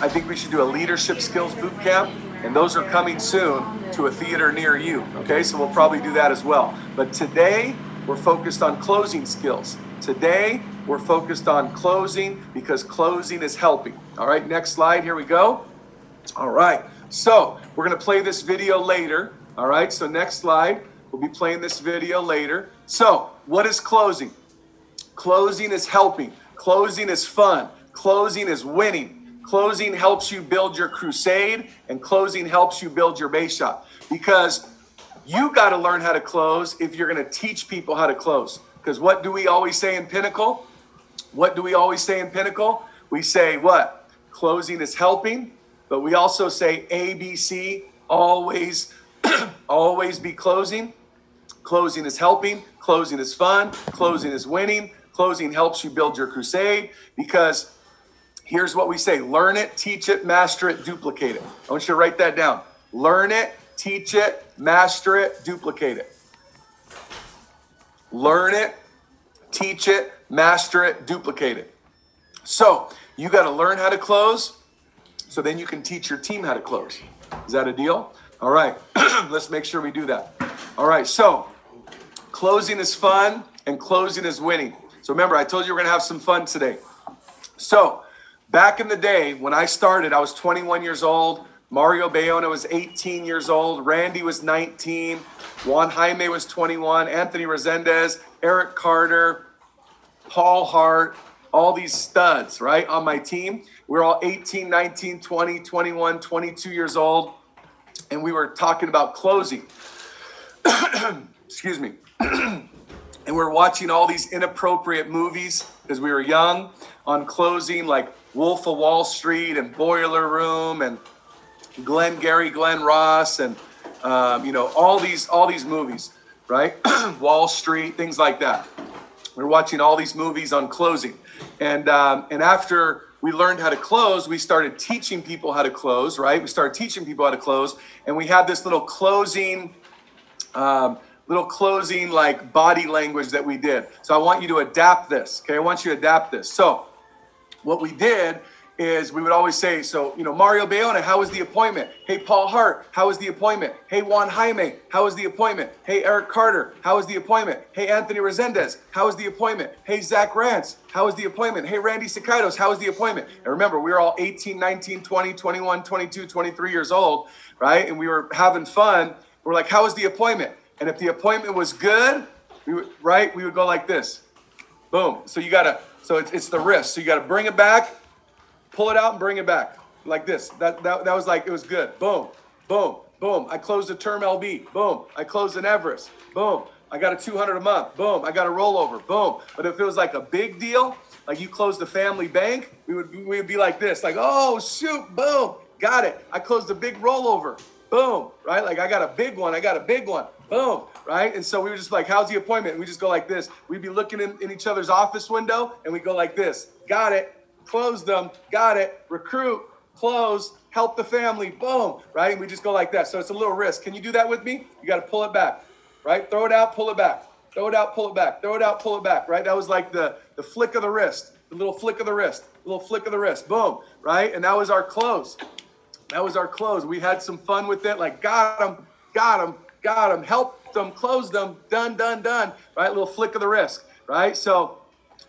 I think we should do a leadership skills boot camp, and those are coming soon to a theater near you. Okay, so we'll probably do that as well. But today, we're focused on closing skills. Today, we're focused on closing because closing is helping. All right, next slide. Here we go. All right, so we're going to play this video later. All right, so next slide. We'll be playing this video later. So, what is closing? Closing is helping. Closing is fun. Closing is winning. Closing helps you build your crusade, and closing helps you build your base shop because you got to learn how to close if you're going to teach people how to close. Because what do we always say in Pinnacle? What do we always say in Pinnacle? We say what? Closing is helping, but we also say ABC, always, always be closing. Closing is helping, closing is fun, closing is winning, closing helps you build your crusade because here's what we say learn it, teach it, master it, duplicate it. I want you to write that down. Learn it, teach it, master it, duplicate it. Learn it, teach it, master it, duplicate it. So you got to learn how to close so then you can teach your team how to close. Is that a deal? All right, let's make sure we do that. All right, so closing is fun and closing is winning. So remember, I told you we're going to have some fun today. So back in the day when I started, I was 21 years old. Mario Bayona was 18 years old. Randy was 19. Juan Jaime was 21. Anthony Resendez, Eric Carter, Paul Hart, all these studs, right, on my team. We are all 18, 19, 20, 21, 22 years old. And we were talking about closing. Excuse me. and we we're watching all these inappropriate movies because we were young on closing, like Wolf of Wall Street and Boiler Room and Glengarry, Glen Ross, and um, you know all these all these movies, right? Wall Street, things like that. We we're watching all these movies on closing, and um, and after we learned how to close, we started teaching people how to close, right? We started teaching people how to close, and we had this little closing. Um, little closing like body language that we did. So I want you to adapt this. Okay, I want you to adapt this. So what we did is we would always say, so, you know, Mario Bayona, how was the appointment? Hey, Paul Hart, how was the appointment? Hey, Juan Jaime, how was the appointment? Hey, Eric Carter, how was the appointment? Hey, Anthony Resendez, how was the appointment? Hey, Zach Rance, how was the appointment? Hey, Randy Sikaitos, how was the appointment? And remember, we were all 18, 19, 20, 21, 22, 23 years old, right? And we were having fun. We're like, how was the appointment? And if the appointment was good, we would, right, we would go like this. Boom. So you got to, so it's, it's the wrist. So you got to bring it back, pull it out and bring it back like this. That, that, that was like, it was good. Boom, boom, boom. I closed a term LB. Boom. I closed an Everest. Boom. I got a 200 a month. Boom. I got a rollover. Boom. But if it was like a big deal, like you closed the family bank, we would, we would be like this, like, oh, shoot, boom. Got it. I closed a big rollover. Boom. Right? Like I got a big one. I got a big one. Boom. Right? And so we were just like, how's the appointment? And we just go like this. We'd be looking in, in each other's office window and we go like this. Got it close them, got it, recruit, close, help the family, boom, right? And we just go like that. So it's a little risk. Can you do that with me? You got to pull it back, right? Throw it out, pull it back. Throw it out, pull it back. Throw it out, pull it back, right? That was like the, the flick of the wrist, the little flick of the wrist, little flick of the wrist, boom, right? And that was our close. That was our close. We had some fun with it, like got them, got them, got them, helped them, closed them, done, done, done, right? Little flick of the wrist, right? So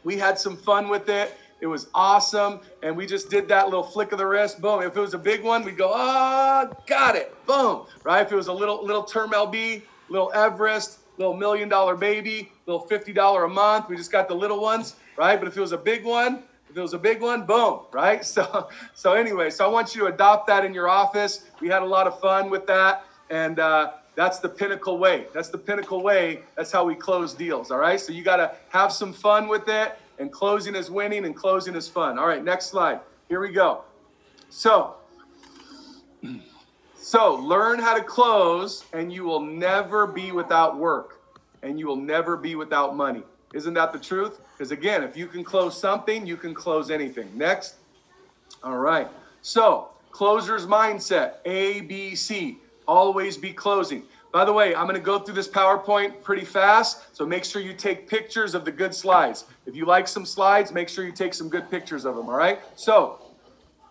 we had some fun with it. It was awesome. And we just did that little flick of the wrist. Boom. If it was a big one, we'd go, ah, oh, got it. Boom. Right? If it was a little little term LB, little Everest, little million dollar baby, little $50 a month, we just got the little ones, right? But if it was a big one, if it was a big one, boom, right? So so anyway, so I want you to adopt that in your office. We had a lot of fun with that. And uh, that's the pinnacle way. That's the pinnacle way. That's how we close deals. All right. So you got to have some fun with it and closing is winning and closing is fun. All right, next slide. Here we go. So, so learn how to close and you will never be without work and you will never be without money. Isn't that the truth? Because again, if you can close something, you can close anything. Next. All right. So, closer's mindset, A, B, C. Always be closing. By the way, I'm going to go through this PowerPoint pretty fast, so make sure you take pictures of the good slides. If you like some slides, make sure you take some good pictures of them, all right? So,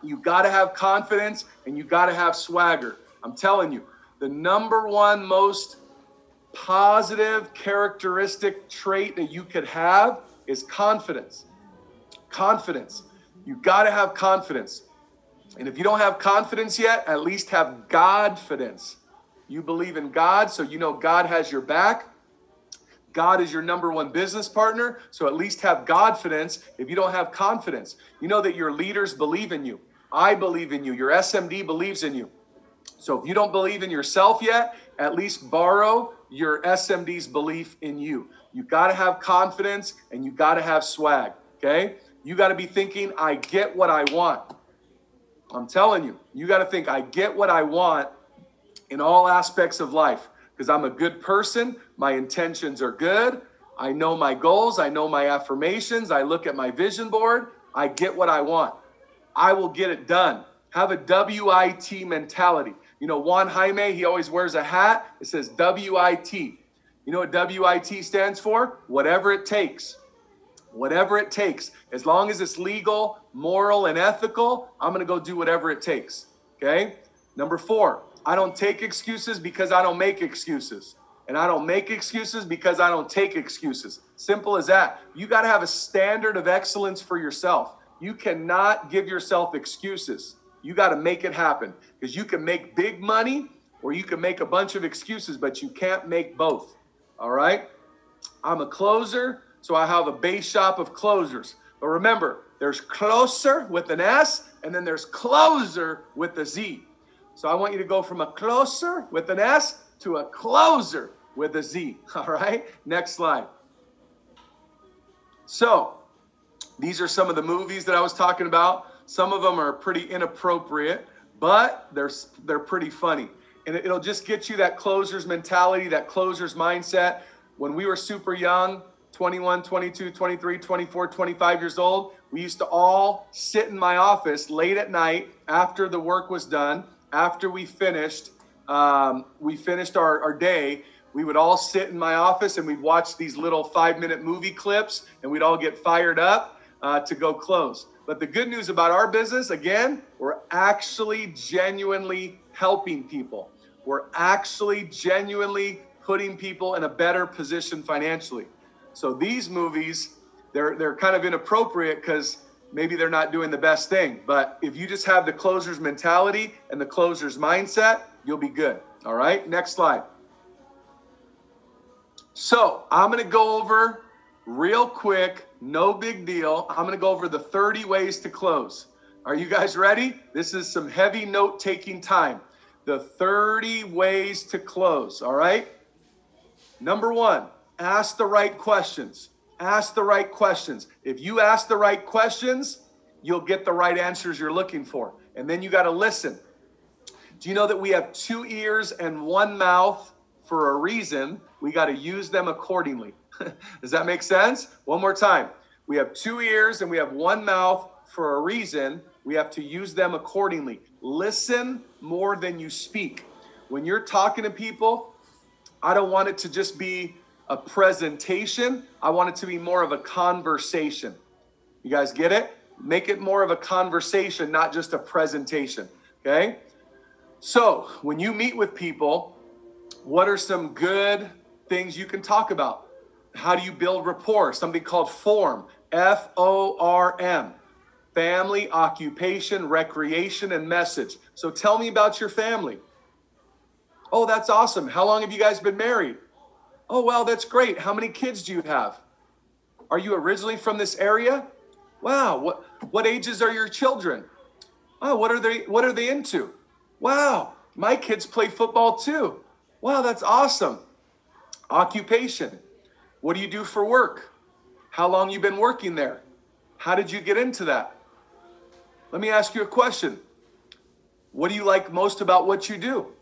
You got to have confidence and you got to have swagger. I'm telling you, the number one most positive characteristic trait that you could have is confidence. Confidence. You got to have confidence. And if you don't have confidence yet, at least have Godfidence. You believe in God, so you know God has your back. God is your number one business partner, so at least have Godfidence if you don't have confidence. You know that your leaders believe in you. I believe in you. Your SMD believes in you. So if you don't believe in yourself yet, at least borrow your SMD's belief in you. You got to have confidence and you got to have swag, okay? You got to be thinking, I get what I want. I'm telling you, you got to think, I get what I want in all aspects of life because I'm a good person. My intentions are good. I know my goals. I know my affirmations. I look at my vision board. I get what I want. I will get it done. Have a WIT mentality. You know, Juan Jaime, he always wears a hat. It says WIT. You know what WIT stands for? Whatever it takes. Whatever it takes. As long as it's legal, moral, and ethical, I'm going to go do whatever it takes. Okay? Number four, I don't take excuses because I don't make excuses. And I don't make excuses because I don't take excuses. Simple as that. You got to have a standard of excellence for yourself. You cannot give yourself excuses. You got to make it happen because you can make big money or you can make a bunch of excuses, but you can't make both. All right? I'm a closer, so I have a base shop of closers. But remember, there's closer with an S, and then there's closer with a Z. So I want you to go from a closer with an S to a closer with a Z. All right? Next slide. So, these are some of the movies that I was talking about. Some of them are pretty inappropriate, but they're they're pretty funny. And it'll just get you that closer's mentality, that closer's mindset. When we were super young, 21, 22, 23, 24, 25 years old, we used to all sit in my office late at night after the work was done, after we finished, um, we finished our, our day. We would all sit in my office and we'd watch these little five minute movie clips and we'd all get fired up uh, to go close. But the good news about our business, again, we're actually genuinely helping people. We're actually genuinely putting people in a better position financially. So these movies, they're they're kind of inappropriate because maybe they're not doing the best thing. But if you just have the closer's mentality and the closer's mindset, you'll be good. All right, next slide. So I'm going to go over real quick, no big deal. I'm going to go over the 30 ways to close. Are you guys ready? This is some heavy note taking time. The 30 ways to close. All right. Number one, ask the right questions. Ask the right questions. If you ask the right questions, you'll get the right answers you're looking for. And then you got to listen. Do you know that we have two ears and one mouth for a reason? We got to use them accordingly. Does that make sense? One more time. We have two ears and we have one mouth for a reason. We have to use them accordingly. Listen more than you speak. When you're talking to people, I don't want it to just be a presentation. I want it to be more of a conversation. You guys get it? Make it more of a conversation, not just a presentation. Okay? So, when you meet with people, what are some good things you can talk about? How do you build rapport? Something called FORM, F O R M family, occupation, recreation, and message. So, tell me about your family. Oh, that's awesome. How long have you guys been married? Oh, well, that's great. How many kids do you have? Are you originally from this area? Wow. What what ages are your children? Oh, what are they what are they into? Wow. My kids play football too. Wow, that's awesome. Occupation. What do you do for work? How long you been working there? How did you get into that? Let me ask you a question. What do you like most about what you do?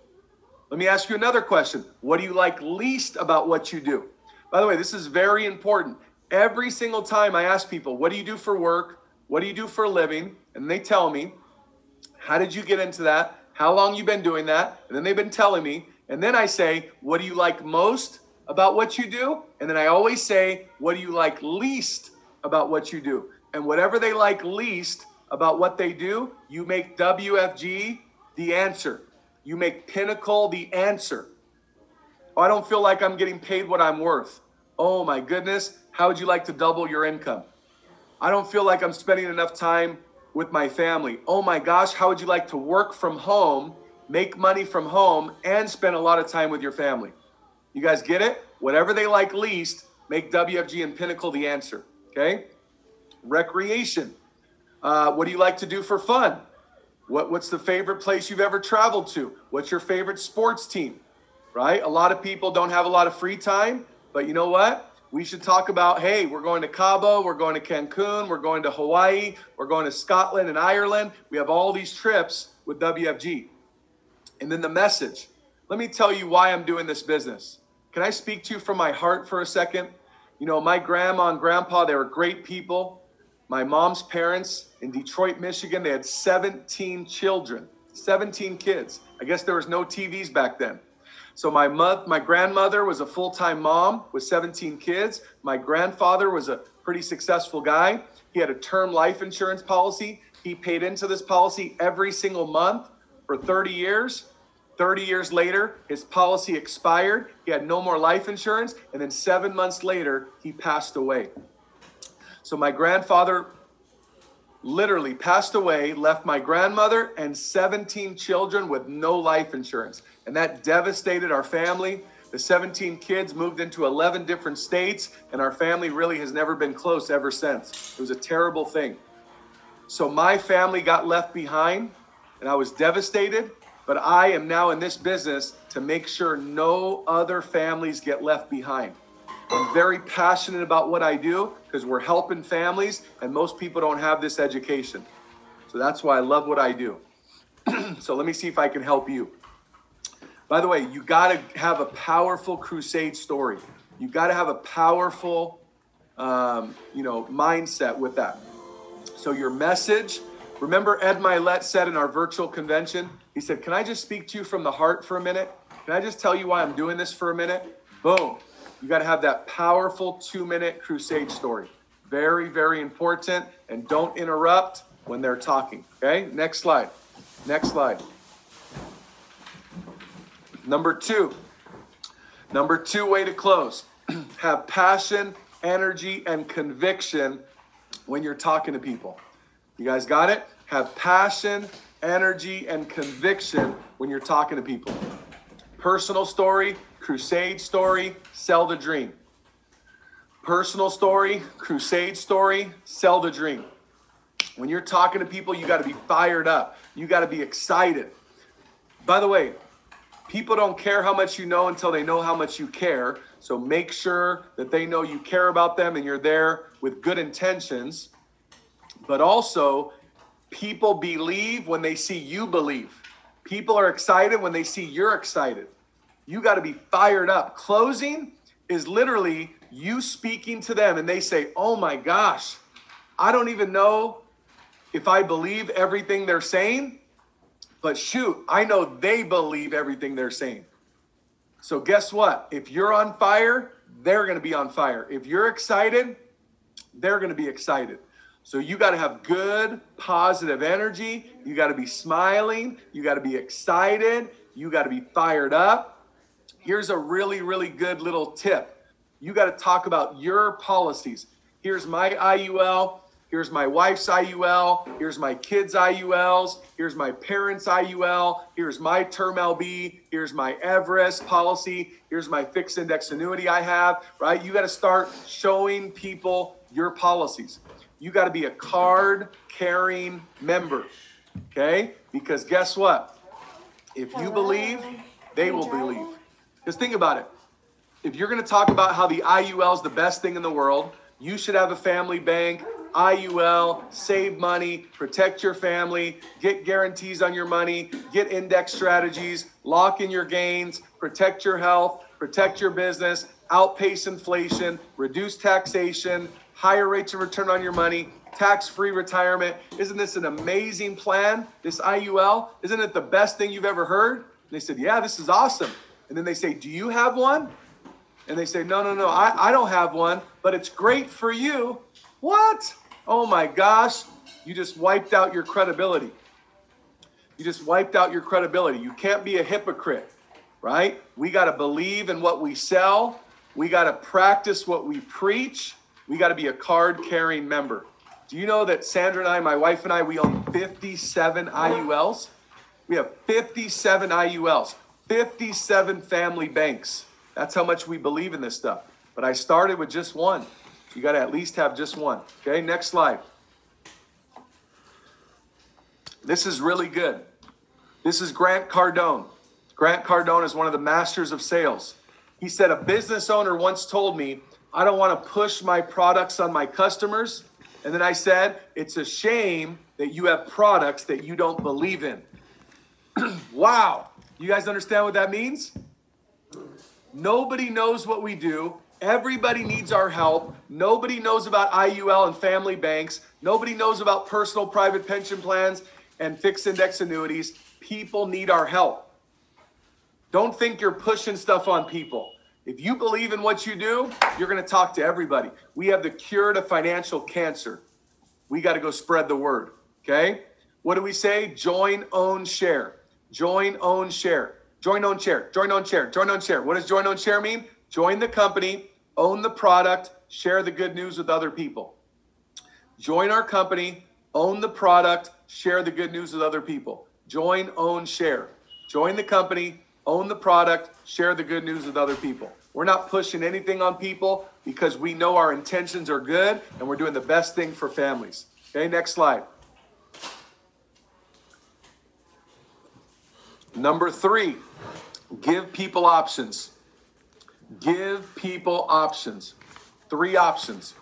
Let me ask you another question. What do you like least about what you do? By the way, this is very important. Every single time I ask people, what do you do for work? What do you do for a living? And they tell me, how did you get into that? How long you been doing that? And then they've been telling me. And then I say, what do you like most about what you do? And then I always say, what do you like least about what you do? And whatever they like least, about what they do, you make WFG the answer. You make Pinnacle the answer. Oh, I don't feel like I'm getting paid what I'm worth. Oh my goodness, how would you like to double your income? I don't feel like I'm spending enough time with my family. Oh my gosh, how would you like to work from home, make money from home, and spend a lot of time with your family? You guys get it? Whatever they like least, make WFG and Pinnacle the answer. Okay? Recreation. Uh, what do you like to do for fun? What, what's the favorite place you've ever traveled to? What's your favorite sports team? Right? A lot of people don't have a lot of free time, but you know what? We should talk about hey, we're going to Cabo, we're going to Cancun, we're going to Hawaii, we're going to Scotland and Ireland. We have all these trips with WFG. And then the message. Let me tell you why I'm doing this business. Can I speak to you from my heart for a second? You know, my grandma and grandpa, they were great people. My mom's parents in Detroit, Michigan, they had 17 children, 17 kids. I guess there was no TVs back then. So my mother, my grandmother was a full-time mom with 17 kids. My grandfather was a pretty successful guy. He had a term life insurance policy. He paid into this policy every single month for 30 years. 30 years later, his policy expired. He had no more life insurance. And then seven months later, he passed away. So my grandfather literally passed away, left my grandmother and 17 children with no life insurance. And that devastated our family. The 17 kids moved into 11 different states, and our family really has never been close ever since. It was a terrible thing. So my family got left behind, and I was devastated. But I am now in this business to make sure no other families get left behind. I'm very passionate about what I do because we're helping families, and most people don't have this education. So that's why I love what I do. so let me see if I can help you. By the way, you got to have a powerful crusade story. You got to have a powerful, um, you know, mindset with that. So your message. Remember, Ed Mylett said in our virtual convention, he said, "Can I just speak to you from the heart for a minute? Can I just tell you why I'm doing this for a minute?" Boom. You got to have that powerful two-minute crusade story. Very, very important. And don't interrupt when they're talking. Okay. Next slide. Next slide. Number two, number two way to close have passion, energy, and conviction when you're talking to people. You guys got it? Have passion, energy, and conviction when you're talking to people. Personal story, crusade story, sell the dream. Personal story, crusade story, sell the dream. When you're talking to people, you got to be fired up. You got to be excited. By the way, People don't care how much you know until they know how much you care. So make sure that they know you care about them and you're there with good intentions. But also, people believe when they see you believe. People are excited when they see you're excited. You got to be fired up. Closing is literally you speaking to them and they say, Oh my gosh, I don't even know if I believe everything they're saying, but shoot, I know they believe everything they're saying. So guess what? If you're on fire, they're going to be on fire. If you're excited, they're going to be excited. So you got to have good, positive energy. You got to be smiling. You got to be excited. You got to be fired up. Here's a really, really good little tip. You got to talk about your policies. Here's my IUL. Here's my wife's IUL. Here's my kids' IULs. Here's my parents' IUL. Here's my term LB. Here's my Everest policy. Here's my fixed index annuity I have, right? You got to start showing people your policies. You got to be a card carrying member, okay? Because guess what? If you believe, they will believe. Just think about it. If you're going to talk about how the IUL is the best thing in the world, you should have a family bank IUL, save money, protect your family, get guarantees on your money, get index strategies, lock in your gains, protect your health, protect your business, outpace inflation, reduce taxation, higher rates of return on your money, tax free retirement. Isn't this an amazing plan? This IUL, isn't it the best thing you've ever heard? And they said, Yeah, this is awesome. And then they say, Do you have one? And they say, No, no, no, I, I don't have one, but it's great for you. What? Oh my gosh, you just wiped out your credibility. You just wiped out your credibility. You can't be a hypocrite, right? We got to believe in what we sell. We got to practice what we preach. We got to be a card carrying member. Do you know that Sandra and I, my wife and I, we own 57 IULs? We have 57 IULs, 57 family banks. That's how much we believe in this stuff. But I started with just one. You got to at least have just one. Okay, next slide. This is really good. This is Grant Cardone. Grant Cardone is one of the masters of sales. He said, A business owner once told me, I don't want to push my products on my customers. And then I said, It's a shame that you have products that you don't believe in. wow. You guys understand what that means? Nobody knows what we do. Everybody needs our help. Nobody knows about IUL and family banks. Nobody knows about personal private pension plans and fixed index annuities. People need our help. Don't think you're pushing stuff on people. If you believe in what you do, you're going to talk to everybody. We have the cure to financial cancer. We got to go spread the word. Okay? What do we say? Join, own, share. Join, own, share. Join, own, share. Join, own, share. Join, own, share. What does join, own, share mean? Join the company, own the product, share the good news with other people. Join our company, own the product, share the good news with other people. Join, own, share. Join the company, own the product, share the good news with other people. We're not pushing anything on people because we know our intentions are good and we're doing the best thing for families. Okay, next slide. Number three, give people options. Give people options. Three options.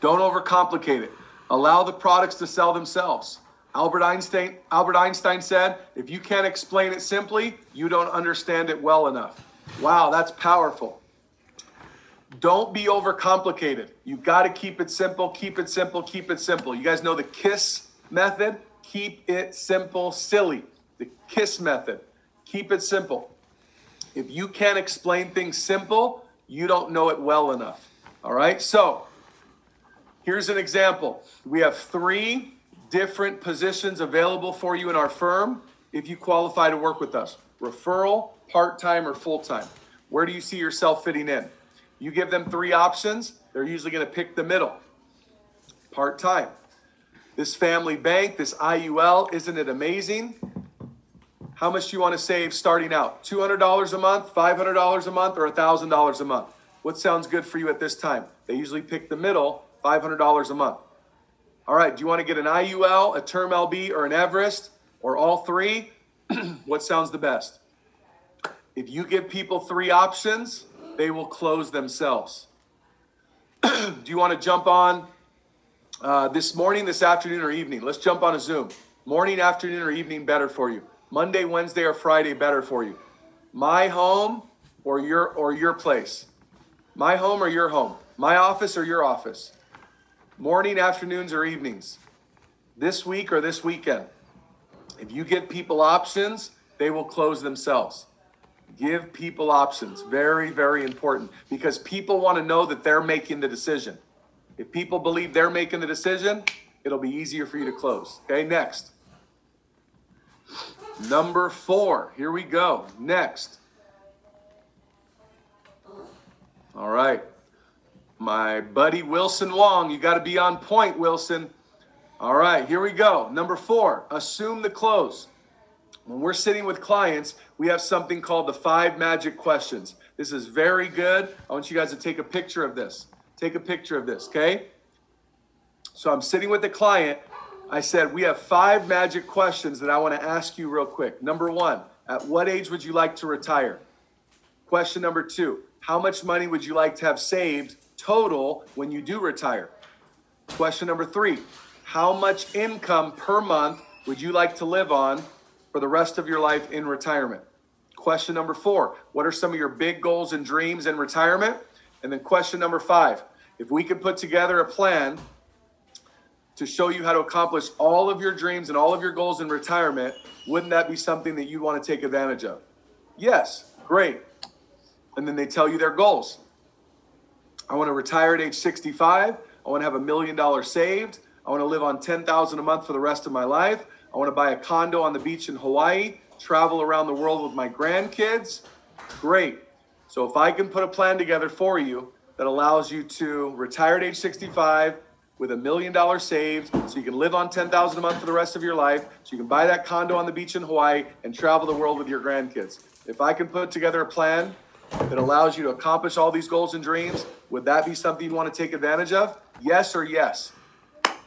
Don't overcomplicate it. Allow the products to sell themselves. Albert Einstein, Albert Einstein said, if you can't explain it simply, you don't understand it well enough. Wow, that's powerful. Don't be overcomplicated. You've got to keep it simple, keep it simple, keep it simple. You guys know the KISS method? Keep it simple, silly. The KISS method. Keep it simple. If you can't explain things simple, you don't know it well enough. All right? So, here's an example. We have three different positions available for you in our firm if you qualify to work with us referral, part time, or full time. Where do you see yourself fitting in? You give them three options, they're usually going to pick the middle part time. This family bank, this IUL, isn't it amazing? How much do you want to save starting out? $200 a month, $500 a month, or $1,000 a month? What sounds good for you at this time? They usually pick the middle, $500 a month. All right, do you want to get an IUL, a Term LB, or an Everest, or all three? what sounds the best? If you give people three options, they will close themselves. do you want to jump on uh, this morning, this afternoon, or evening? Let's jump on a Zoom. Morning, afternoon, or evening better for you? Monday, Wednesday, or Friday better for you? My home or your or your place? My home or your home? My office or your office? Morning, afternoons, or evenings? This week or this weekend? If you give people options, they will close themselves. Give people options. Very, very important because people want to know that they're making the decision. If people believe they're making the decision, it'll be easier for you to close. Okay, next. Number four. Here we go. Next. All right. My buddy Wilson Wong. You got to be on point, Wilson. All right. Here we go. Number four. Assume the close. When we're sitting with clients, we have something called the five magic questions. This is very good. I want you guys to take a picture of this. Take a picture of this, okay? So I'm sitting with the client I said, we have five magic questions that I want to ask you real quick. Number one, at what age would you like to retire? Question number two, how much money would you like to have saved total when you do retire? Question number three, how much income per month would you like to live on for the rest of your life in retirement? Question number four, what are some of your big goals and dreams in retirement? And then question number five, if we could put together a plan to show you how to accomplish all of your dreams and all of your goals in retirement, wouldn't that be something that you'd want to take advantage of? Yes, great. And then they tell you their goals. I want to retire at age 65. I want to have a million dollars saved. I want to live on 10,000 a month for the rest of my life. I want to buy a condo on the beach in Hawaii, travel around the world with my grandkids. Great. So if I can put a plan together for you that allows you to retire at age 65 with a million dollars saved so you can live on 10,000 a month for the rest of your life, so you can buy that condo on the beach in Hawaii and travel the world with your grandkids. If I can put together a plan that allows you to accomplish all these goals and dreams, would that be something you want to take advantage of? Yes or yes?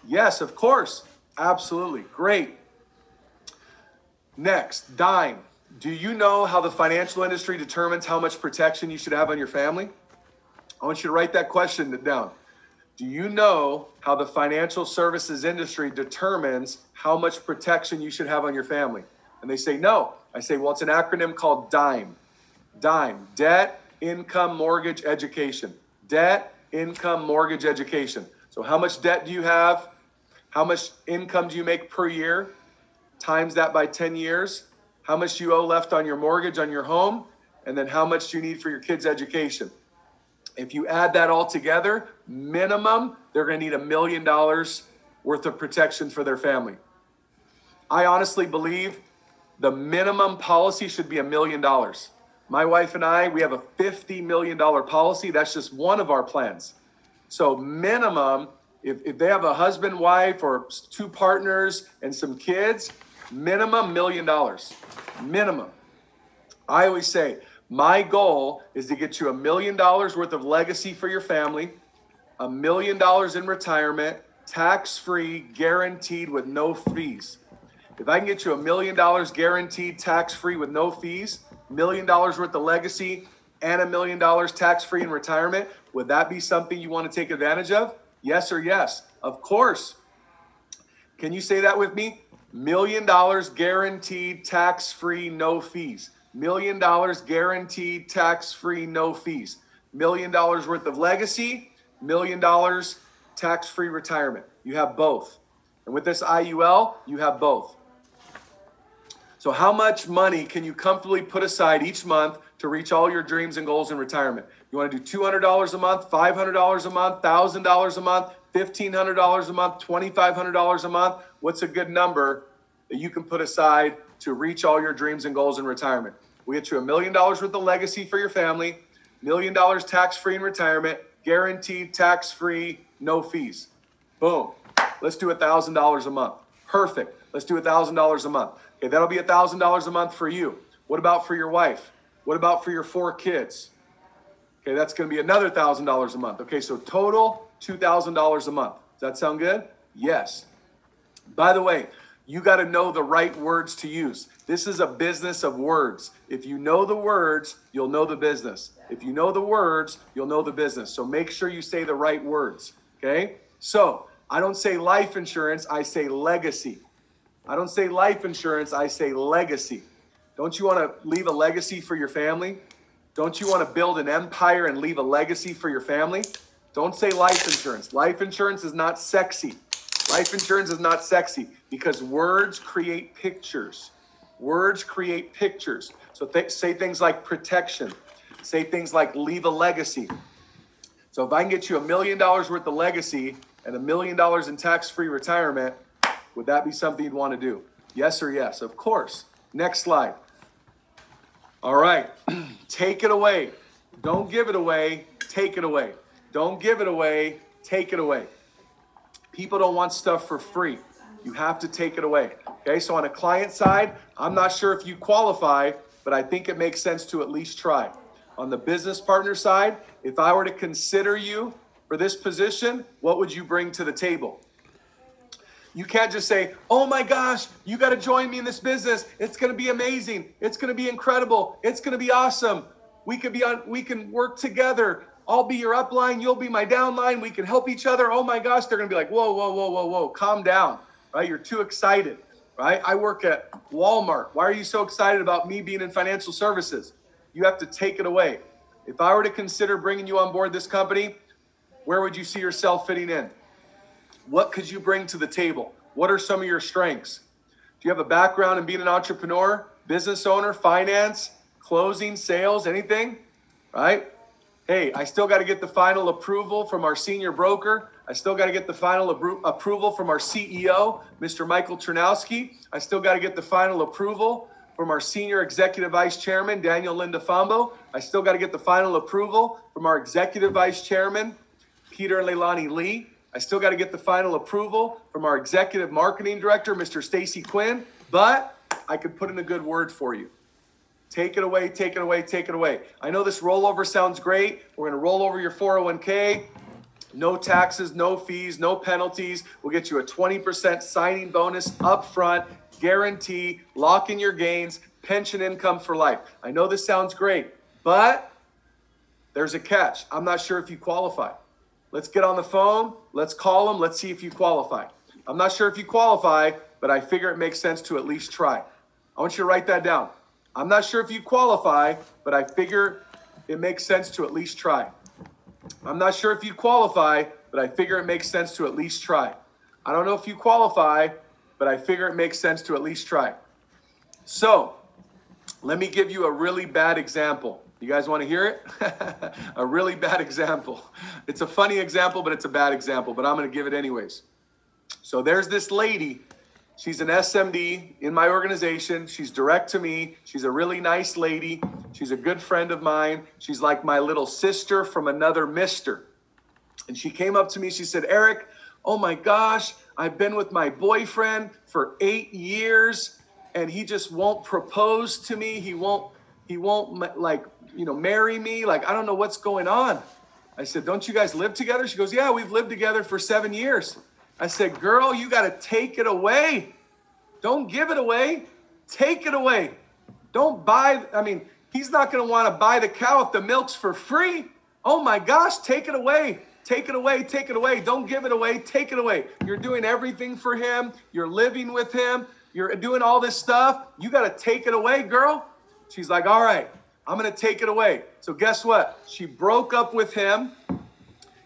Yes, of course. Absolutely. Great. Next, dime. Do you know how the financial industry determines how much protection you should have on your family? I want you to write that question down. Do you know how the financial services industry determines how much protection you should have on your family? And they say no. I say, well, it's an acronym called DIME. DIME, debt, income, mortgage, education. Debt, income, mortgage, education. So, how much debt do you have? How much income do you make per year? Times that by 10 years. How much you owe left on your mortgage on your home? And then how much do you need for your kids' education? If you add that all together, minimum, they're going to need a million dollars worth of protection for their family. I honestly believe the minimum policy should be a million dollars. My wife and I, we have a $50 million policy. That's just one of our plans. So, minimum, if, if they have a husband, wife, or two partners and some kids, minimum million dollars. Minimum. I always say, my goal is to get you a million dollars worth of legacy for your family, a million dollars in retirement, tax free, guaranteed with no fees. If I can get you a million dollars guaranteed, tax free with no fees, million dollars worth of legacy, and a million dollars tax free in retirement, would that be something you want to take advantage of? Yes or yes? Of course. Can you say that with me? Million dollars guaranteed, tax free, no fees. Million dollars guaranteed, tax free, no fees. Million dollars worth of legacy, million dollars tax free retirement. You have both. And with this IUL, you have both. So, how much money can you comfortably put aside each month to reach all your dreams and goals in retirement? You want to do $200 a month, $500 a month, $1,000 a month, $1,500 a month, $2,500 a month? What's a good number that you can put aside to reach all your dreams and goals in retirement? We get you a million dollars worth of legacy for your family, million dollars tax free in retirement, guaranteed tax free, no fees. Boom. Let's do a thousand dollars a month. Perfect. Let's do a thousand dollars a month. Okay, that'll be a thousand dollars a month for you. What about for your wife? What about for your four kids? Okay, that's going to be another thousand dollars a month. Okay, so total two thousand dollars a month. Does that sound good? Yes. By the way, you got to know the right words to use. This is a business of words. If you know the words, you'll know the business. If you know the words, you'll know the business. So make sure you say the right words. Okay? So I don't say life insurance, I say legacy. I don't say life insurance, I say legacy. Don't you want to leave a legacy for your family? Don't you want to build an empire and leave a legacy for your family? Don't say life insurance. Life insurance is not sexy. Life insurance is not sexy because words create pictures. Words create pictures. So th- say things like protection, say things like leave a legacy. So if I can get you a million dollars worth of legacy and a million dollars in tax free retirement, would that be something you'd want to do? Yes or yes? Of course. Next slide. All right. take it away. Don't give it away. Take it away. Don't give it away. Take it away. People don't want stuff for free. You have to take it away. Okay. So on a client side, I'm not sure if you qualify, but I think it makes sense to at least try. On the business partner side, if I were to consider you for this position, what would you bring to the table? You can't just say, oh my gosh, you got to join me in this business. It's going to be amazing. It's going to be incredible. It's going to be awesome. We could be on, we can work together. I'll be your upline. You'll be my downline. We can help each other. Oh my gosh. They're going to be like, whoa, whoa, whoa, whoa, whoa. Calm down, right? You're too excited, right? I work at Walmart. Why are you so excited about me being in financial services? You have to take it away. If I were to consider bringing you on board this company, where would you see yourself fitting in? What could you bring to the table? What are some of your strengths? Do you have a background in being an entrepreneur, business owner, finance, closing, sales, anything? Right? Hey, I still got to get the final approval from our senior broker. I still got to get the final abru- approval from our CEO, Mr. Michael Chernowski. I still got to get the final approval from our senior executive vice chairman, Daniel Lindafambo. I still got to get the final approval from our executive vice chairman, Peter Leilani Lee. I still got to get the final approval from our executive marketing director, Mr. Stacy Quinn, but I could put in a good word for you. Take it away, take it away, take it away. I know this rollover sounds great. We're going to roll over your 401k. No taxes, no fees, no penalties. We'll get you a 20% signing bonus up front, guarantee, lock in your gains, pension income for life. I know this sounds great, but there's a catch. I'm not sure if you qualify. Let's get on the phone. Let's call them. Let's see if you qualify. I'm not sure if you qualify, but I figure it makes sense to at least try. I want you to write that down. I'm not sure if you qualify, but I figure it makes sense to at least try. I'm not sure if you qualify, but I figure it makes sense to at least try. I don't know if you qualify, but I figure it makes sense to at least try. So, let me give you a really bad example. You guys want to hear it? a really bad example. It's a funny example, but it's a bad example, but I'm going to give it anyways. So, there's this lady. She's an SMD in my organization. She's direct to me. She's a really nice lady. She's a good friend of mine. She's like my little sister from another mister. And she came up to me. She said, Eric, oh my gosh, I've been with my boyfriend for eight years and he just won't propose to me. He won't, he won't like, you know, marry me. Like, I don't know what's going on. I said, don't you guys live together? She goes, yeah, we've lived together for seven years. I said, girl, you got to take it away. Don't give it away. Take it away. Don't buy, I mean, he's not going to want to buy the cow if the milk's for free. Oh my gosh, take it away. Take it away, take it away. Don't give it away, take it away. You're doing everything for him. You're living with him. You're doing all this stuff. You got to take it away, girl. She's like, All right, I'm going to take it away. So, guess what? She broke up with him.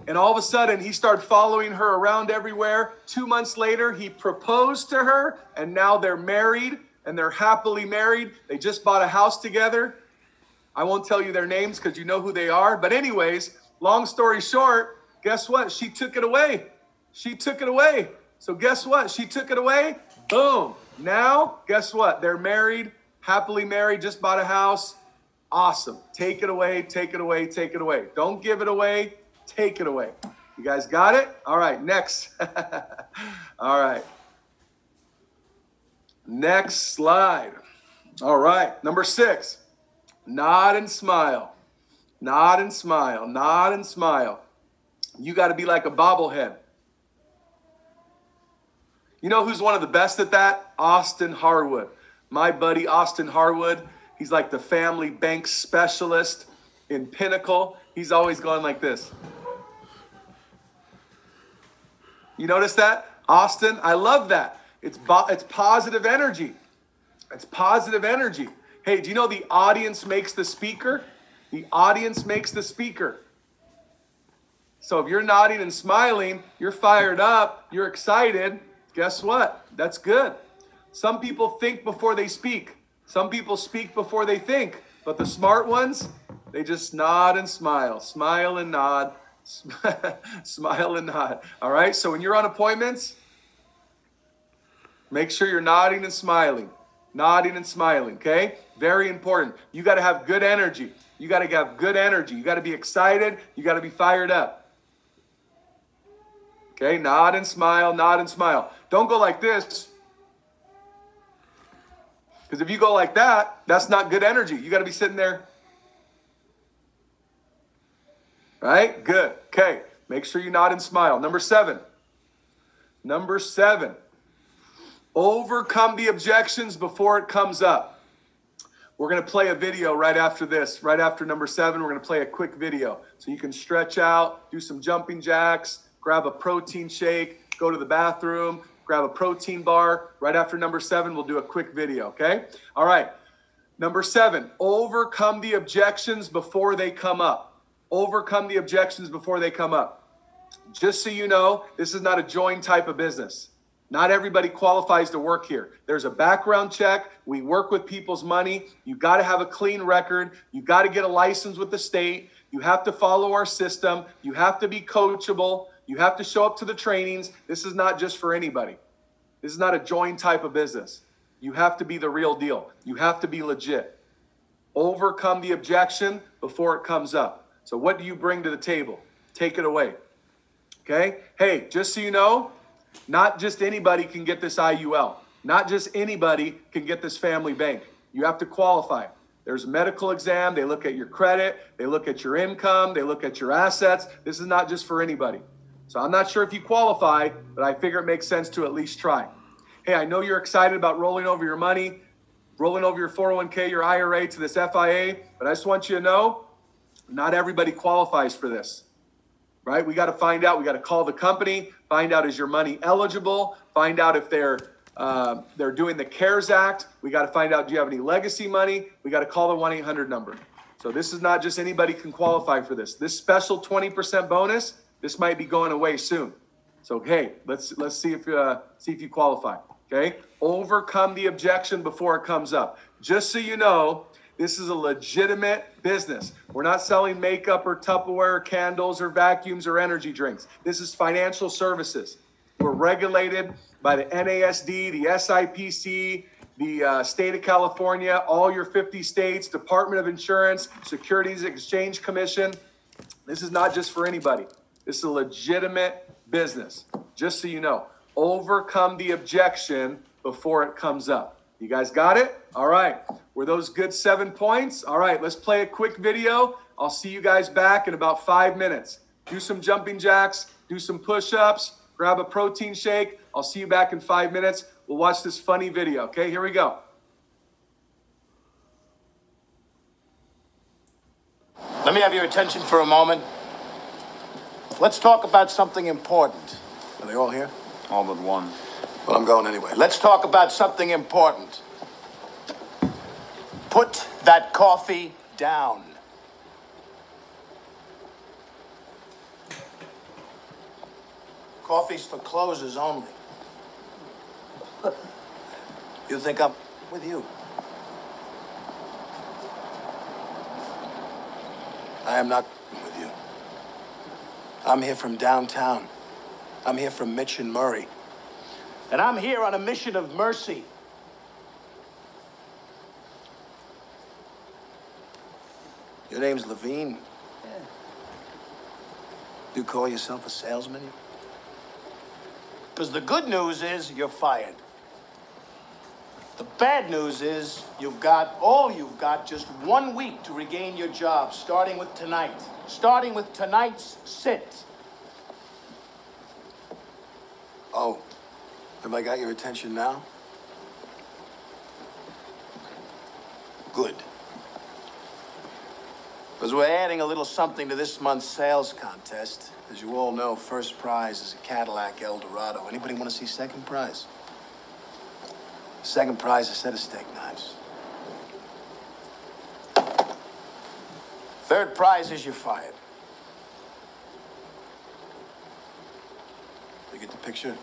And all of a sudden, he started following her around everywhere. Two months later, he proposed to her, and now they're married and they're happily married. They just bought a house together. I won't tell you their names because you know who they are. But, anyways, long story short, guess what? She took it away. She took it away. So, guess what? She took it away. Boom. Now, guess what? They're married, happily married, just bought a house. Awesome. Take it away, take it away, take it away. Don't give it away, take it away. You guys got it? All right, next. All right. Next slide. All right, number six. Nod and smile. Nod and smile. Nod and smile. You got to be like a bobblehead. You know who's one of the best at that? Austin Harwood. My buddy Austin Harwood. He's like the family bank specialist in Pinnacle. He's always going like this. You notice that? Austin, I love that. It's, bo- it's positive energy. It's positive energy. Hey, do you know the audience makes the speaker? The audience makes the speaker. So if you're nodding and smiling, you're fired up, you're excited, guess what? That's good. Some people think before they speak. Some people speak before they think. But the smart ones, they just nod and smile, smile and nod, smile and nod. All right? So when you're on appointments, make sure you're nodding and smiling. Nodding and smiling, okay? Very important. You got to have good energy. You got to have good energy. You got to be excited. You got to be fired up. Okay, nod and smile, nod and smile. Don't go like this. Because if you go like that, that's not good energy. You got to be sitting there. Right? Good. Okay. Make sure you nod and smile. Number seven. Number seven. Overcome the objections before it comes up. We're going to play a video right after this. Right after number seven, we're going to play a quick video. So you can stretch out, do some jumping jacks, grab a protein shake, go to the bathroom, grab a protein bar. Right after number seven, we'll do a quick video, okay? All right. Number seven, overcome the objections before they come up. Overcome the objections before they come up. Just so you know, this is not a join type of business. Not everybody qualifies to work here. There's a background check. We work with people's money. You got to have a clean record. You got to get a license with the state. You have to follow our system. You have to be coachable. You have to show up to the trainings. This is not just for anybody. This is not a join type of business. You have to be the real deal. You have to be legit. Overcome the objection before it comes up. So, what do you bring to the table? Take it away. Okay? Hey, just so you know, not just anybody can get this IUL. Not just anybody can get this family bank. You have to qualify. There's a medical exam. They look at your credit. They look at your income. They look at your assets. This is not just for anybody. So I'm not sure if you qualify, but I figure it makes sense to at least try. Hey, I know you're excited about rolling over your money, rolling over your 401k, your IRA to this FIA, but I just want you to know not everybody qualifies for this, right? We got to find out. We got to call the company, find out is your money eligible, find out if they're uh, they're doing the CARES Act. We got to find out do you have any legacy money? We got to call the 1 800 number. So this is not just anybody can qualify for this. This special 20% bonus, this might be going away soon. So hey, let's let's see if uh, see if you qualify. Okay, overcome the objection before it comes up. Just so you know, this is a legitimate business. We're not selling makeup or Tupperware, or candles or vacuums or energy drinks. This is financial services. We're regulated by the NASD, the SIPC, the uh, state of California, all your 50 states, Department of Insurance, Securities Exchange Commission. This is not just for anybody. Is a legitimate business, just so you know. Overcome the objection before it comes up. You guys got it? All right. Were those good seven points? All right, let's play a quick video. I'll see you guys back in about five minutes. Do some jumping jacks, do some push ups, grab a protein shake. I'll see you back in five minutes. We'll watch this funny video. Okay, here we go. Let me have your attention for a moment. Let's talk about something important. Are they all here? All but one. Well, I'm going anyway. Let's talk about something important. Put that coffee down. Coffee's for closers only. You think I'm with you? I am not. I'm here from downtown. I'm here from Mitch and Murray. And I'm here on a mission of mercy. Your name's Levene. Yeah. You call yourself a salesman? Because the good news is you're fired. The bad news is you've got all you've got just one week to regain your job, starting with tonight. Starting with tonight's sit. Oh, have I got your attention now? Good. Because we're adding a little something to this month's sales contest. As you all know, first prize is a Cadillac Eldorado. Anybody want to see second prize? Second prize a set of steak knives. Third prize is you're fired. You get the picture?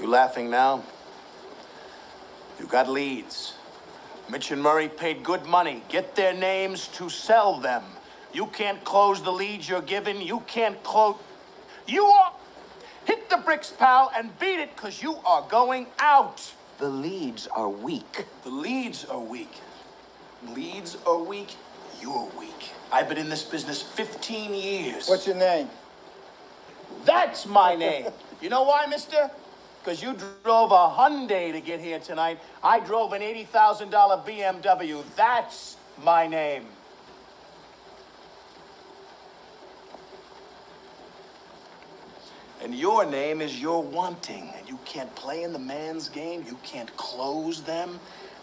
You laughing now? You got leads. Mitch and Murray paid good money. Get their names to sell them. You can't close the leads you're given. You can't close. You are. Hit the bricks, pal, and beat it, because you are going out. The leads are weak. The leads are weak. Leads are weak. You're weak. I've been in this business 15 years. What's your name? That's my name. you know why, mister? Because you drove a Hyundai to get here tonight. I drove an $80,000 BMW. That's my name. And your name is your wanting. And you can't play in the man's game. You can't close them.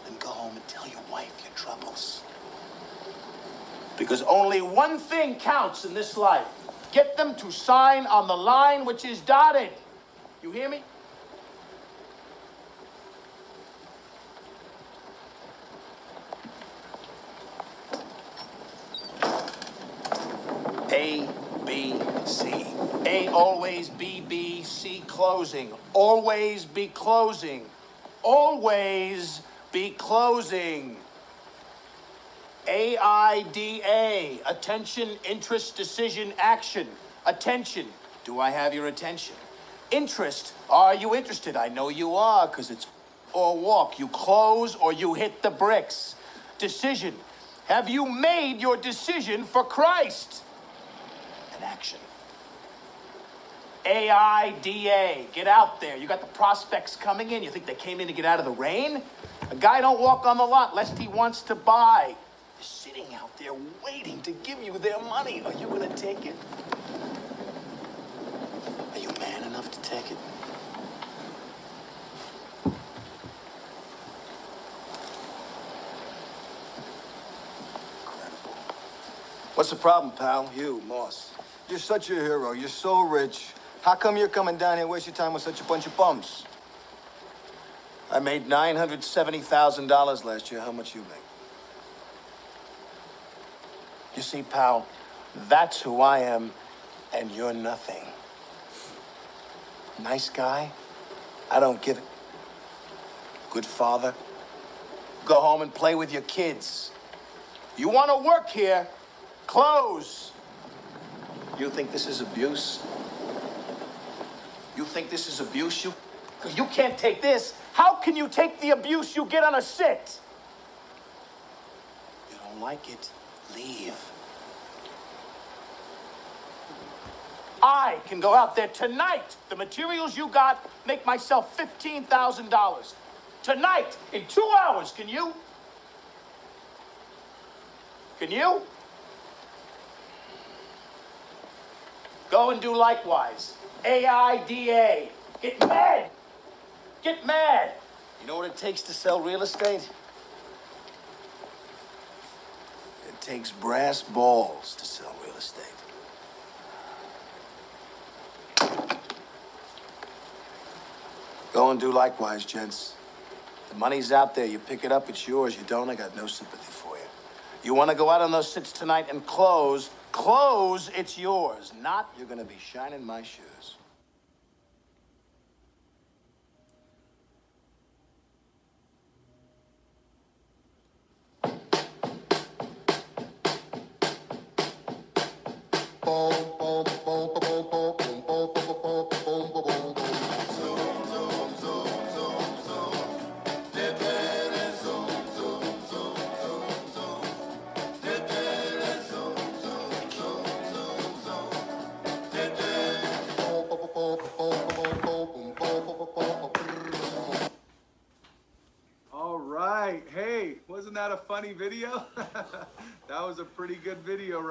Then go home and tell your wife your troubles. Because only one thing counts in this life. Get them to sign on the line which is dotted. You hear me? A, B, C. A always B, B, C closing. Always be closing. Always be closing. AIDA, attention, interest, decision, action. Attention. Do I have your attention? Interest. Are you interested? I know you are, because it's or walk. You close or you hit the bricks. Decision. Have you made your decision for Christ? An action. AIDA. Get out there. You got the prospects coming in. You think they came in to get out of the rain? A guy don't walk on the lot lest he wants to buy. They're sitting out there waiting to give you their money. Are you going to take it? Are you man enough to take it? What's the problem, pal? You, Moss. You're such a hero. You're so rich. How come you're coming down here waste your time with such a bunch of bums? I made $970,000 last year. How much you make? You see, pal, that's who I am, and you're nothing. Nice guy? I don't give it. Good father? Go home and play with your kids. You want to work here? Close. You think this is abuse? You think this is abuse? You, you can't take this. How can you take the abuse you get on a sit? You don't like it? Leave. I can go out there tonight. The materials you got make myself $15,000. Tonight, in two hours, can you? Can you? Go and do likewise. AIDA. Get mad. Get mad. You know what it takes to sell real estate? It takes brass balls to sell real estate. Go and do likewise, gents. The money's out there. You pick it up, it's yours. You don't, I got no sympathy for you. You want to go out on those sits tonight and close? Close, it's yours. Not, you're going to be shining my shoes.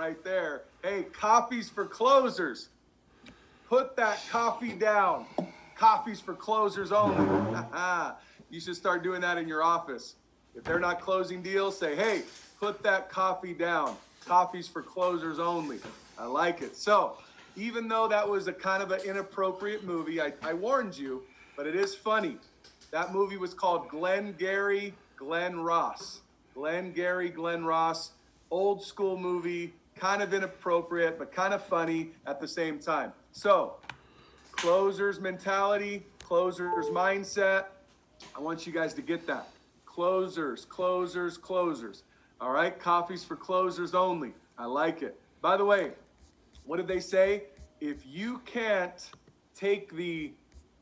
Right there. Hey, coffees for closers. Put that coffee down. Coffees for closers only. you should start doing that in your office. If they're not closing deals, say, hey, put that coffee down. Coffees for closers only. I like it. So, even though that was a kind of an inappropriate movie, I, I warned you, but it is funny. That movie was called Glenn Gary, Glen Ross. Glenn Gary, Glen Ross. Old school movie, kind of inappropriate, but kind of funny at the same time. So, closers mentality, closers mindset. I want you guys to get that. Closers, closers, closers. All right, coffees for closers only. I like it. By the way, what did they say? If you can't take the,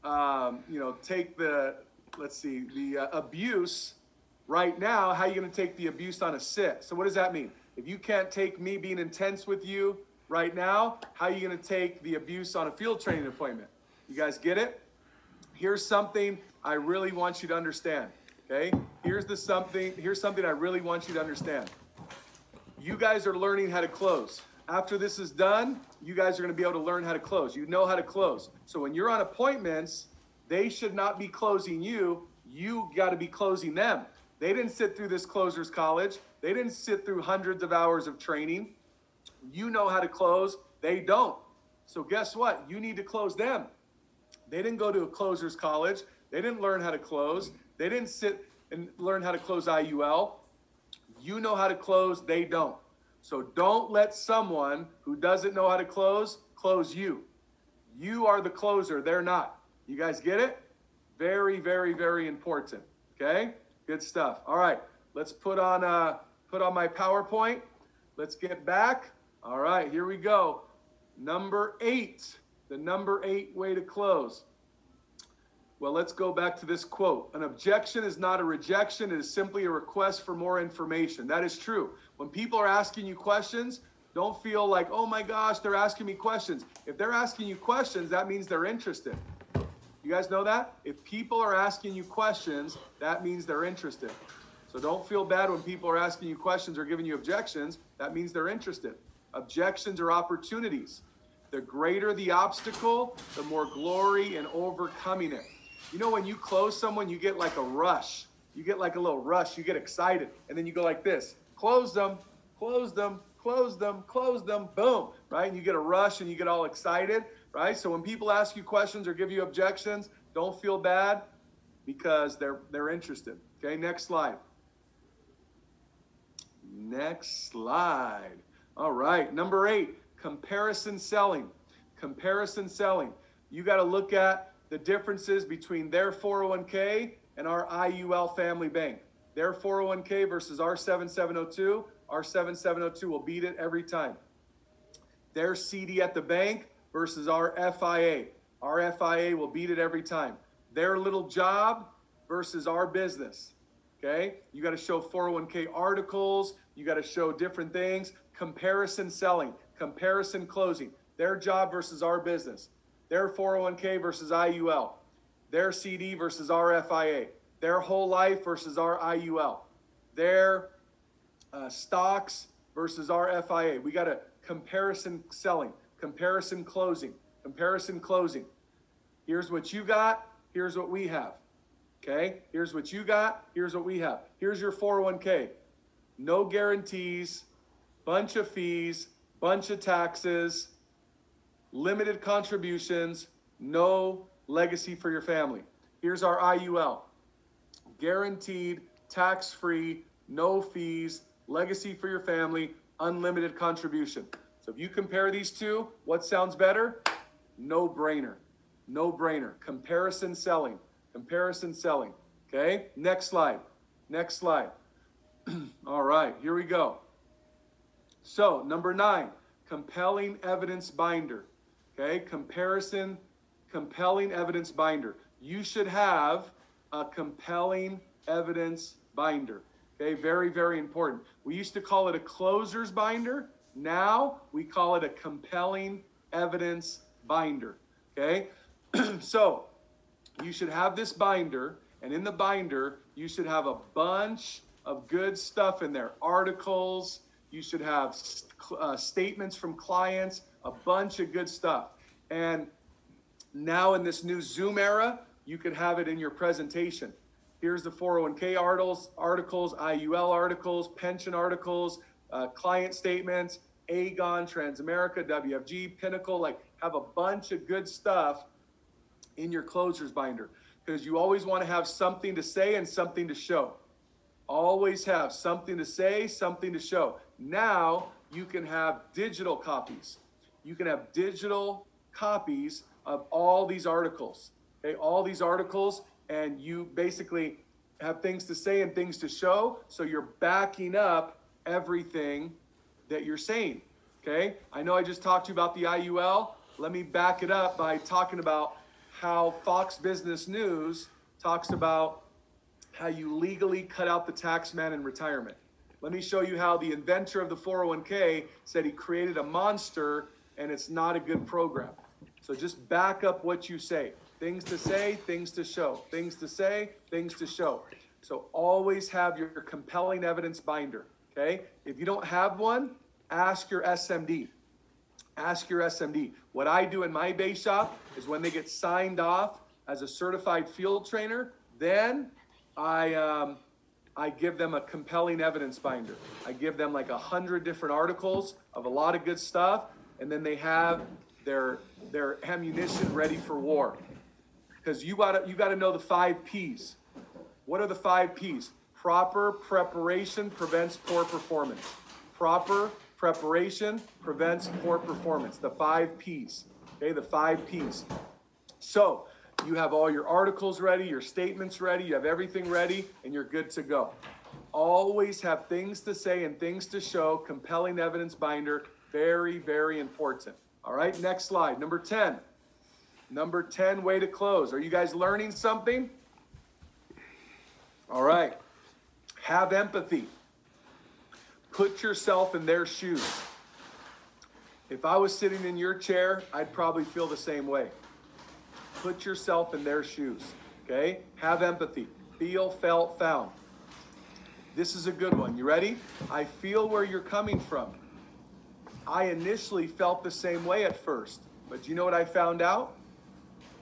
um, you know, take the, let's see, the uh, abuse right now, how are you going to take the abuse on a sit? So what does that mean? If you can't take me being intense with you right now, how are you going to take the abuse on a field training appointment? You guys get it? Here's something I really want you to understand. Okay? Here's the something, here's something I really want you to understand. You guys are learning how to close. After this is done, you guys are going to be able to learn how to close. You know how to close. So when you're on appointments, they should not be closing you. You got to be closing them. They didn't sit through this closers college. They didn't sit through hundreds of hours of training. You know how to close. They don't. So guess what? You need to close them. They didn't go to a closers college. They didn't learn how to close. They didn't sit and learn how to close IUL. You know how to close. They don't. So don't let someone who doesn't know how to close close you. You are the closer. They're not. You guys get it? Very, very, very important. Okay? Good stuff. All right. Let's put on uh put on my PowerPoint. Let's get back. All right, here we go. Number eight. The number eight way to close. Well, let's go back to this quote. An objection is not a rejection, it is simply a request for more information. That is true. When people are asking you questions, don't feel like, oh my gosh, they're asking me questions. If they're asking you questions, that means they're interested. You guys know that? If people are asking you questions, that means they're interested. So don't feel bad when people are asking you questions or giving you objections. That means they're interested. Objections are opportunities. The greater the obstacle, the more glory in overcoming it. You know, when you close someone, you get like a rush. You get like a little rush. You get excited. And then you go like this close them, close them, close them, close them, boom, right? And you get a rush and you get all excited, right? So when people ask you questions or give you objections, don't feel bad because they're they're interested. Okay, next slide. Next slide. All right, number eight, comparison selling. Comparison selling. You got to look at the differences between their 401k and our IUL family bank. Their 401k versus our 7702, our 7702 will beat it every time. Their CD at the bank versus our FIA. Our FIA will beat it every time. Their little job versus our business. Okay? You got to show 401k articles, you got to show different things, comparison selling, comparison closing. Their job versus our business. Their 401k versus IUL. Their CD versus our FIA. Their whole life versus our IUL. Their uh, stocks versus our FIA. We got a comparison selling, comparison closing, comparison closing. Here's what you got, here's what we have. Okay, here's what you got, here's what we have. Here's your 401k. No guarantees, bunch of fees, bunch of taxes, limited contributions, no legacy for your family. Here's our IUL guaranteed, tax free, no fees, legacy for your family, unlimited contribution. So if you compare these two, what sounds better? No brainer. No brainer. Comparison selling. Comparison selling. Okay, next slide. Next slide. All right, here we go. So, number nine, compelling evidence binder. Okay, comparison, compelling evidence binder. You should have a compelling evidence binder. Okay, very, very important. We used to call it a closer's binder. Now we call it a compelling evidence binder. Okay, so you should have this binder, and in the binder, you should have a bunch of good stuff in there articles, you should have uh, statements from clients, a bunch of good stuff. And now in this new Zoom era, you could have it in your presentation. Here's the 401k articles, articles, IUL articles, pension articles, uh, client statements, Aegon, Transamerica, WFG, Pinnacle. Like, have a bunch of good stuff in your closers binder because you always want to have something to say and something to show. Always have something to say, something to show. Now you can have digital copies. You can have digital copies of all these articles. Okay, all these articles, and you basically have things to say and things to show. So you're backing up everything that you're saying. Okay, I know I just talked to you about the IUL. Let me back it up by talking about how Fox Business News talks about how you legally cut out the tax man in retirement. Let me show you how the inventor of the 401k said he created a monster and it's not a good program. So just back up what you say. Things to say, things to show. Things to say, things to show. So always have your compelling evidence binder. Okay? If you don't have one, ask your SMD. Ask your SMD. What I do in my base shop is when they get signed off as a certified field trainer, then I um, I give them a compelling evidence binder. I give them like a hundred different articles of a lot of good stuff, and then they have their their ammunition ready for war. Because you gotta you gotta know the five P's. What are the five P's? Proper preparation prevents poor performance. Proper preparation prevents poor performance. The five P's. Okay, the five P's. So you have all your articles ready, your statements ready, you have everything ready, and you're good to go. Always have things to say and things to show. Compelling evidence binder, very, very important. All right, next slide. Number 10, Number 10, way to close. Are you guys learning something? All right. Have empathy. Put yourself in their shoes. If I was sitting in your chair, I'd probably feel the same way. Put yourself in their shoes. Okay? Have empathy. Feel, felt, found. This is a good one. You ready? I feel where you're coming from. I initially felt the same way at first, but you know what I found out?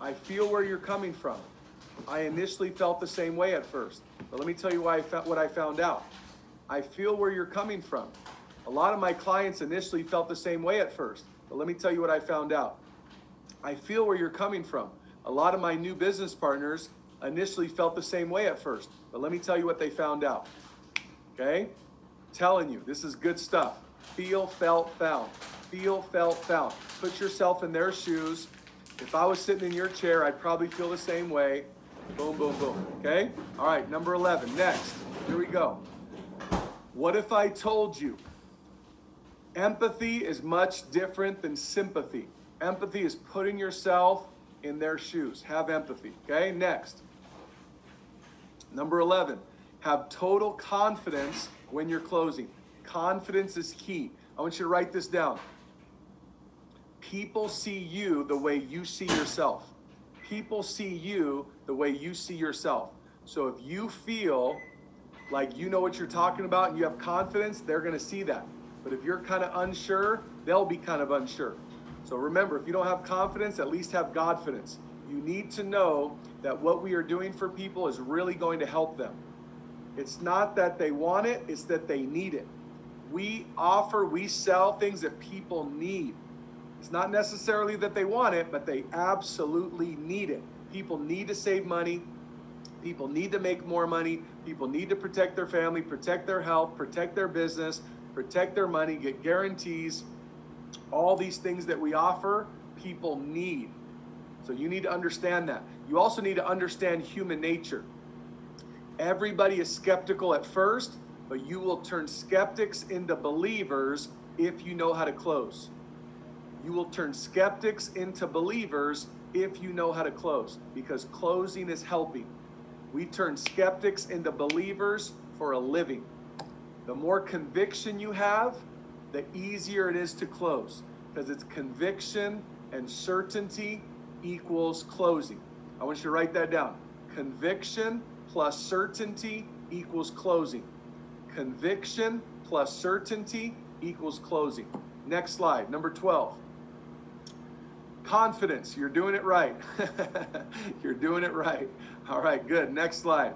I feel where you're coming from. I initially felt the same way at first, but let me tell you why I found, what I found out. I feel where you're coming from. A lot of my clients initially felt the same way at first, but let me tell you what I found out. I feel where you're coming from. A lot of my new business partners initially felt the same way at first, but let me tell you what they found out. Okay? Telling you, this is good stuff. Feel, felt, found. Feel, felt, found. Put yourself in their shoes. If I was sitting in your chair, I'd probably feel the same way. Boom, boom, boom. Okay? All right, number 11. Next. Here we go. What if I told you empathy is much different than sympathy? Empathy is putting yourself in their shoes. Have empathy. Okay? Next. Number 11. Have total confidence when you're closing. Confidence is key. I want you to write this down. People see you the way you see yourself. People see you the way you see yourself. So if you feel like you know what you're talking about and you have confidence, they're going to see that. But if you're kind of unsure, they'll be kind of unsure. So remember, if you don't have confidence, at least have Godfidence. You need to know that what we are doing for people is really going to help them. It's not that they want it, it's that they need it. We offer, we sell things that people need. It's not necessarily that they want it, but they absolutely need it. People need to save money. People need to make more money. People need to protect their family, protect their health, protect their business, protect their money, get guarantees. All these things that we offer, people need. So you need to understand that. You also need to understand human nature. Everybody is skeptical at first, but you will turn skeptics into believers if you know how to close. You will turn skeptics into believers if you know how to close, because closing is helping. We turn skeptics into believers for a living. The more conviction you have, the easier it is to close, because it's conviction and certainty equals closing. I want you to write that down. Conviction plus certainty equals closing. Conviction plus certainty equals closing. Next slide, number 12. Confidence, you're doing it right. you're doing it right. All right, good. Next slide.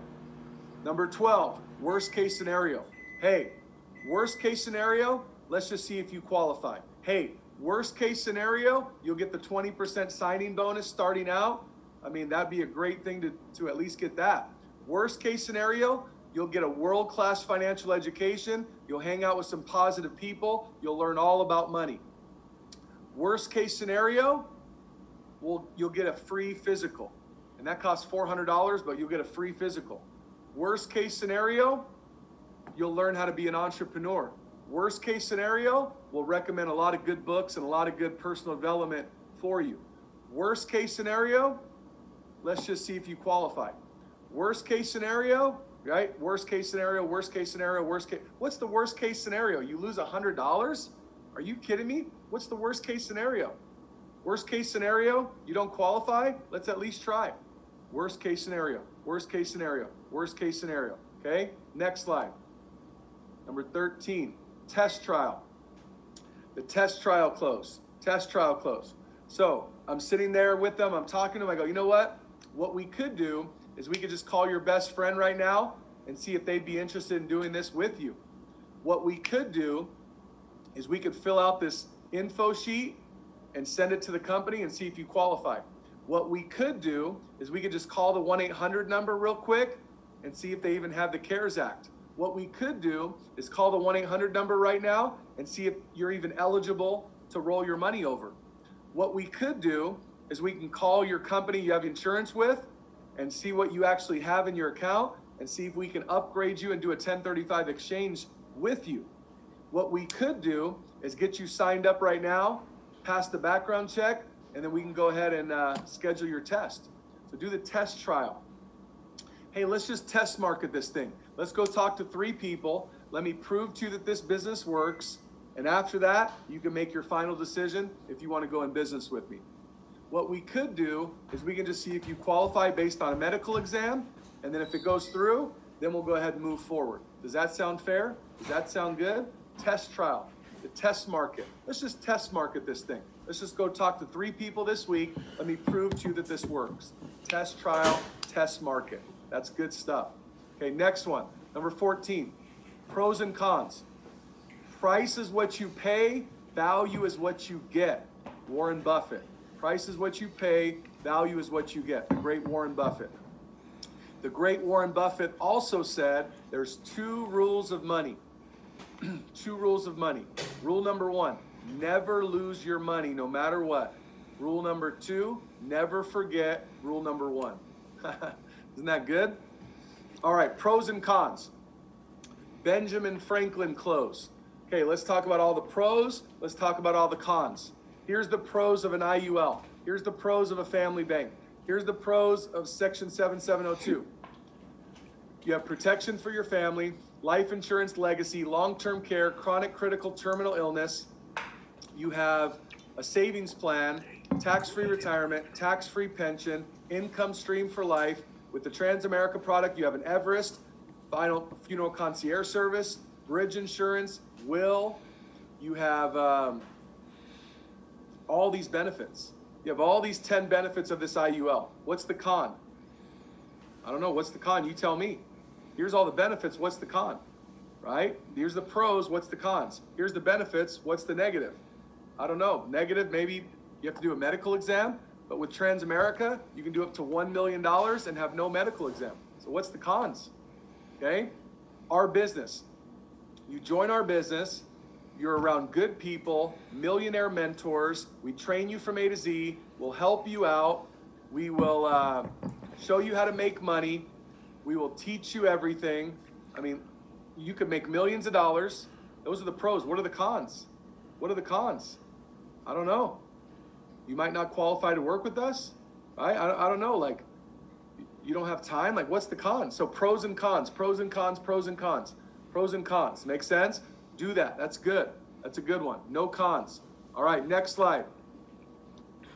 Number 12, worst case scenario. Hey, worst case scenario, let's just see if you qualify. Hey, worst case scenario, you'll get the 20% signing bonus starting out. I mean, that'd be a great thing to, to at least get that. Worst case scenario, you'll get a world class financial education. You'll hang out with some positive people. You'll learn all about money. Worst case scenario, well, you'll get a free physical. And that costs $400, but you'll get a free physical. Worst case scenario, you'll learn how to be an entrepreneur. Worst case scenario, we'll recommend a lot of good books and a lot of good personal development for you. Worst case scenario, let's just see if you qualify. Worst case scenario, right? Worst case scenario, worst case scenario, worst case. What's the worst case scenario? You lose $100? Are you kidding me? What's the worst case scenario? Worst case scenario, you don't qualify? Let's at least try. Worst case scenario, worst case scenario, worst case scenario. Okay, next slide. Number 13, test trial. The test trial close. Test trial close. So I'm sitting there with them, I'm talking to them. I go, you know what? What we could do is we could just call your best friend right now and see if they'd be interested in doing this with you. What we could do is we could fill out this info sheet and send it to the company and see if you qualify. What we could do is we could just call the 1 800 number real quick and see if they even have the CARES Act. What we could do is call the 1 800 number right now and see if you're even eligible to roll your money over. What we could do is we can call your company you have insurance with and see what you actually have in your account and see if we can upgrade you and do a 1035 exchange with you. What we could do is get you signed up right now, pass the background check, and then we can go ahead and uh, schedule your test. So do the test trial. Hey, let's just test market this thing. Let's go talk to three people. Let me prove to you that this business works. And after that, you can make your final decision if you want to go in business with me. What we could do is we can just see if you qualify based on a medical exam, and then if it goes through, then we'll go ahead and move forward. Does that sound fair? Does that sound good? Test trial, the test market. Let's just test market this thing. Let's just go talk to three people this week. Let me prove to you that this works. Test trial, test market. That's good stuff. Okay, next one. Number 14. Pros and cons. Price is what you pay, value is what you get. Warren Buffett. Price is what you pay, value is what you get. The great Warren Buffett. The great Warren Buffett also said there's two rules of money. two rules of money. Rule number one never lose your money no matter what. Rule number two never forget rule number one. Isn't that good? All right, pros and cons. Benjamin Franklin close. Okay, let's talk about all the pros. Let's talk about all the cons. Here's the pros of an IUL. Here's the pros of a family bank. Here's the pros of Section 7702. You have protection for your family, life insurance legacy, long term care, chronic critical terminal illness. You have a savings plan, tax free retirement, tax free pension, income stream for life. With the Transamerica product, you have an Everest, final funeral concierge service, bridge insurance, will. You have um, all these benefits. You have all these 10 benefits of this IUL. What's the con? I don't know. What's the con? You tell me. Here's all the benefits. What's the con? Right? Here's the pros. What's the cons? Here's the benefits. What's the negative? I don't know. Negative, maybe you have to do a medical exam, but with Transamerica, you can do up to $1 million and have no medical exam. So, what's the cons? Okay? Our business. You join our business, you're around good people, millionaire mentors. We train you from A to Z. We'll help you out. We will uh, show you how to make money. We will teach you everything. I mean, you could make millions of dollars. Those are the pros. What are the cons? What are the cons? I don't know. You might not qualify to work with us. I, I, I don't know. Like, you don't have time. Like, what's the cons? So, pros and cons, pros and cons, pros and cons, pros and cons. Make sense? Do that. That's good. That's a good one. No cons. All right, next slide.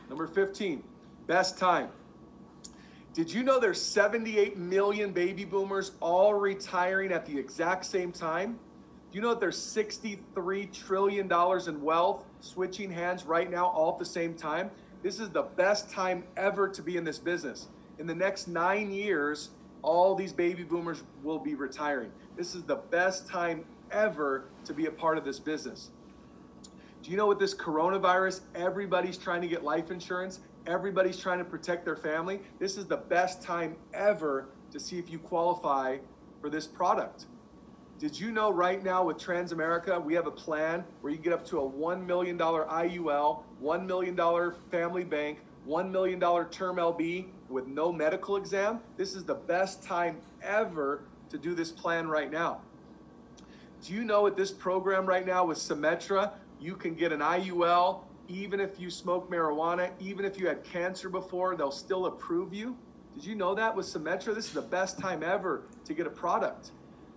Number 15, best time. Did you know there's 78 million baby boomers all retiring at the exact same time? Do you know that there's 63 trillion dollars in wealth switching hands right now all at the same time? This is the best time ever to be in this business. In the next 9 years, all these baby boomers will be retiring. This is the best time ever to be a part of this business. Do you know with this coronavirus, everybody's trying to get life insurance? Everybody's trying to protect their family. This is the best time ever to see if you qualify for this product. Did you know right now with Transamerica, we have a plan where you get up to a $1 million IUL, $1 million family bank, $1 million term LB with no medical exam? This is the best time ever to do this plan right now. Do you know at this program right now with Symetra, you can get an IUL even if you smoke marijuana, even if you had cancer before, they'll still approve you? Did you know that with Symetra? This is the best time ever to get a product.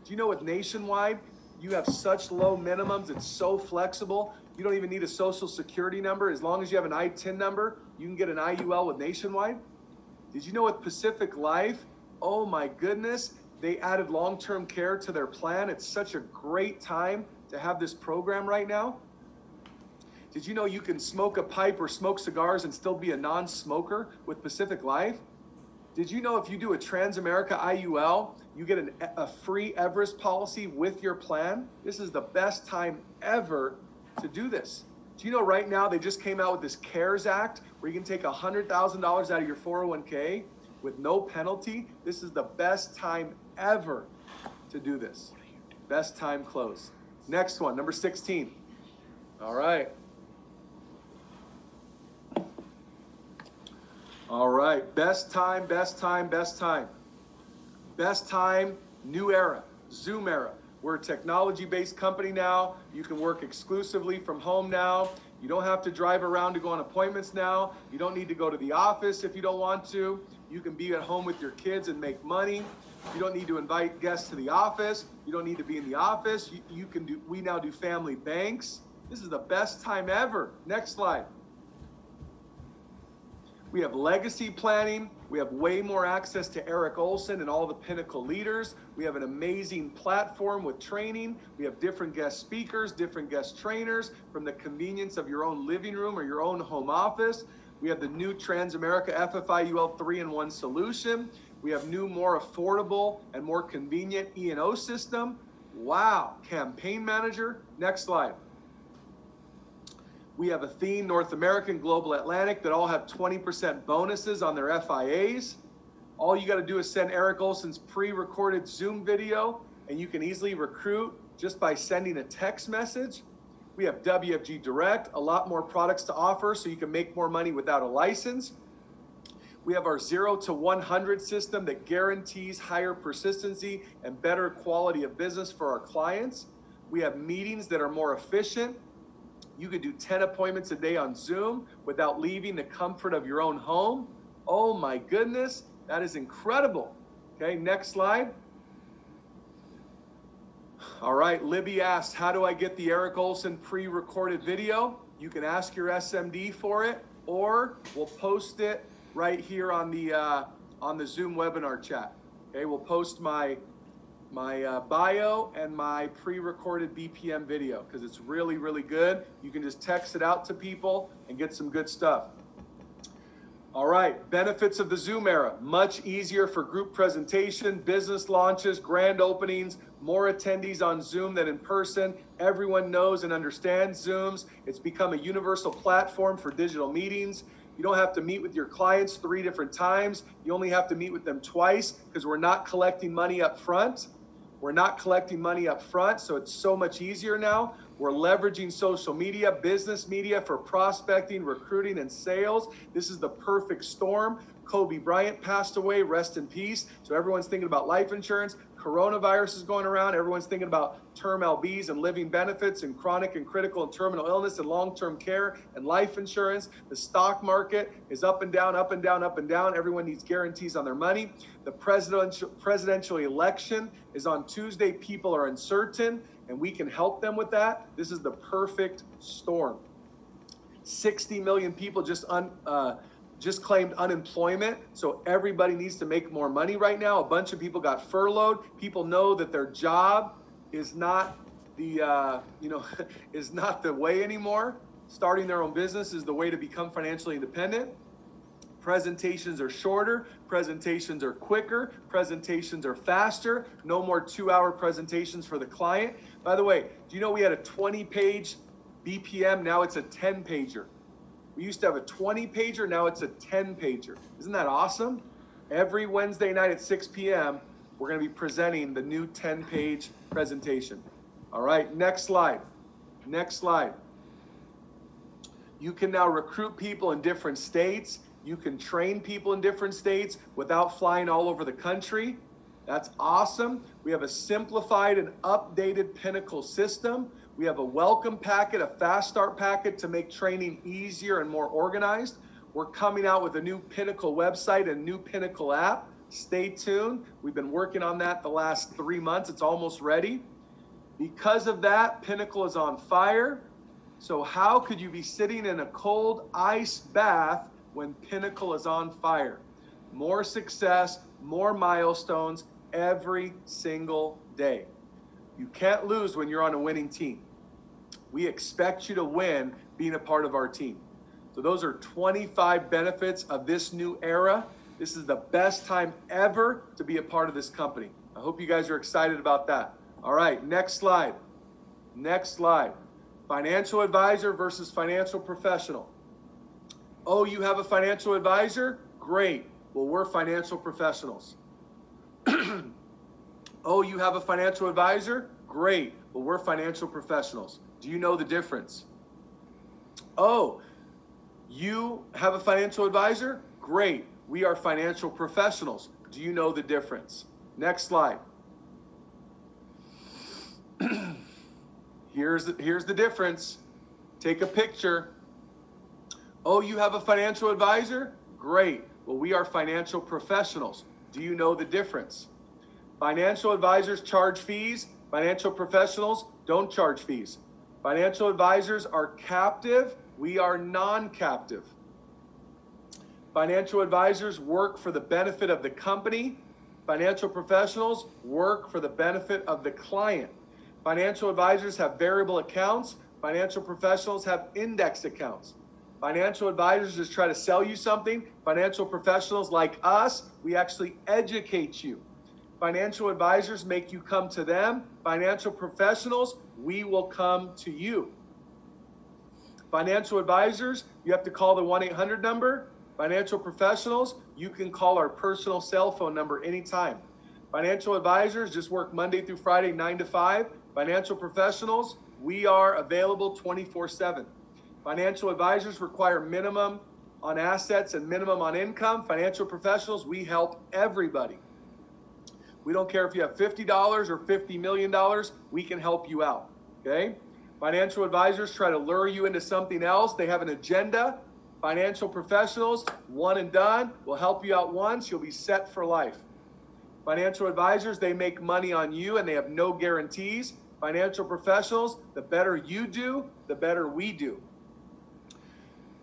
Do you know with Nationwide, you have such low minimums, it's so flexible. You don't even need a social security number. As long as you have an ITIN number, you can get an IUL with Nationwide. Did you know with Pacific Life, oh my goodness, they added long term care to their plan. It's such a great time to have this program right now. Did you know you can smoke a pipe or smoke cigars and still be a non smoker with Pacific Life? Did you know if you do a Transamerica IUL, you get an, a free Everest policy with your plan? This is the best time ever to do this. Do you know right now they just came out with this CARES Act where you can take $100,000 out of your 401k with no penalty? This is the best time ever to do this. Best time close. Next one, number 16. All right. All right, best time, best time, best time. Best time, new era, Zoom era. We're a technology based company now. You can work exclusively from home now. You don't have to drive around to go on appointments now. You don't need to go to the office if you don't want to. You can be at home with your kids and make money. You don't need to invite guests to the office. You don't need to be in the office. You, you can do, we now do family banks. This is the best time ever. Next slide. We have legacy planning. We have way more access to Eric Olsen and all the pinnacle leaders. We have an amazing platform with training. We have different guest speakers, different guest trainers from the convenience of your own living room or your own home office. We have the new Transamerica FFI UL 3 in 1 solution. We have new, more affordable and more convenient E&O system. Wow, campaign manager. Next slide. We have Athene, North American, Global Atlantic that all have 20% bonuses on their FIAs. All you got to do is send Eric Olsen's pre recorded Zoom video, and you can easily recruit just by sending a text message. We have WFG Direct, a lot more products to offer so you can make more money without a license. We have our 0 to 100 system that guarantees higher persistency and better quality of business for our clients. We have meetings that are more efficient you could do 10 appointments a day on Zoom without leaving the comfort of your own home. Oh my goodness, that is incredible. Okay, next slide. All right, Libby asked, How do I get the Eric Olsen pre recorded video? You can ask your SMD for it, or we'll post it right here on the, uh, on the Zoom webinar chat. Okay, we'll post my my uh, bio and my pre-recorded BPM video because it's really, really good. You can just text it out to people and get some good stuff. All right, benefits of the Zoom era. Much easier for group presentation, business launches, grand openings, more attendees on Zoom than in person. Everyone knows and understands Zooms. It's become a universal platform for digital meetings. You don't have to meet with your clients three different times. You only have to meet with them twice because we're not collecting money up front. We're not collecting money up front, so it's so much easier now. We're leveraging social media, business media for prospecting, recruiting, and sales. This is the perfect storm. Kobe Bryant passed away, rest in peace. So everyone's thinking about life insurance. Coronavirus is going around. Everyone's thinking about term LBs and living benefits and chronic and critical and terminal illness and long term care and life insurance. The stock market is up and down, up and down, up and down. Everyone needs guarantees on their money. The presidential, presidential election is on Tuesday. People are uncertain, and we can help them with that. This is the perfect storm. 60 million people just un, uh, just claimed unemployment. So everybody needs to make more money right now. A bunch of people got furloughed. People know that their job is not the uh, you know is not the way anymore. Starting their own business is the way to become financially independent. Presentations are shorter, presentations are quicker, presentations are faster. No more two hour presentations for the client. By the way, do you know we had a 20 page BPM? Now it's a 10 pager. We used to have a 20 pager, now it's a 10 pager. Isn't that awesome? Every Wednesday night at 6 p.m., we're going to be presenting the new 10 page presentation. All right, next slide. Next slide. You can now recruit people in different states. You can train people in different states without flying all over the country. That's awesome. We have a simplified and updated Pinnacle system. We have a welcome packet, a fast start packet to make training easier and more organized. We're coming out with a new Pinnacle website, a new Pinnacle app. Stay tuned. We've been working on that the last three months. It's almost ready. Because of that, Pinnacle is on fire. So, how could you be sitting in a cold ice bath when Pinnacle is on fire? More success, more milestones every single day. You can't lose when you're on a winning team. We expect you to win being a part of our team. So, those are 25 benefits of this new era. This is the best time ever to be a part of this company. I hope you guys are excited about that. All right, next slide. Next slide. Financial advisor versus financial professional. Oh, you have a financial advisor? Great. Well, we're financial professionals. oh, you have a financial advisor? Great. Well, we're financial professionals. Do you know the difference? Oh, you have a financial advisor? Great. We are financial professionals. Do you know the difference? Next slide. Here's the, here's the difference. Take a picture. Oh, you have a financial advisor? Great. Well, we are financial professionals. Do you know the difference? Financial advisors charge fees. Financial professionals don't charge fees. Financial advisors are captive. We are non captive. Financial advisors work for the benefit of the company. Financial professionals work for the benefit of the client. Financial advisors have variable accounts. Financial professionals have index accounts. Financial advisors just try to sell you something. Financial professionals like us, we actually educate you. Financial advisors make you come to them. Financial professionals, we will come to you. Financial advisors, you have to call the 1 800 number. Financial professionals, you can call our personal cell phone number anytime. Financial advisors just work Monday through Friday, 9 to 5. Financial professionals, we are available 24 7. Financial advisors require minimum on assets and minimum on income. Financial professionals, we help everybody. We don't care if you have $50 or $50 million, we can help you out. Okay? Financial advisors try to lure you into something else. They have an agenda. Financial professionals, one and done, will help you out once, you'll be set for life. Financial advisors, they make money on you and they have no guarantees. Financial professionals, the better you do, the better we do.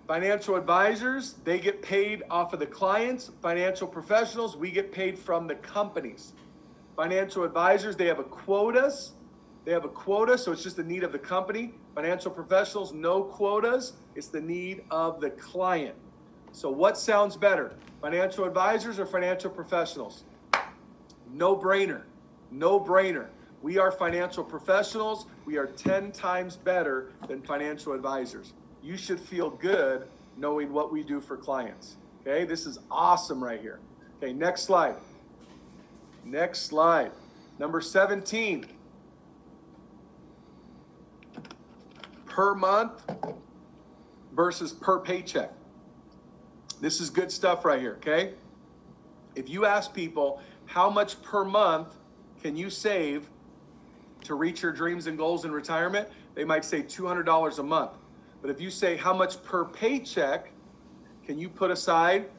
Financial advisors, they get paid off of the clients. Financial professionals, we get paid from the companies. Financial advisors, they have a quotas. They have a quota, so it's just the need of the company. Financial professionals, no quotas. It's the need of the client. So, what sounds better, financial advisors or financial professionals? No brainer. No brainer. We are financial professionals. We are 10 times better than financial advisors. You should feel good knowing what we do for clients. Okay, this is awesome right here. Okay, next slide. Next slide. Number 17. Per month versus per paycheck. This is good stuff right here, okay? If you ask people how much per month can you save to reach your dreams and goals in retirement, they might say $200 a month. But if you say how much per paycheck can you put aside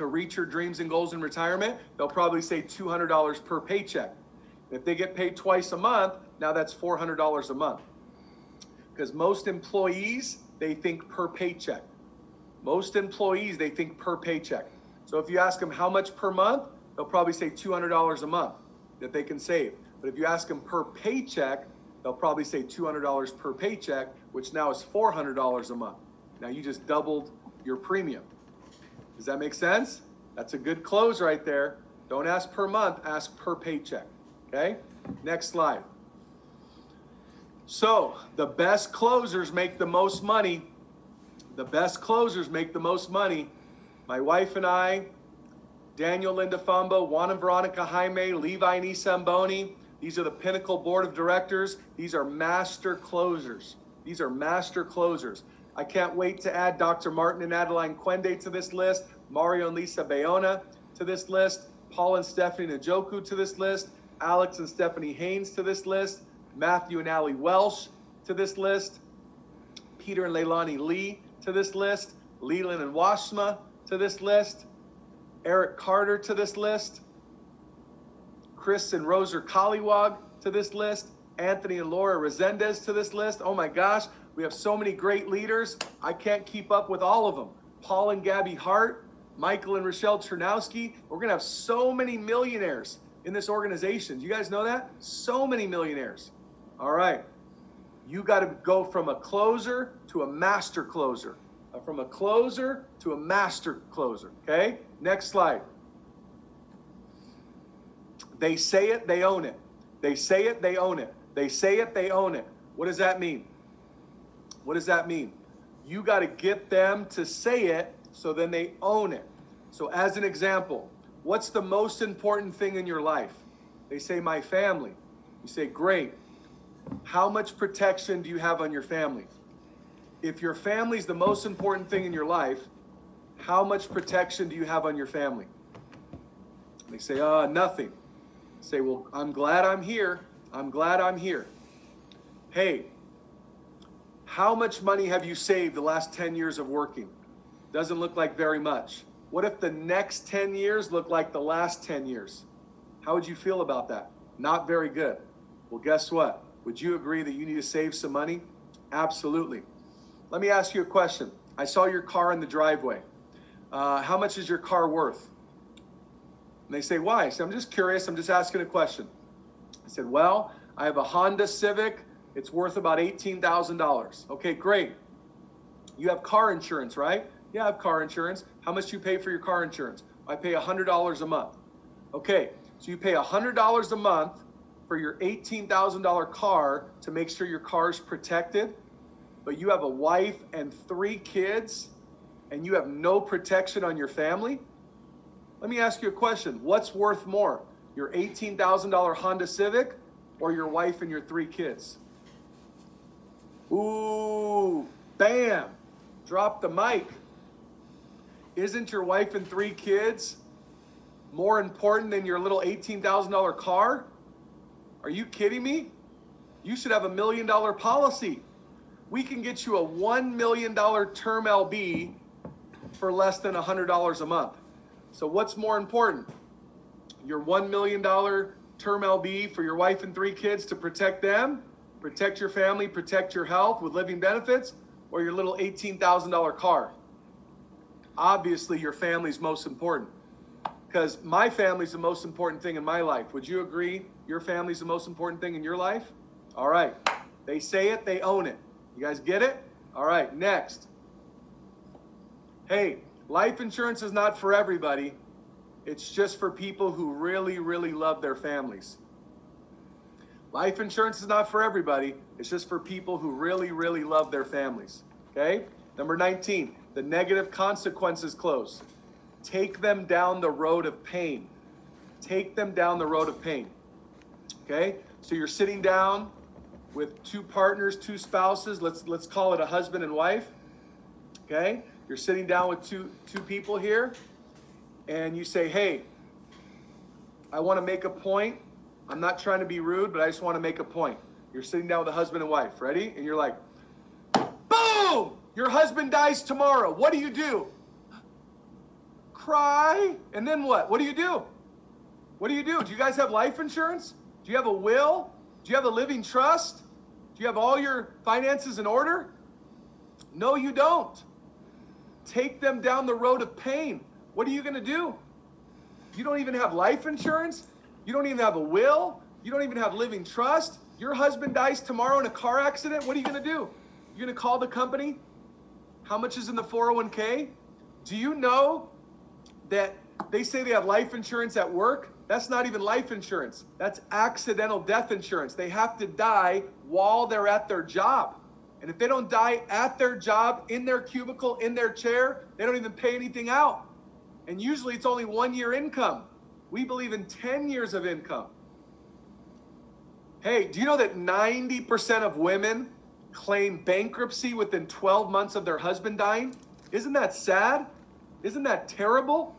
to reach your dreams and goals in retirement, they'll probably say $200 per paycheck. If they get paid twice a month, now that's $400 a month. Because most employees, they think per paycheck. Most employees, they think per paycheck. So if you ask them how much per month, they'll probably say $200 a month that they can save. But if you ask them per paycheck, they'll probably say $200 per paycheck, which now is $400 a month. Now you just doubled your premium. Does that make sense? That's a good close right there. Don't ask per month, ask per paycheck. Okay? Next slide. So, the best closers make the most money. The best closers make the most money. My wife and I, Daniel Linda Fumbo, Juan and Veronica Jaime, Levi Nisamboni, these are the Pinnacle Board of Directors. These are master closers. These are master closers. I can't wait to add Dr. Martin and Adeline Quende to this list, Mario and Lisa Bayona to this list, Paul and Stephanie Njoku to this list, Alex and Stephanie Haynes to this list, Matthew and Allie Welsh to this list, Peter and Leilani Lee to this list, Leland and Washma to this list, Eric Carter to this list, Chris and Roser Collywog to this list, Anthony and Laura Resendez to this list. Oh my gosh, we have so many great leaders. I can't keep up with all of them. Paul and Gabby Hart, Michael and Rochelle Chernowski. We're going to have so many millionaires in this organization. Do you guys know that? So many millionaires. All right. You got to go from a closer to a master closer. Uh, from a closer to a master closer. Okay? Next slide. They say it, they own it. They say it, they own it. They say it, they own it. What does that mean? What does that mean? You got to get them to say it so then they own it. So, as an example, what's the most important thing in your life? They say, My family. You say, Great. How much protection do you have on your family? If your family is the most important thing in your life, how much protection do you have on your family? They say, uh, nothing. Say, well, I'm glad I'm here. I'm glad I'm here. hey, how much money have you saved the last 10 years of working? Doesn't look like very much. What if the next 10 years look like the last 10 years? How would you feel about that? Not very good. Well, guess what? Would you agree that you need to save some money? Absolutely. Let me ask you a question. I saw your car in the driveway. Uh, how much is your car worth? And they say, why? I said, I'm just curious. I'm just asking a question. I said, well, I have a Honda Civic. It's worth about $18,000. Okay, great. You have car insurance, right? Yeah, I have car insurance. How much do you pay for your car insurance? I pay $100 a month. Okay, so you pay $100 a month for your $18,000 car to make sure your car is protected, but you have a wife and three kids and you have no protection on your family? Let me ask you a question. What's worth more, your $18,000 Honda Civic or your wife and your three kids? Ooh, bam, drop the mic. Isn't your wife and three kids more important than your little $18,000 car? Are you kidding me? You should have a million dollar policy. We can get you a $1 million term LB for less than $100 a month. So, what's more important? Your $1 million term LB for your wife and three kids to protect them, protect your family, protect your health with living benefits, or your little $18,000 car? Obviously, your family's most important because my family's the most important thing in my life. Would you agree your family's the most important thing in your life? All right. They say it, they own it. You guys get it? All right, next. Hey, life insurance is not for everybody. It's just for people who really, really love their families. Life insurance is not for everybody. It's just for people who really, really love their families. Okay? Number 19, the negative consequences close. Take them down the road of pain. Take them down the road of pain. Okay? So you're sitting down with two partners, two spouses, let's let's call it a husband and wife. Okay? You're sitting down with two two people here and you say, "Hey, I want to make a point. I'm not trying to be rude, but I just want to make a point." You're sitting down with a husband and wife, ready? And you're like, "Boom! Your husband dies tomorrow. What do you do?" Cry. And then what? What do you do? What do you do? Do you guys have life insurance? Do you have a will? Do you have a living trust? Do you have all your finances in order? No, you don't. Take them down the road of pain. What are you going to do? You don't even have life insurance. You don't even have a will. You don't even have living trust. Your husband dies tomorrow in a car accident. What are you going to do? You're going to call the company? How much is in the 401k? Do you know that they say they have life insurance at work? That's not even life insurance. That's accidental death insurance. They have to die while they're at their job. And if they don't die at their job, in their cubicle, in their chair, they don't even pay anything out. And usually it's only one year income. We believe in 10 years of income. Hey, do you know that 90% of women claim bankruptcy within 12 months of their husband dying? Isn't that sad? Isn't that terrible?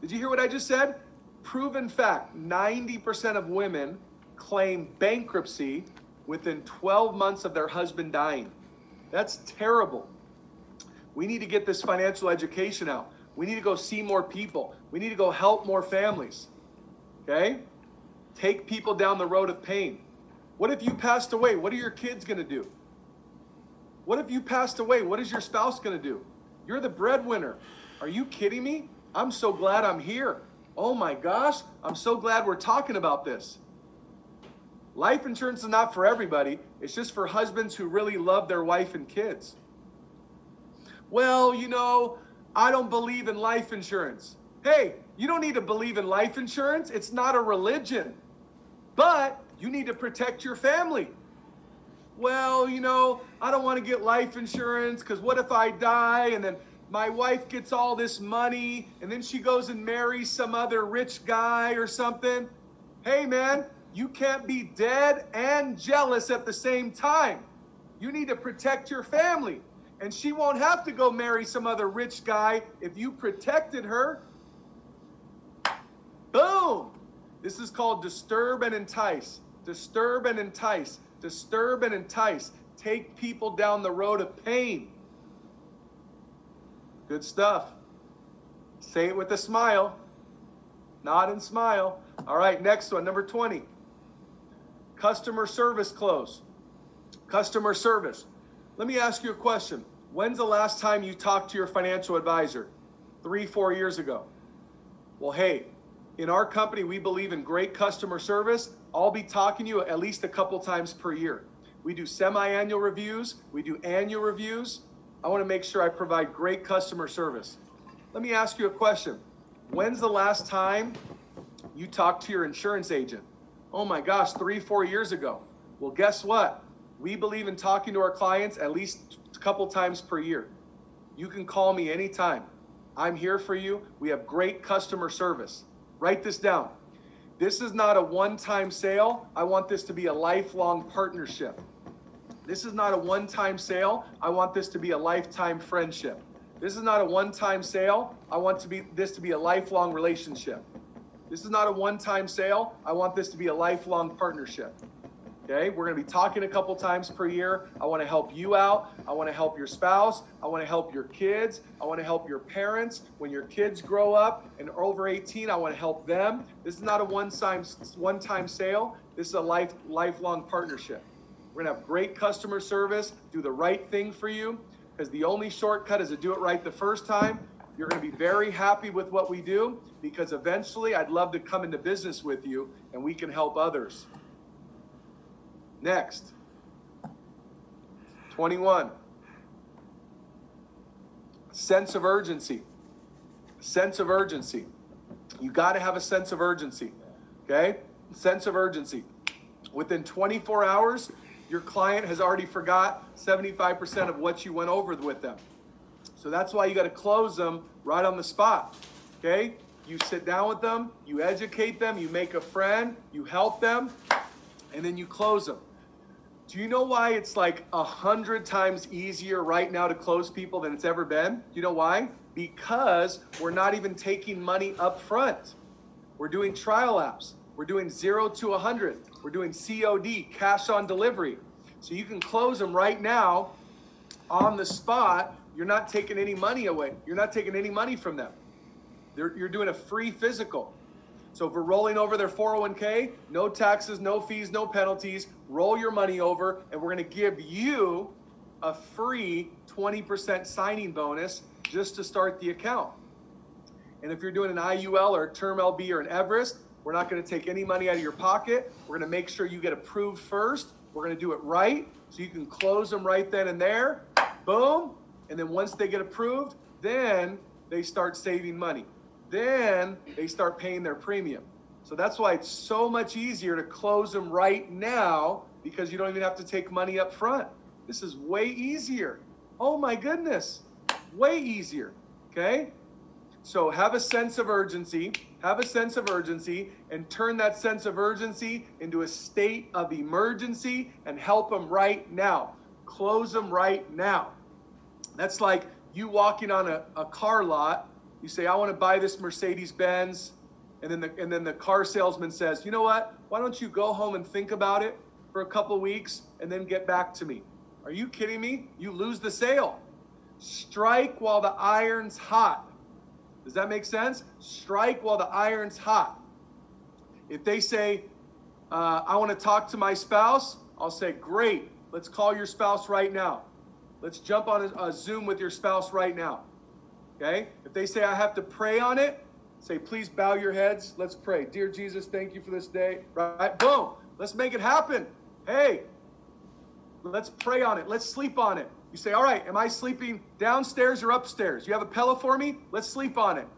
Did you hear what I just said? proven fact 90% of women claim bankruptcy within 12 months of their husband dying. That's terrible. We need to get this financial education out. We need to go see more people. We need to go help more families. Okay? Take people down the road of pain. What if you passed away? What are your kids going to do? What if you passed away? What is your spouse going to do? You're the breadwinner. Are you kidding me? I'm so glad I'm here. Oh my gosh, I'm so glad we're talking about this. Life insurance is not for everybody, it's just for husbands who really love their wife and kids. Well, you know, I don't believe in life insurance. Hey, you don't need to believe in life insurance, it's not a religion. But you need to protect your family. Well, you know, I don't want to get life insurance because what if I die and then my wife gets all this money and then she goes and marries some other rich guy or something. Hey, man, you can't be dead and jealous at the same time. You need to protect your family. And she won't have to go marry some other rich guy if you protected her. Boom! This is called disturb and entice. Disturb and entice. disturb and entice, take people down the road of pain. Good stuff. Say it with a smile. Nod and smile. All right, next one, number 20. Customer service close. Customer service. Let me ask you a question. When's the last time you talked to your financial advisor? Three, four years ago. Well, hey, in our company, we believe in great customer service. I'll be talking to you at least a couple times per year. We do semi annual reviews, we do annual reviews. I want to make sure I provide great customer service. Let me ask you a question. When's the last time you talked to your insurance agent? Oh my gosh, three, four years ago. Well, guess what? We believe in talking to our clients at least a couple times per year. You can call me anytime. I'm here for you. We have great customer service. Write this down. This is not a one time sale. I want this to be a lifelong partnership. This is not a one time sale. I want this to be a lifetime friendship. This is not a one time sale. I want to be this to be a lifelong relationship. This is not a one time sale. I want this to be a lifelong partnership. Okay, we're going to be talking a couple times per year. I want to help you out. I want to help your spouse. I want to help your kids. I want to help your parents. When your kids grow up and are over 18, I want to help them. This is not a one-time one-time sale. This is a life lifelong partnership. We're going to have great customer service, do the right thing for you, because the only shortcut is to do it right the first time. You're going to be very happy with what we do because eventually I'd love to come into business with you and we can help others. Next. 21. Sense of urgency. Sense of urgency. You got to have a sense of urgency. Okay? Sense of urgency. Within 24 hours, your client has already forgot 75% of what you went over with them. So that's why you got to close them right on the spot. Okay? You sit down with them, you educate them, you make a friend, you help them, and then you close them. Do you know why it's like a hundred times easier right now to close people than it's ever been? Do you know why? Because we're not even taking money up front. We're doing trial apps. We're doing zero to a hundred. We're doing COD, cash on delivery. So you can close them right now on the spot. You're not taking any money away. You're not taking any money from them. They're, you're doing a free physical. So if we're rolling over their 401k, no taxes, no fees, no penalties, roll your money over, and we're going to give you a free 20% signing bonus just to start the account. And if you're doing an IUL or a term LB or an Everest, we're not going to take any money out of your pocket. We're going to make sure you get approved first. We're going to do it right so you can close them right then and there. Boom. And then once they get approved, then they start saving money. Then they start paying their premium. So that's why it's so much easier to close them right now because you don't even have to take money up front. This is way easier. Oh my goodness. Way easier. Okay? So have a sense of urgency, have a sense of urgency, and turn that sense of urgency into a state of emergency and help them right now. Close them right now. That's like you walking on a, a car lot. You say, I want to buy this Mercedes Benz. And then, the, and then the car salesman says, You know what? Why don't you go home and think about it for a couple weeks and then get back to me? Are you kidding me? You lose the sale. Strike while the iron's hot. Does that make sense? Strike while the iron's hot. If they say, uh, I want to talk to my spouse, I'll say, Great, let's call your spouse right now. Let's jump on a, a Zoom with your spouse right now. Okay? If they say, I have to pray on it, say, Please bow your heads. Let's pray. Dear Jesus, thank you for this day. Right? Boom. Let's make it happen. Hey, let's pray on it. Let's sleep on it. You say, all right, am I sleeping downstairs or upstairs? You have a pillow for me? Let's sleep on it.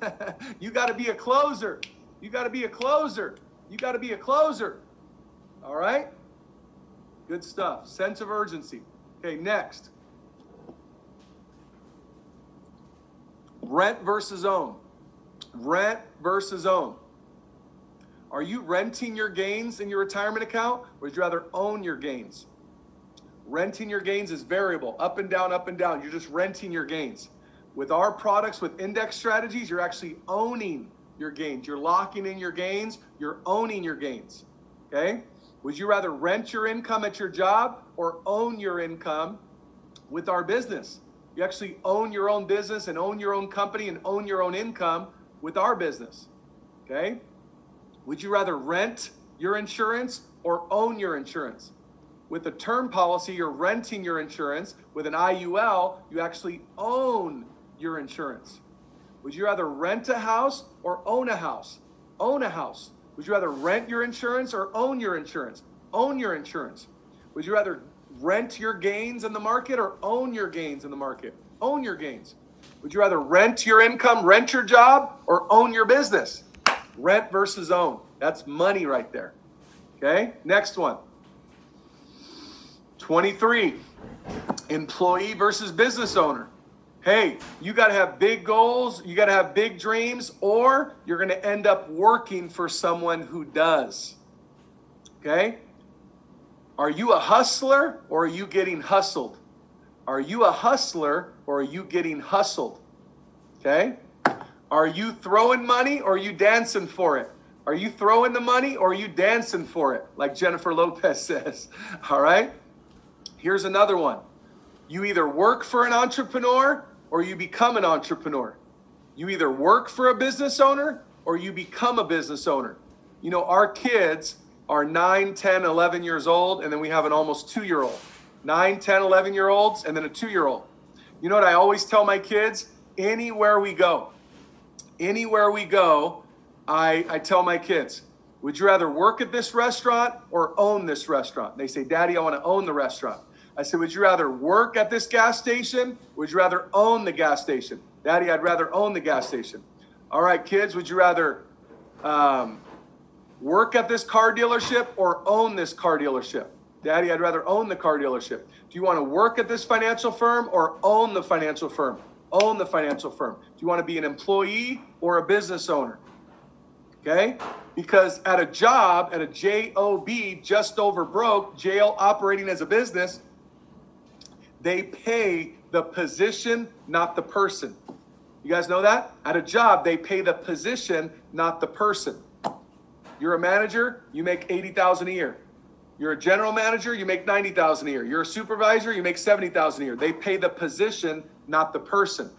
you got to be a closer. You got to be a closer. You got to be a closer. All right? Good stuff. Sense of urgency. Okay, next. Rent versus own. Rent versus own. Are you renting your gains in your retirement account or would you rather own your gains? Renting your gains is variable, up and down, up and down. You're just renting your gains. With our products, with index strategies, you're actually owning your gains. You're locking in your gains, you're owning your gains. Okay? Would you rather rent your income at your job or own your income with our business? You actually own your own business and own your own company and own your own income with our business. Okay? Would you rather rent your insurance or own your insurance? With a term policy, you're renting your insurance. With an IUL, you actually own your insurance. Would you rather rent a house or own a house? Own a house. Would you rather rent your insurance or own your insurance? Own your insurance. Would you rather rent your gains in the market or own your gains in the market? Own your gains. Would you rather rent your income, rent your job, or own your business? Rent versus own. That's money right there. Okay, next one. 23. Employee versus business owner hey, you got to have big goals, you got to have big dreams, or you're going to end up working for someone who does. Okay? Are you a hustler or are you getting hustled? Are you a hustler or are you getting hustled? Okay? Are you throwing money or are you dancing for it? Are you throwing the money or are you dancing for it? Like Jennifer Lopez says. All right? Here's another one. You either work for an entrepreneur or you become an entrepreneur. You either work for a business owner or you become a business owner. You know, our kids are 9, 10, 11 years old, and then we have an almost two year old. 9, 10, 11 year olds, and then a two year old. You know what I always tell my kids? Anywhere we go, anywhere we go, I, I tell my kids, would you rather work at this restaurant or own this restaurant? They say, Daddy, I want to own the restaurant. I said, Would you rather work at this gas station? Would you rather own the gas station? Daddy, I'd rather own the gas station. All right, kids, would you rather um, work at this car dealership or own this car dealership? Daddy, I'd rather own the car dealership. Do you want to work at this financial firm or own the financial firm? Own the financial firm. Do you want to be an employee or a business owner? Okay? Because at a job, at a JOB, just over broke, jail operating as a business, they pay the position, not the person. You guys know that? At a job, they pay the position, not the person. You're a manager, you make 80,000 a year. You're a general manager, you make 90,000 a year. You're a supervisor, you make 70,000 a year. They pay the position, not the person.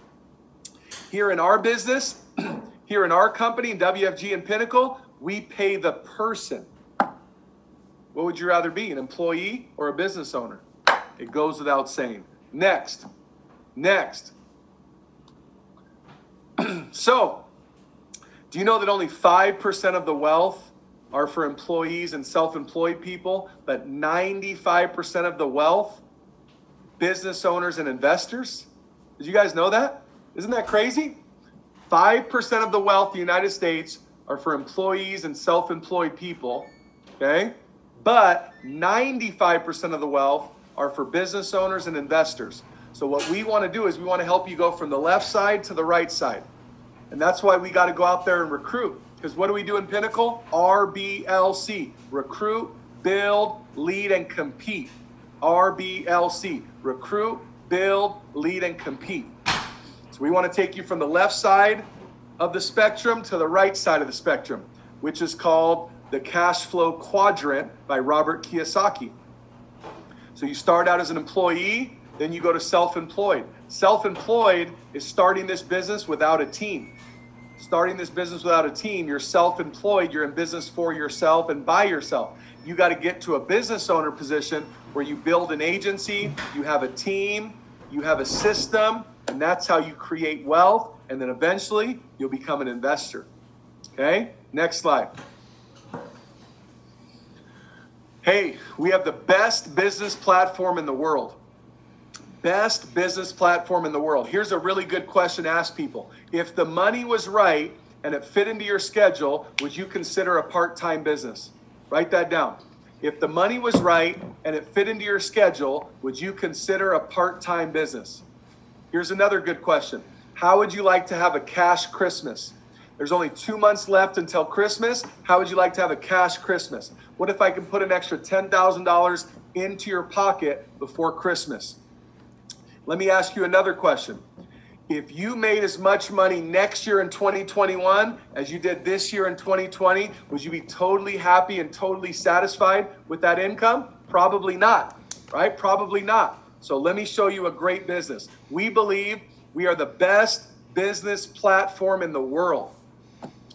Here in our business, here in our company, in WFG and Pinnacle, we pay the person. What would you rather be, an employee or a business owner? It goes without saying. Next. Next. so, do you know that only 5% of the wealth are for employees and self employed people, but 95% of the wealth, business owners and investors? Did you guys know that? Isn't that crazy? 5% of the wealth in the United States are for employees and self employed people, okay? But 95% of the wealth are for business owners and investors. So, what we want to do is we want to help you go from the left side to the right side. And that's why we got to go out there and recruit. Because what do we do in Pinnacle? RBLC recruit, build, lead, and compete. RBLC recruit, build, lead, and compete. So, we want to take you from the left side of the spectrum to the right side of the spectrum, which is called the cash flow quadrant by Robert Kiyosaki. So you start out as an employee, then you go to self employed. Self employed is starting this business without a team. Starting this business without a team, you're self employed, you're in business for yourself and by yourself. You got to get to a business owner position where you build an agency, you have a team, you have a system, and that's how you create wealth. And then eventually you'll become an investor. Okay, next slide. Hey, we have the best business platform in the world. Best business platform in the world. Here's a really good question to ask people. If the money was right and it fit into your schedule, would you consider a part time business? Write that down. If the money was right and it fit into your schedule, would you consider a part time business? Here's another good question How would you like to have a cash Christmas? There's only two months left until Christmas. How would you like to have a cash Christmas? What if I can put an extra $10,000 into your pocket before Christmas? Let me ask you another question. if you made as much money next year in 2021 as you did this year in 2020, would you be totally happy and totally satisfied with that income? Probably not, right? Probably not. So let me show you a great business. We believe we are the best business platform in the world.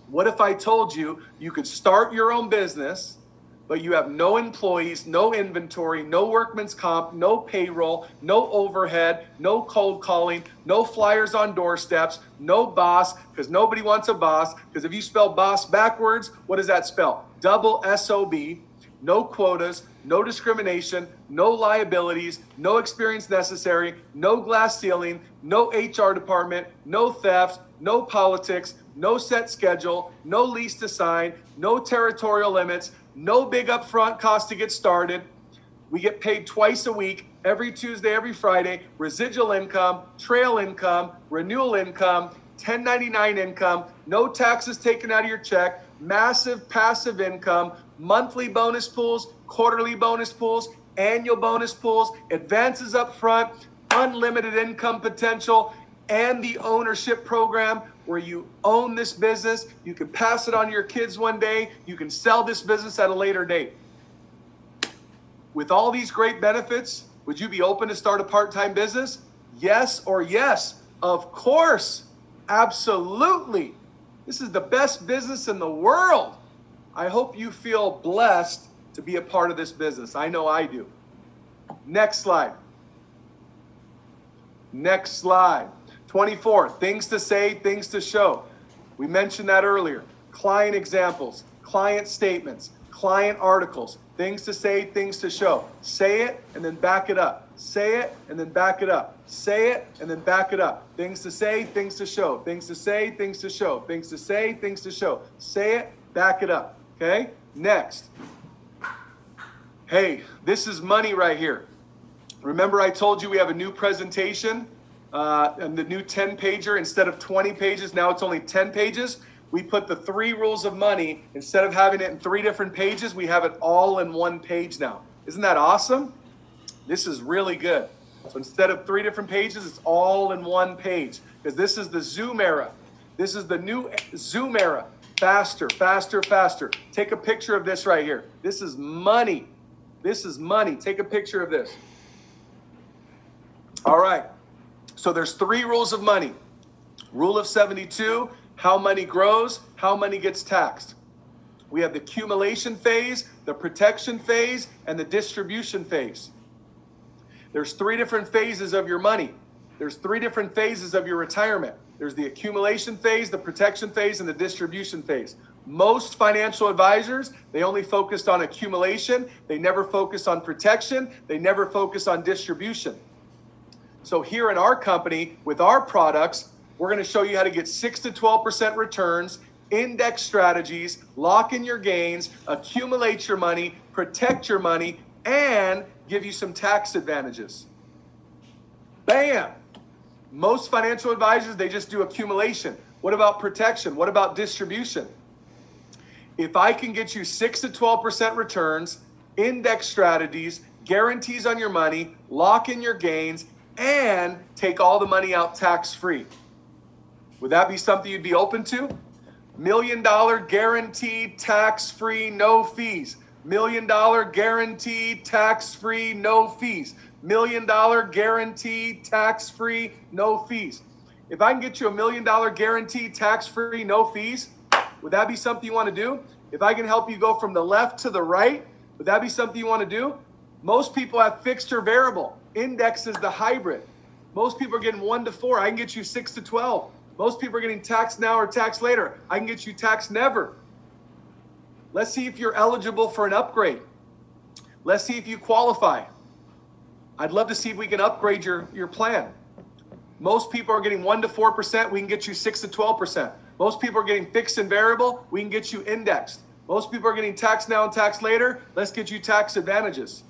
What if I told you you could start your own business? But you have no employees, no inventory, no workman's comp, no payroll, no overhead, no cold calling, no flyers on doorsteps, no boss, because nobody wants a boss. Because if you spell boss backwards, what does that spell? Double SOB, no quotas, no discrimination, no liabilities, no experience necessary, no glass ceiling, no HR department, no theft, no politics, no set schedule, no lease to sign, no territorial limits, no big upfront cost to get started. We get paid twice a week, every Tuesday, every Friday, residual income, trail income, renewal income, 1099 income, no taxes taken out of your check, massive passive income, monthly bonus pools, quarterly bonus pools, annual bonus pools, advances up front, unlimited income potential, and the ownership program where you own this business. You can pass it on to your kids one day. You can sell this business at a later date. With all these great benefits, would you be open to start a part time business? Yes or yes? Of course. Absolutely. This is the best business in the world. I hope you feel blessed to be a part of this business. I know I do. Next slide. Next slide. 24, things to say, things to show. We mentioned that earlier. Client examples, client statements, client articles, things to say, things to show. Say it and then back it up. Say it and then back it up. Say it and then back it up. Things to say, things to show. Things to say, things to show. Things to say, things to show. Say it, back it up. Okay? Next. Hey, this is money right here. Remember, I told you we have a new presentation uh, and the new 10 pager, instead of 20 pages, now it's only 10 pages. We put the three rules of money, instead of having it in three different pages, we have it all in one page now. Isn't that awesome? This is really good. So instead of three different pages, it's all in one page because this is the Zoom era. This is the new Zoom era. Faster, faster, faster. Take a picture of this right here. This is money. This is money. Take a picture of this. All right. So there's three rules of money. Rule of 72, how money grows, how money gets taxed. We have the accumulation phase, the protection phase, and the distribution phase. There's three different phases of your money. There's three different phases of your retirement. There's the accumulation phase, the protection phase, and the distribution phase. Most financial advisors, they only focused on accumulation. They never focus on protection. They never focus on distribution. So here in our company with our products, we're going to show you how to get 6 to 12% returns, index strategies, lock in your gains, accumulate your money, protect your money, and give you some tax advantages. Bam! Most financial advisors, they just do accumulation. What about protection? What about distribution? If I can get you 6 to 12% returns, index strategies, guarantees on your money, lock in your gains, and take all the money out tax free. Would that be something you'd be open to? Million dollar guaranteed tax free, no fees. Million dollar guaranteed tax free, no fees. Million dollar guaranteed tax free, no fees. If I can get you a million dollar guaranteed tax free, no fees, would that be something you want to do? If I can help you go from the left to the right, would that be something you want to do? Most people have fixed or variable. Index is the hybrid. Most people are getting one to four. I can get you six to 12. Most people are getting taxed now or taxed later. I can get you taxed never. Let's see if you're eligible for an upgrade. Let's see if you qualify. I'd love to see if we can upgrade your, your plan. Most people are getting 1% to 4%. We can get you 6 to 12%. Most people are getting fixed and variable. We can get you indexed. Most people are getting taxed now and taxed later. Let's get you tax advantages.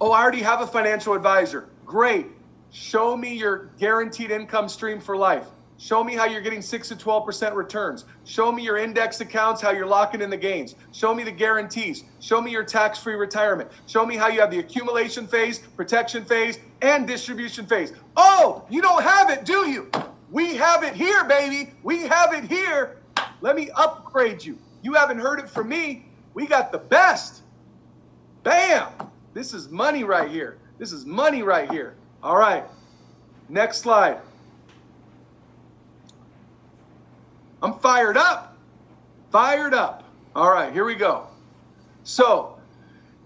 Oh, I already have a financial advisor. Great. Show me your guaranteed income stream for life. Show me how you're getting 6 to 12% returns. Show me your index accounts, how you're locking in the gains. Show me the guarantees. Show me your tax free retirement. Show me how you have the accumulation phase, protection phase, and distribution phase. Oh, you don't have it, do you? We have it here, baby. We have it here. Let me upgrade you. You haven't heard it from me. We got the best. Bam. This is money right here. This is money right here. All right. Next slide. I'm fired up. Fired up. All right, here we go. So,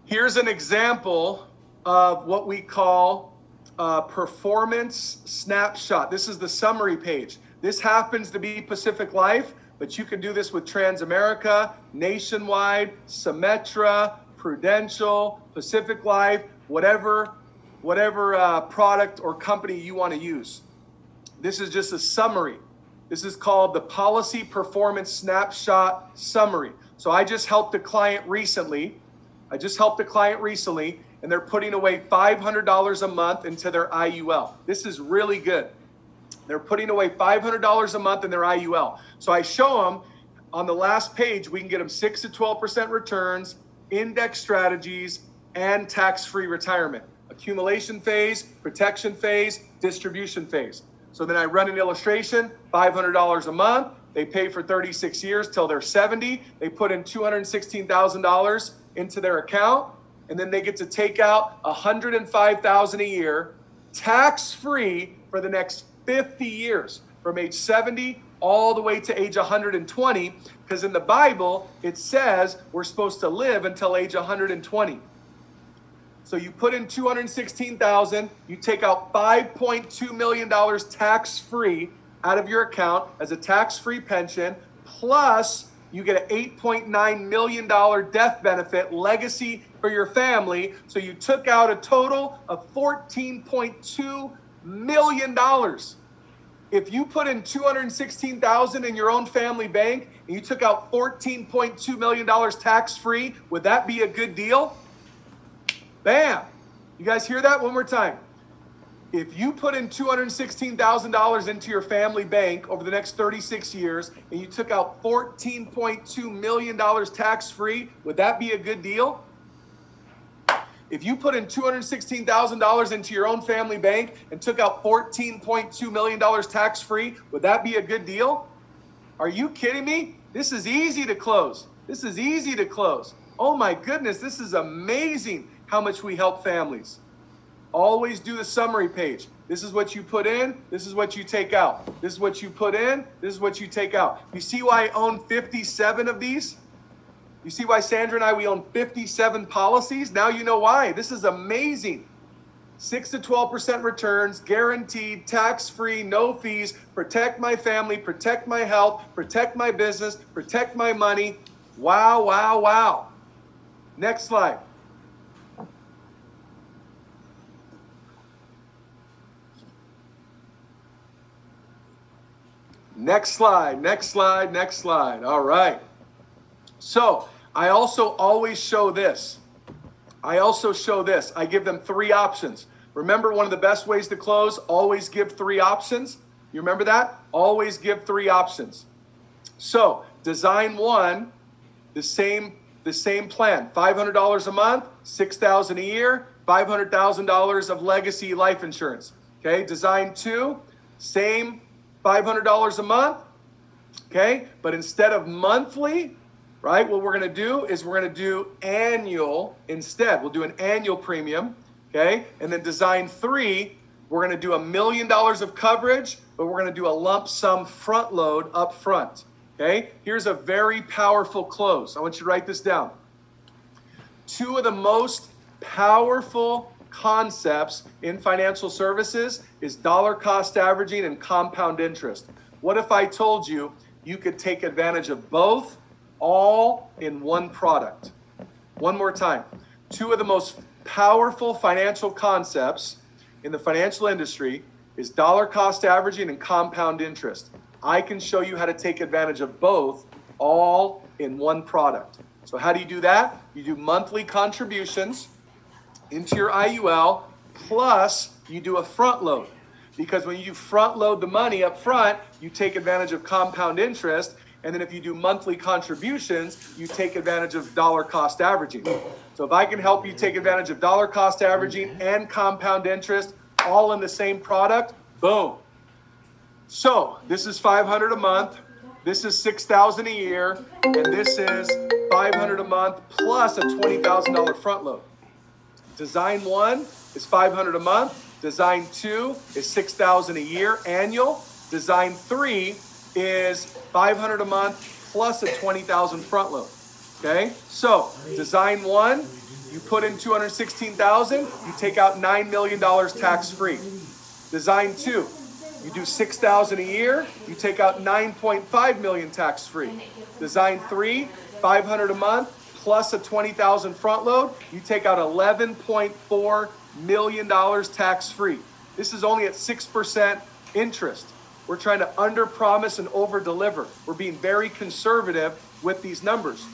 here's an example of what we call a performance snapshot. This is the summary page. This happens to be Pacific Life, but you can do this with Transamerica, Nationwide, Symetra, Prudential, Pacific Life, whatever, whatever uh, product or company you want to use. This is just a summary. This is called the Policy Performance Snapshot Summary. So I just helped a client recently. I just helped a client recently, and they're putting away $500 a month into their IUL. This is really good. They're putting away $500 a month in their IUL. So I show them on the last page, we can get them 6 to 12% returns, index strategies, and tax free retirement. Accumulation phase, protection phase, distribution phase. So then I run an illustration, $500 a month. They pay for 36 years till they're 70. They put in $216,000 into their account, and then they get to take out $105,000 a year, tax free for the next 50 years, from age 70 all the way to age 120. Because in the Bible, it says we're supposed to live until age 120. So you put in 216,000, you take out 5.2 million dollars tax free out of your account as a tax-free pension plus you get an 8.9 million dollar death benefit legacy for your family. So you took out a total of 14.2 million dollars. If you put in 216,000 in your own family bank and you took out 14.2 million dollars tax free, would that be a good deal? Bam. You guys hear that one more time? If you put in $216,000 into your family bank over the next 36 years and you took out $14.2 million tax free, would that be a good deal? If you put in $216,000 into your own family bank and took out $14.2 million tax free, would that be a good deal? Are you kidding me? This is easy to close. This is easy to close. Oh my goodness, this is amazing how much we help families. Always do the summary page. This is what you put in, this is what you take out. This is what you put in, this is what you take out. You see why I own 57 of these? You see why Sandra and I we own 57 policies? Now you know why. This is amazing. 6 to 12% returns, guaranteed, tax-free, no fees, protect my family, protect my health, protect my business, protect my money. Wow, wow, wow. Next slide. Next slide, next slide, next slide. All right. So I also always show this. I also show this. I give them three options. Remember, one of the best ways to close, always give three options. You remember that? Always give three options. So design one, the same, the same plan. $500 a month, 6000 a year, $500,000 of legacy life insurance. Okay, design two, same $500 a month. Okay, but instead of monthly, right, what we're gonna do is we're gonna do annual instead. We'll do an annual premium. Okay, and then design three, we're gonna do a million dollars of coverage, but we're gonna do a lump sum front load up front. Okay, here's a very powerful close. I want you to write this down. Two of the most powerful concepts in financial services is dollar cost averaging and compound interest. What if I told you you could take advantage of both all in one product? One more time. Two of the most powerful financial concepts in the financial industry is dollar cost averaging and compound interest. I can show you how to take advantage of both all in one product. So, how do you do that? You do monthly contributions into your IUL, plus you do a front load. Because when you front load the money up front, you take advantage of compound interest. And then if you do monthly contributions, you take advantage of dollar cost averaging. So if I can help you take advantage of dollar cost averaging and compound interest all in the same product, boom. So this is 500 a month. This is 6,000 a year, and this is 500 a month plus a $20,000 front load. Design one is 500 a month. Design two is 6,000 a year annual. Design three is 500 a month plus a 20,000 front load. Okay, so design one, you put in 216,000, you take out $9 million tax free. Design two, you do 6,000 a year, you take out 9.5 million tax free. Design three, 500 a month plus a 20,000 front load, you take out 11.4 million dollars tax free. This is only at 6% interest. We're trying to under promise and over deliver. We're being very conservative with these numbers.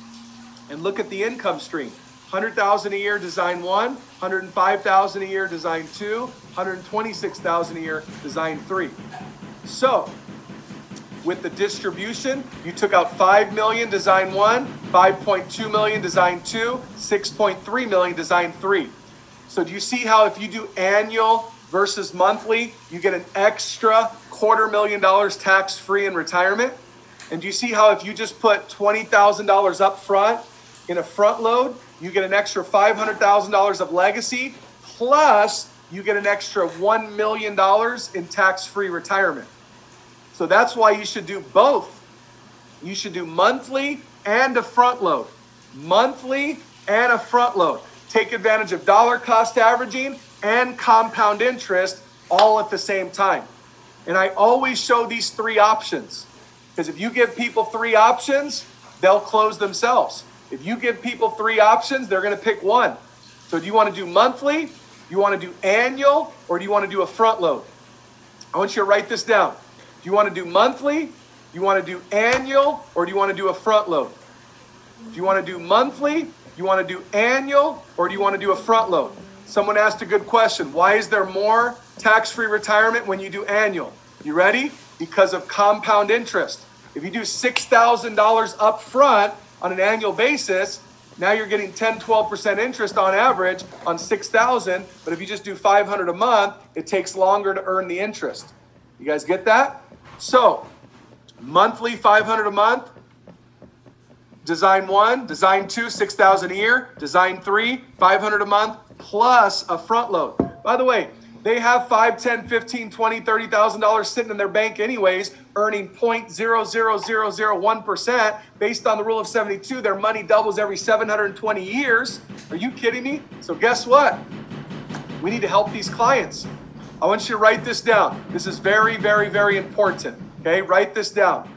And look at the income stream. 100,000 a year design 1, 105,000 a year design 2, 126,000 a year design 3. So, with the distribution, you took out 5 million design 1, 5.2 million design 2, 6.3 million design 3. So do you see how if you do annual versus monthly, you get an extra quarter million dollars tax free in retirement? And do you see how if you just put $20,000 up front in a front load, you get an extra $500,000 of legacy plus you get an extra $1 million in tax free retirement. So that's why you should do both. You should do monthly and a front load. Monthly and a front load. Take advantage of dollar cost averaging and compound interest all at the same time. And I always show these three options. Because if you give people three options, they'll close themselves. If you give people three options, they're going to pick one. So do you want to do monthly? You want to do annual? Or do you want to do a front load? I want you to write this down. Do you want to do monthly? Do you want to do annual? Or do you want to do a front load? Do you want to do monthly? You want to do annual? Or do you want to do a front load? Someone asked a good question. Why is there more tax free retirement when you do annual? You ready? Because of compound interest. If you do $6,000 up front on an annual basis, now you're getting 10, 12% interest on average on 6,000. But if you just do 500 a month, it takes longer to earn the interest. You guys get that? So, monthly 500 a month. Design one, design two, 6,000 a year. Design three, 500 a month plus a front load. By the way, they have 5, 10, 15, 20, 30,000 dollars sitting in their bank anyways, earning 0.00001% based on the rule of 72. Their money doubles every 720 years. Are you kidding me? So guess what? We need to help these clients. I want you to write this down. This is very, very, very important. Okay, write this down.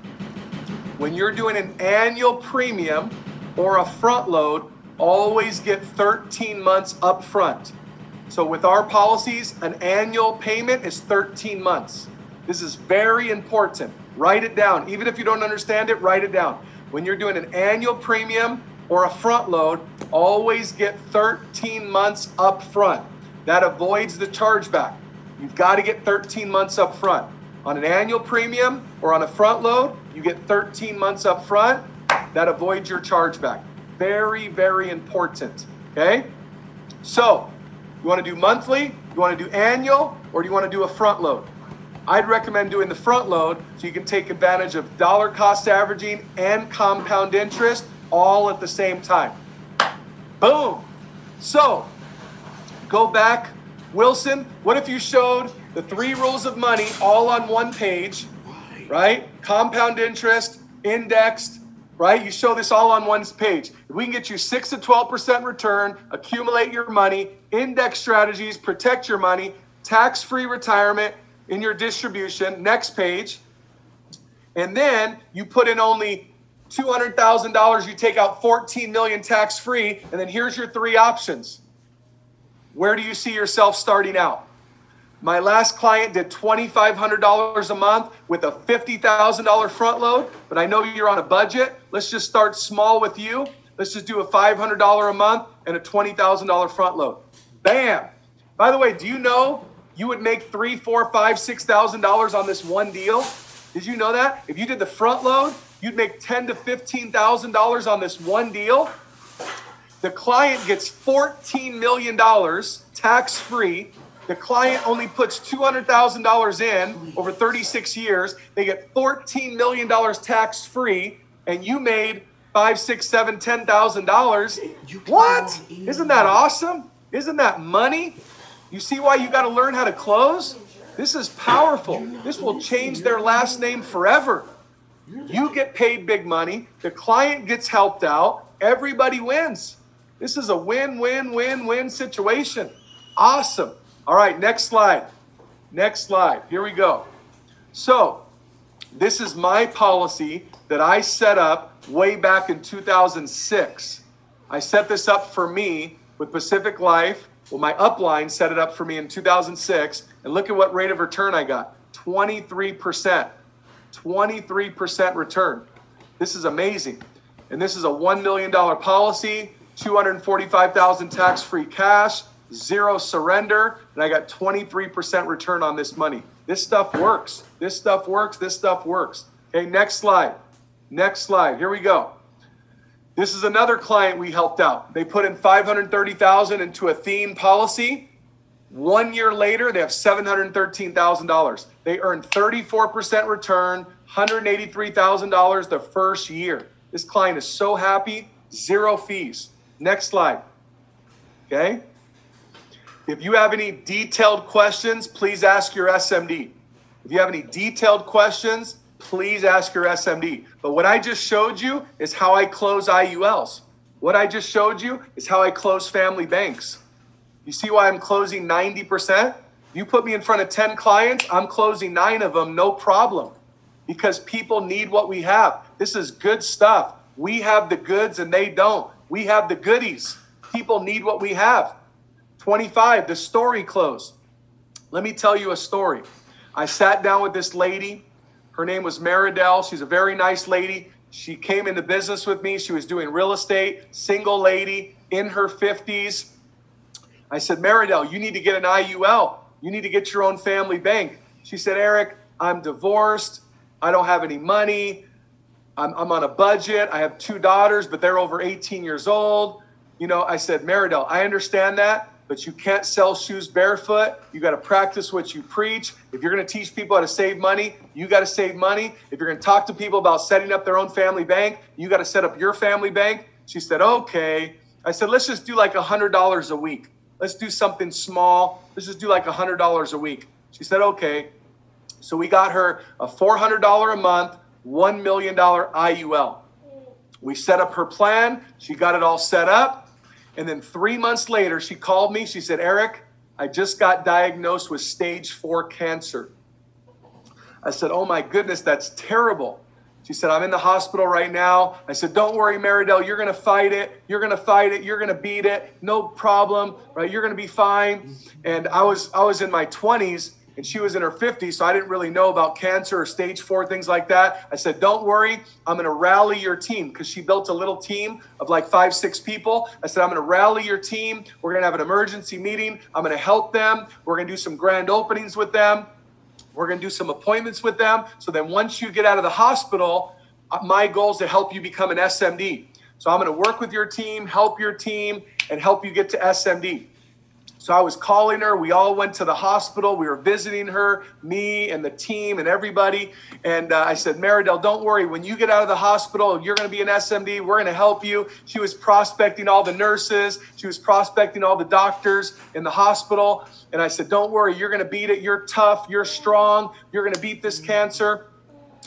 When you're doing an annual premium or a front load, always get 13 months up front. So with our policies, an annual payment is 13 months. This is very important. Write it down. Even if you don't understand it, write it down. When you're doing an annual premium or a front load, always get 13 months up front. That avoids the chargeback. You've got to get 13 months up front. On an annual premium or on a front load, you get 13 months up front. That avoids your chargeback. Very, very important. Okay? So, you want to do monthly, you want to do annual, or do you want to do a front load? I'd recommend doing the front load so you can take advantage of dollar cost averaging and compound interest all at the same time. Boom. So, go back Wilson, what if you showed the three rules of money all on one page, right? Compound interest, indexed, right? You show this all on one page. If we can get you 6 to 12% return, accumulate your money, index strategies, protect your money, tax free retirement in your distribution, next page. And then you put in only $200,000, you take out 14 million tax free, and then here's your three options. Where do you see yourself starting out? My last client did $2,500 a month with a $50,000 front load, but I know you're on a budget. Let's just start small with you. Let's just do a $500 a month and a $20,000 front load. Bam. By the way, do you know you would make three, four, five, six thousand dollars on this one deal? Did you know that? If you did the front load, you'd make ten to fifteen thousand dollars on this one deal. The client gets $14 million tax free The client only puts $200,000 in over 36 years. They get $14 million tax free, and you made five, six, seven, ten thousand dollars. What? Isn't that awesome? Isn't that money? You see why you got to learn how to close? This is powerful. This will change their last name forever. You get paid big money, the client gets helped out, everybody wins. This is a win, win, win, win situation. Awesome. All right, next slide. Next slide. Here we go. So, this is my policy that I set up way back in 2006. I set this up for me with Pacific Life. Well, my upline set it up for me in 2006. And look at what rate of return I got 23%. 23% return. This is amazing. And this is a $1 million policy, 245,000 tax-free cash, zero surrender, and I got 23% return on this money. This stuff works. This stuff works. This stuff works. Okay, next slide. Next slide. Here we go. This is another client we helped out. They put in 530,000 into a theme policy. One year later, they have $713,000. They earned 34% return, $183,000 the first year. This client is so happy, zero fees. Next slide. Okay? If you have any detailed questions, please ask your SMD. If you have any detailed questions, please ask your SMD. But what I just showed you is how I close IULs. What I just showed you is how I close family banks. You see why I'm closing 90%? You put me in front of 10 clients, I'm closing nine of them, no problem. Because people need what we have. This is good stuff. We have the goods and they don't. We have the goodies. People need what we have. 25, the story close. Let me tell you a story. I sat down with this lady. Her name was Maridel. She's a very nice lady. She came into business with me. She was doing real estate, single lady in her 50s. I said, Maridel, you need to get an IUL. You need to get your own family bank. She said, Eric, I'm divorced. I don't have any money. I'm, I'm on a budget. I have two daughters, but they're over 18 years old. You know, I said, Maridel, I understand that, but you can't sell shoes barefoot. You got to practice what you preach. If you're going to teach people how to save money, you got to save money. If you're going to talk to people about setting up their own family bank, you got to set up your family bank. She said, okay. I said, let's just do like $100 a week. Let's do something small. Let's just do like $100 a week. She said, okay. So we got her a $400 a month, $1 million IUL. We set up her plan. She got it all set up. And then three months later, she called me. She said, Eric, I just got diagnosed with stage four cancer. I said, Oh my goodness, that's terrible. She said, I'm in the hospital right now. I said, Don't worry, Maridel, you're going to fight it. You're going to fight it. You're going to beat it. No problem, right? You're going to be fine. And I was, I was in my 20s and she was in her 50s, so I didn't really know about cancer or stage four, things like that. I said, Don't worry, I'm to rally your team because she built a little team of like five, six people. I said, I'm to rally your team. We're to have an emergency meeting. I'm to help them. We're to do some grand openings with them. We're to do some appointments with them. So then once you get out of the hospital, uh, my goal is to help you become an SMD. So I'm to work with your team, help your team, and help you get to SMD. So I was calling her. We all went to the hospital. We were visiting her, me and the team and everybody. And uh, I said, Maridel, don't worry. When you get out of the hospital, you're going to be an SMD. We're going to help you. She was prospecting all the nurses. She was prospecting all the doctors in the hospital. And I said, don't worry. You're going to beat it. You're tough. You're strong. You're going to beat this cancer.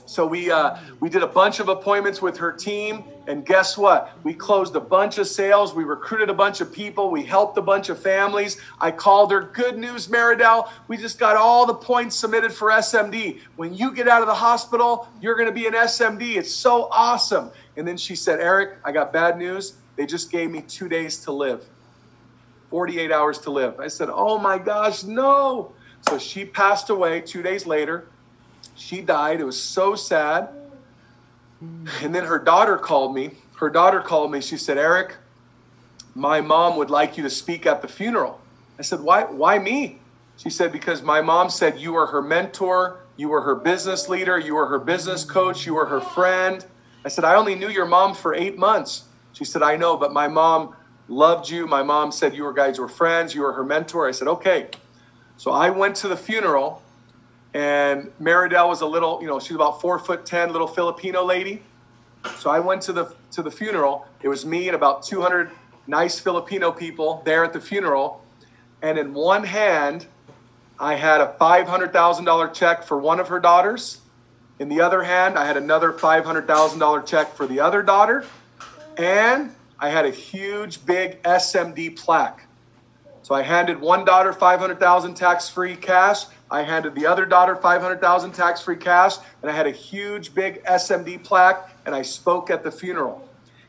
So we uh, we did a bunch of appointments with her team, and guess what? We closed a bunch of sales. We recruited a bunch of people. We helped a bunch of families. I called her. Good news, Maridel. We just got all the points submitted for SMD. When you get out of the hospital, you're going to be an SMD. It's so awesome. And then she said, Eric, I got bad news. They just gave me two days to live, 48 hours to live. I said, Oh my gosh, no. So she passed away two days later. She died. It was so sad. And then her daughter called me. Her daughter called me. She said, Eric, my mom would like you to speak at the funeral. I said, Why, why me? She said, Because my mom said you were her mentor, you were her business leader, you were her business coach, you were her friend. I said, I only knew your mom for eight months. She said, I know, but my mom loved you. My mom said you were guys were friends, you were her mentor. I said, Okay. So I went to the funeral, and Maridel was a little, you know, she's about four foot ten, little Filipino lady. So I went to the to the funeral. It was me and about 200 nice Filipino people there at the funeral, and in one hand, I had a $500,000 check for one of her daughters. In the other hand, I had another $500,000 check for the other daughter, and I had a huge big SMD plaque. So I handed one daughter 500,000 tax-free cash. I handed the other daughter 500,000 tax-free cash, and I had a huge big SMD plaque and I spoke at the funeral.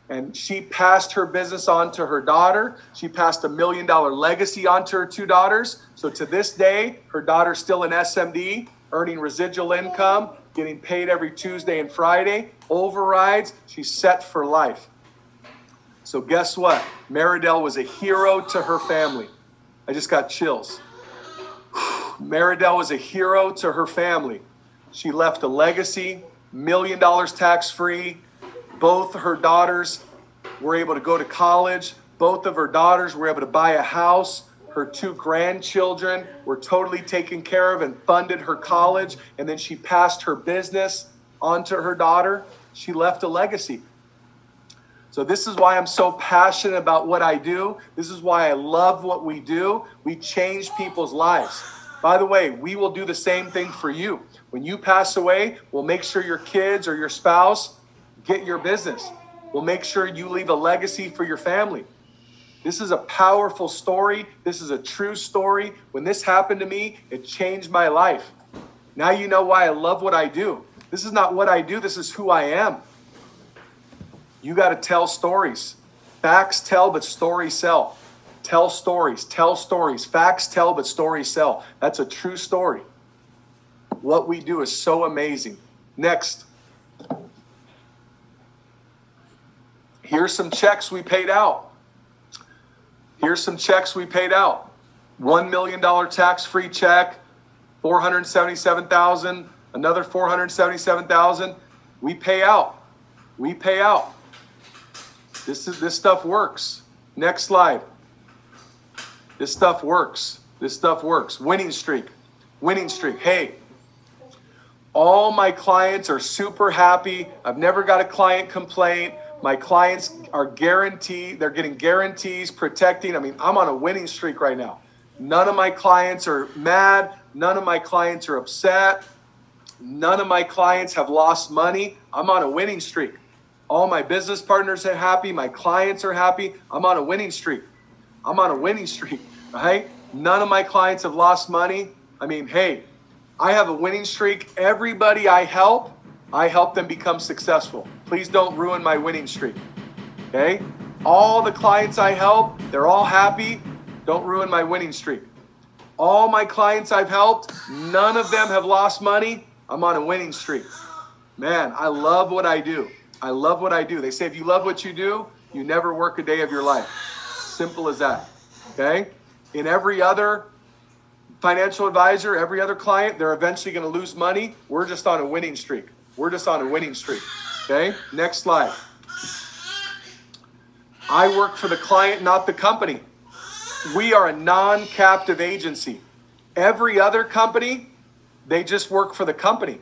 And she passed her business on to her daughter. She passed a million dollar legacy on to her two daughters. So to this day, her daughter's still in SMD, earning residual income, getting paid every Tuesday and Friday, overrides. She's set for life. So guess what? Maridel was a hero to her family. I just got chills. Maridel was a hero to her family. She left a legacy, million dollars tax free. Both her daughters were able to go to college. Both of her daughters were able to buy a house. Her two grandchildren were totally taken care of and funded her college. And then she passed her business on to her daughter. She left a legacy. So, this is why I'm so passionate about what I do. This is why I love what we do. We change people's lives. By the way, we will do the same thing for you. When you pass away, we'll make sure your kids or your spouse get your business. We'll make sure you leave a legacy for your family. This is a powerful story. This is a true story. When this happened to me, it changed my life. Now you know why I love what I do. This is not what I do, this is who I am. You got to tell stories. Facts tell, but stories sell. Tell stories, tell stories. Facts tell, but stories sell. That's a true story. What we do is so amazing. Next. Here's some checks we paid out. Here's some checks we paid out. $1 million tax-free check, 477,000, another 477,000. We pay out. We pay out. This is this stuff works. Next slide. This stuff works. This stuff works. Winning streak. Winning streak. Hey, all my clients are super happy. I've never got a client complaint. My clients are guaranteed, they're getting guarantees, protecting. I mean, I'm on a winning streak right now. None of my clients are mad. None of my clients are upset. None of my clients have lost money. I'm on a winning streak. All my business partners are happy. My clients are happy. I'm on a winning streak. I'm on a winning streak, right? None of my clients have lost money. I mean, hey, I have a winning streak. Everybody I help, I help them become successful. Please don't ruin my winning streak. Okay? All the clients I help, they're all happy. Don't ruin my winning streak. All my clients I've helped, none of them have lost money. I'm on a winning streak. Man, I love what I do. I love what I do. They say if you love what you do, you never work a day of your life. Simple as that. Okay? In every other financial advisor, every other client, they're eventually going to lose money. We're just on a winning streak. We're just on a winning streak. Okay? Next slide. I work for the client, not the company. We are a non captive agency. Every other company, they just work for the company.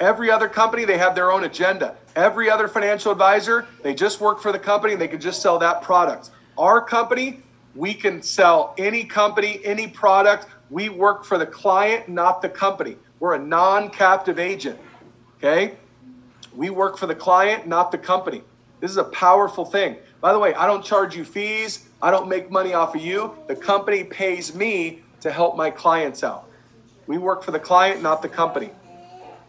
Every other company, they have their own agenda. Every other financial advisor, they just work for the company and they can just sell that product. Our company, we can sell any company, any product. We work for the client, not the company. We're a non captive agent. Okay? We work for the client, not the company. This is a powerful thing. By the way, I don't charge you fees. I don't make money off of you. The company pays me to help my clients out. We work for the client, not the company.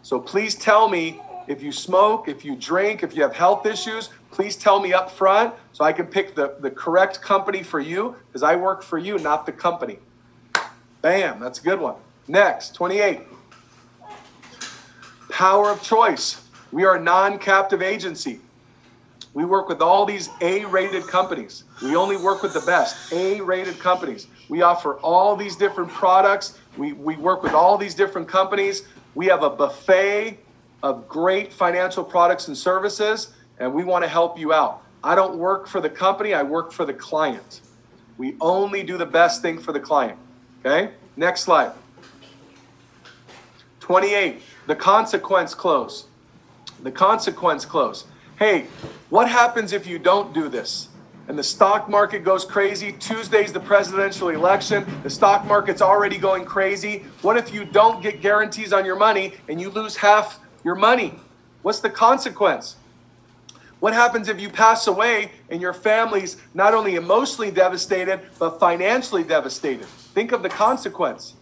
So please tell me if you smoke, if you drink, if you have health issues, please tell me up front so I can pick the, the correct company for you because I work for you, not the company. Bam, that's a good one. Next, 28. Power of choice. We are a non captive agency. We work with all these A rated companies. We only work with the best A rated companies. We offer all these different products. We, we work with all these different companies. We have a buffet of great financial products and services, and we want to help you out. I don't work for the company, I work for the client. We only do the best thing for the client. Okay? Next slide. 28, the consequence close. The consequence close. Hey, what happens if you don't do this? And the stock market goes crazy. Tuesday's the presidential election. The stock market's already going crazy. What if you don't get guarantees on your money and you lose half your money? What's the consequence? What happens if you pass away and your family's not only emotionally devastated, but financially devastated? Think of the consequence.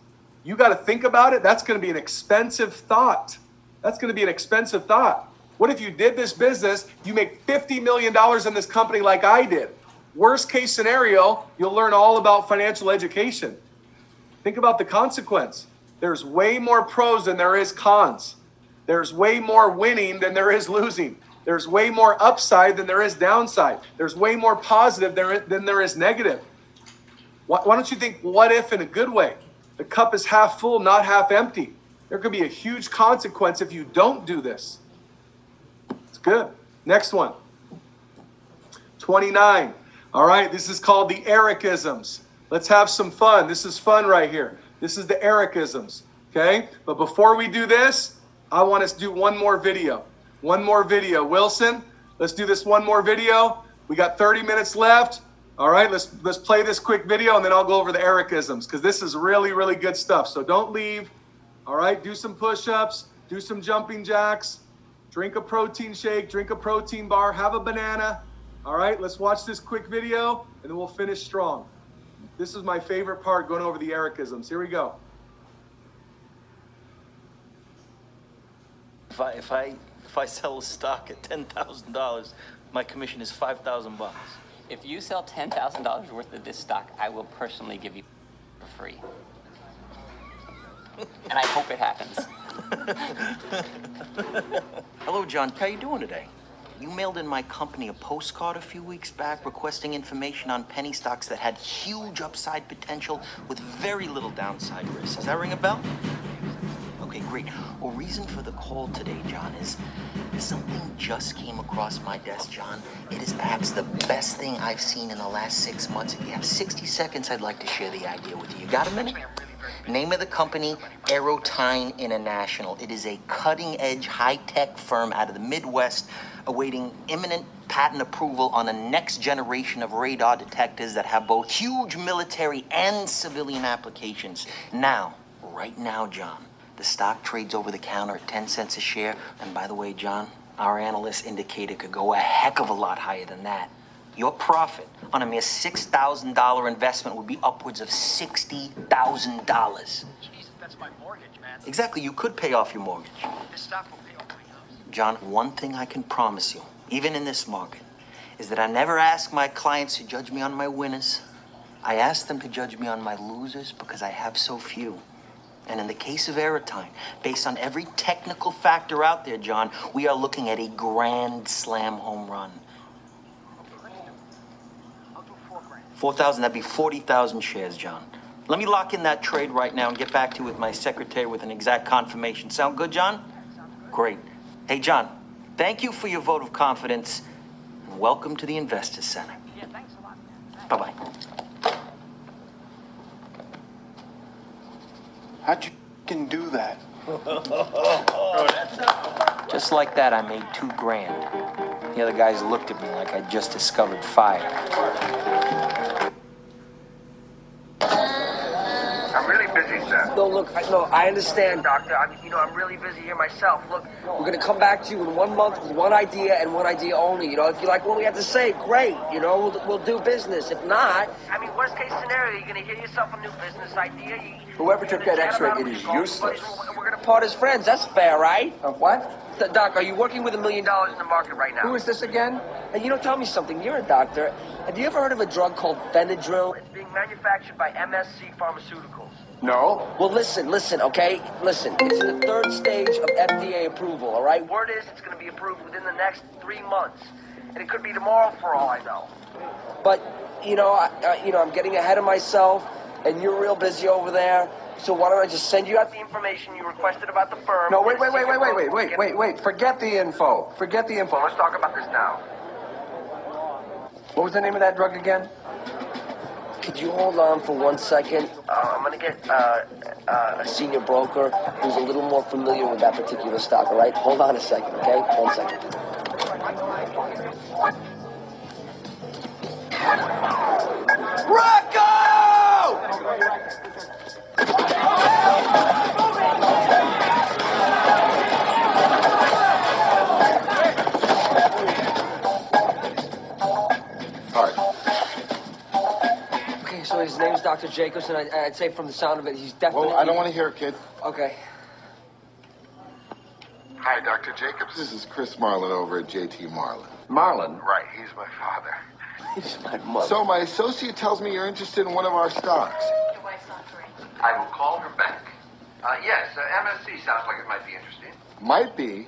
You got to think about it. That's going to be an expensive thought. That's going to be an expensive thought. What if you did this business, you make $50 million in this company like I did? Worst case scenario, you'll learn all about financial education. Think about the consequence. There's way more pros than there is cons. There's way more winning than there is losing. There's way more upside than there is downside. There's way more positive than there is negative. Why, don't you think what if in a good way? The cup is half full, not half empty. There could be a huge consequence if you don't do this. Good. Next one. 29. All right, this is called the Ericisms. Let's have some fun. This is fun right here. This is the Ericisms. Okay? But before we do this, I want us to do one more video. One more video. Wilson, let's do this one more video. We got 30 minutes left. All right, let's let's play this quick video and then I'll go over the Ericisms because this is really, really good stuff. So don't leave. All right, do some push-ups, do some jumping jacks, drink a protein shake, drink a protein bar, have a banana. All right, let's watch this quick video and then we'll finish strong. This is my favorite part going over the Ericisms. Here we go. If I if I if I sell a stock at ten thousand dollars, my commission is five thousand bucks. If you sell ten thousand dollars worth of this stock, I will personally give you for free. and I hope it happens. Hello, John. How you doing today? You mailed in my company a postcard a few weeks back requesting information on penny stocks that had huge upside potential with very little downside risk. Does that ring a bell? Okay, great. Well, reason for the call today, John, is something just came across my desk, John. It is perhaps the best thing I've seen in the last six months. If you have 60 seconds, I'd like to share the idea with you. You got a minute? Name of the company, Aerotyne International. It is a cutting-edge, high-tech firm out of the Midwest awaiting imminent patent approval on a next generation of radar detectors that have both huge military and civilian applications. Now, right now, John, the stock trades over the counter at 10 cents a share. And by the way, John, our analysts indicate it could go a heck of a lot higher than that. Your profit on a mere $6,000 investment would be upwards of $60,000. Jesus, that's my mortgage, man. Exactly, you could pay off your mortgage. This stock will pay off my house. John, one thing I can promise you, even in this market, is that I never ask my clients to judge me on my winners. I ask them to judge me on my losers because I have so few. And in the case of Aerotyne, based on every technical factor out there, John, we are looking at a grand slam home run. I'll do four grand. 4,000, that'd be 40,000 shares, John. Let me lock in that trade right now and get back to you with my secretary with an exact confirmation. Sound good, John? Great. Hey, John, thank you for your vote of confidence and welcome to the Investors Center. Yeah, thanks a lot. Bye bye. How'd you can do that? Just like that, I made two grand. The other guys looked at me like I'd just discovered fire. I'm really busy, sir. No, look, I, no, I understand, doctor. I'm, you know, I'm really busy here myself. Look, we're gonna come back to you in one month with one idea and one idea only. You know, if you like what we have to say, great. You know, we'll, we'll do business. If not, I mean, worst case scenario, you're gonna get yourself a new business idea. You, Whoever took that X-ray, about it with is your useless. We're gonna part as friends. That's fair, right? Of what? The doc, are you working with a million dollars in the market right now? Who is this again? And you know, tell me something. You're a doctor. Have you ever heard of a drug called Benadryl? It's being manufactured by MSC Pharmaceuticals. No. Well, listen, listen, okay? Listen, it's in the third stage of FDA approval, all right? Word is it's gonna be approved within the next three months, and it could be tomorrow for all I know. But you know, I, I, you know, I'm getting ahead of myself, and you're real busy over there. So why don't I just send you out The information you requested about the firm. No, wait, wait, wait, wait, wait, wait, wait, wait, wait. Forget the info. Forget the info. Let's talk about this now. What was the name of that drug again? could you hold on for one second? Uh, I'm gonna get uh, uh, a senior broker who's a little more familiar with that particular stock. All right, hold on a second, okay? One second. All right. Okay, so his name's Dr. Jacobson. I, I'd say from the sound of it, he's definitely. Well, I don't want to hear it, kid. Okay. Hi, Dr. Jacobs. This is Chris Marlin over at JT Marlin. Marlin? Right, he's my father. He's my mother. So my associate tells me you're interested in one of our stocks. I will call her back. Uh, yes, uh, MSC sounds like it might be interesting. Might be.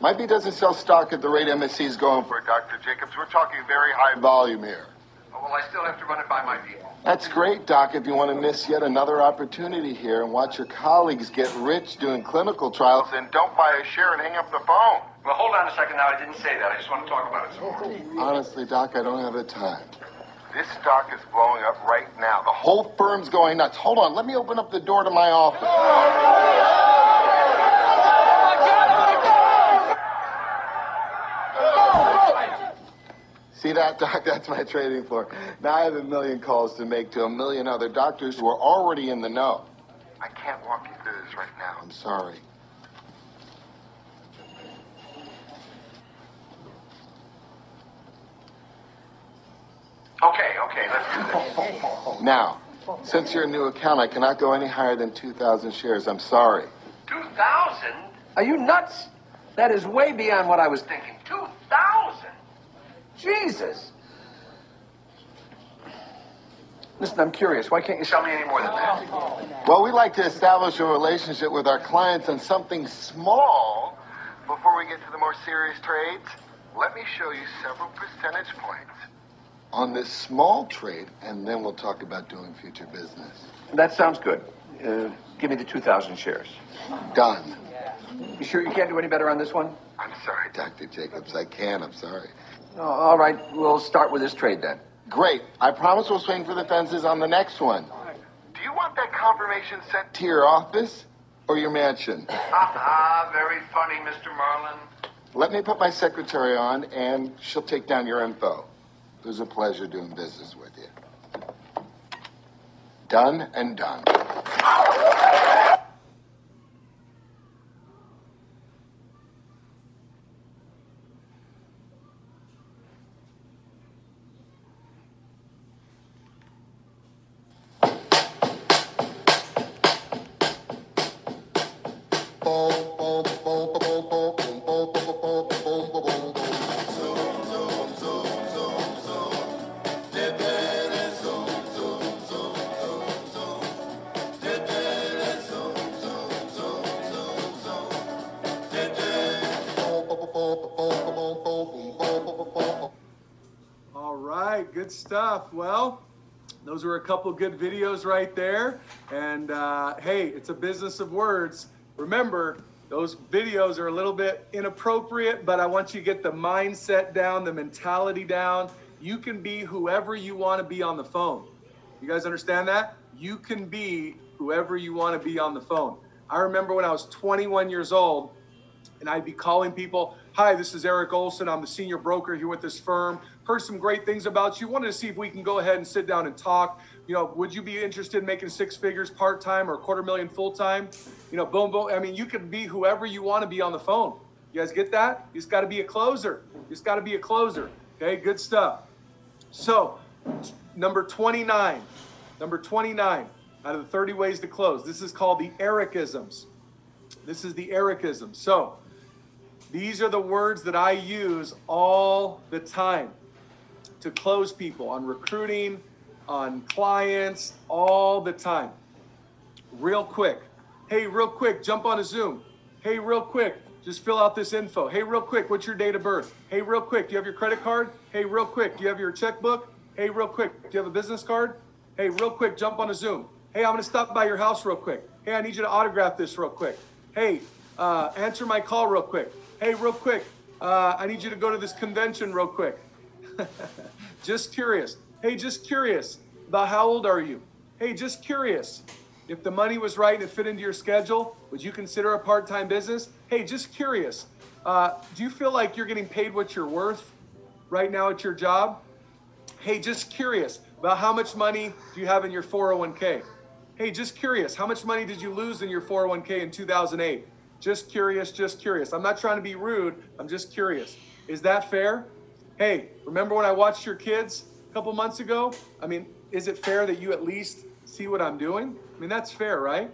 Might be doesn't sell stock at the rate MSC is going for. Dr. Jacobs, we're talking very high. Volume here. Oh, well, I still have to run it by my people. That's great, Doc, if you want to miss yet another opportunity here and watch your colleagues get rich doing clinical trials. Then don't buy a share and hang up the phone. Well, hold on a second now. I didn't say that. I just want to talk about it some more. Honestly, Doc, I don't have the time. This stock is blowing up right now. The whole firm's going nuts. Hold on, let me open up the door to my office. See that, Doc? That's my trading floor. Now I have a million calls to make to a million other doctors who are already in the know. I can't walk you through this right now. I'm sorry. Okay, okay, let's do this. Now, since you're a new account, I cannot go any higher than 2,000 shares. I'm sorry. 2,000? Are you nuts? That is way beyond what I was thinking. 2,000? Jesus. Listen, I'm curious. Why can't you sell me any more than that. Well, we like to establish a relationship with our clients on something small Before we get to the more serious trades, let me show you several percentage points. On this small trade, and then we'll talk about doing future business. That sounds good. Uh, give me the 2,000 shares. Done. You sure you can't do any better on this one? I'm sorry, Dr. Jacobs. I can. I'm sorry. Oh, all right, we'll start with this trade then. Great. I promise we'll swing for the fences on the next one. Do you want that confirmation sent To your office or your mansion? Ah, very funny, Mr. Marlin. Let me put my secretary on, and she'll take down your info. It was a pleasure doing business with you. Done and done. Stuff. Well, those were a couple good videos right there. And uh, hey, it's a business of words. Remember, those videos are a little bit inappropriate, but I want you to get the mindset down, the mentality down. You can be whoever you want to be on the phone. You guys understand that? You can be whoever you want to be on the phone. I remember when I was 21 years old, and I'd be calling people, Hi, this is Eric Olsen. I'm the senior broker here with this firm. Heard some great things about you. Wanted to see if we can go ahead and sit down and talk. You know, would you be interested in making six figures part time or a quarter million full time? You know, boom, boom. I mean, you can be whoever you want to be on the phone. You guys get that? You just got to be a closer. You just got to be a closer. Okay, good stuff. So, number 29. Number 29 out of the 30 ways to close. This is called the Ericisms. This is the Ericism. So, these are the words that I use all the time to close people on recruiting, on clients, all the time. Real quick. Hey, real quick, jump on a Zoom. Hey, real quick, just fill out this info. Hey, real quick, what's your date of birth? Hey, real quick, do you have your credit card? Hey, real quick, do you have your checkbook? Hey, real quick, do you have a business card? Hey, real quick, jump on a Zoom. Hey, I'm gonna stop by your house real quick. Hey, I need you to autograph this real quick. Hey, uh, answer my call real quick. Hey, real quick, uh, I need you to go to this convention real quick. just curious. Hey, just curious. About how old are you? Hey, just curious. If the money was right and it fit into your schedule, would you consider a part time business? Hey, just curious. Uh, do you feel like you're getting paid what you're worth right now at your job? Hey, just curious about how much money do you have in your 401k? Hey, just curious, how much money did you lose in your 401k in 2008? Just curious, just curious. I'm not trying to be rude, I'm just curious. Is that fair? Hey, remember when I watched your kids a couple months ago? I mean, is it fair that you at least see what I'm doing? I mean, that's fair, right?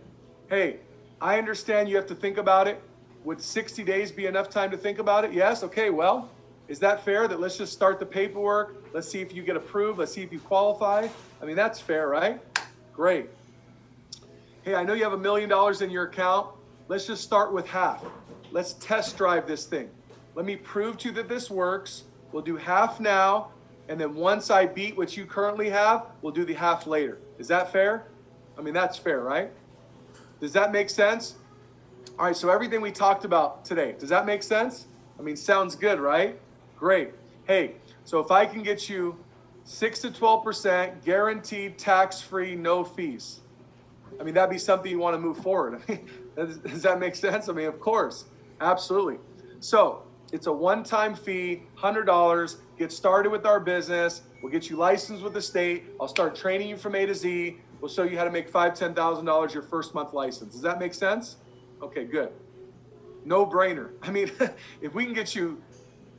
Hey, I understand you have to think about it. Would 60 days be enough time to think about it? Yes? Okay, well, is that fair that let's just start the paperwork? Let's see if you get approved. Let's see if you qualify. I mean, that's fair, right? Great. Hey, I know you have a million dollars in your account. Let's just start with half. Let's test drive this thing. Let me prove to you that this works. We'll do half now, and then once I beat what you currently have, we'll do the half later. Is that fair? I mean, that's fair, right? Does that make sense? All right, so everything we talked about today, does that make sense? I mean, sounds good, right? Great. Hey, so if I can get you 6 to 12% guaranteed tax free, no fees, I mean, that'd be something you want to move forward. I mean, does, does that make sense? I mean, of course, absolutely. So it's a one time fee, $100. Get started with our business. We'll get you licensed with the state. I'll start training you from A to Z. We'll show you how to make five, ten thousand dollars your first month license. Does that make sense? Okay, good. No brainer. I mean, if we can get you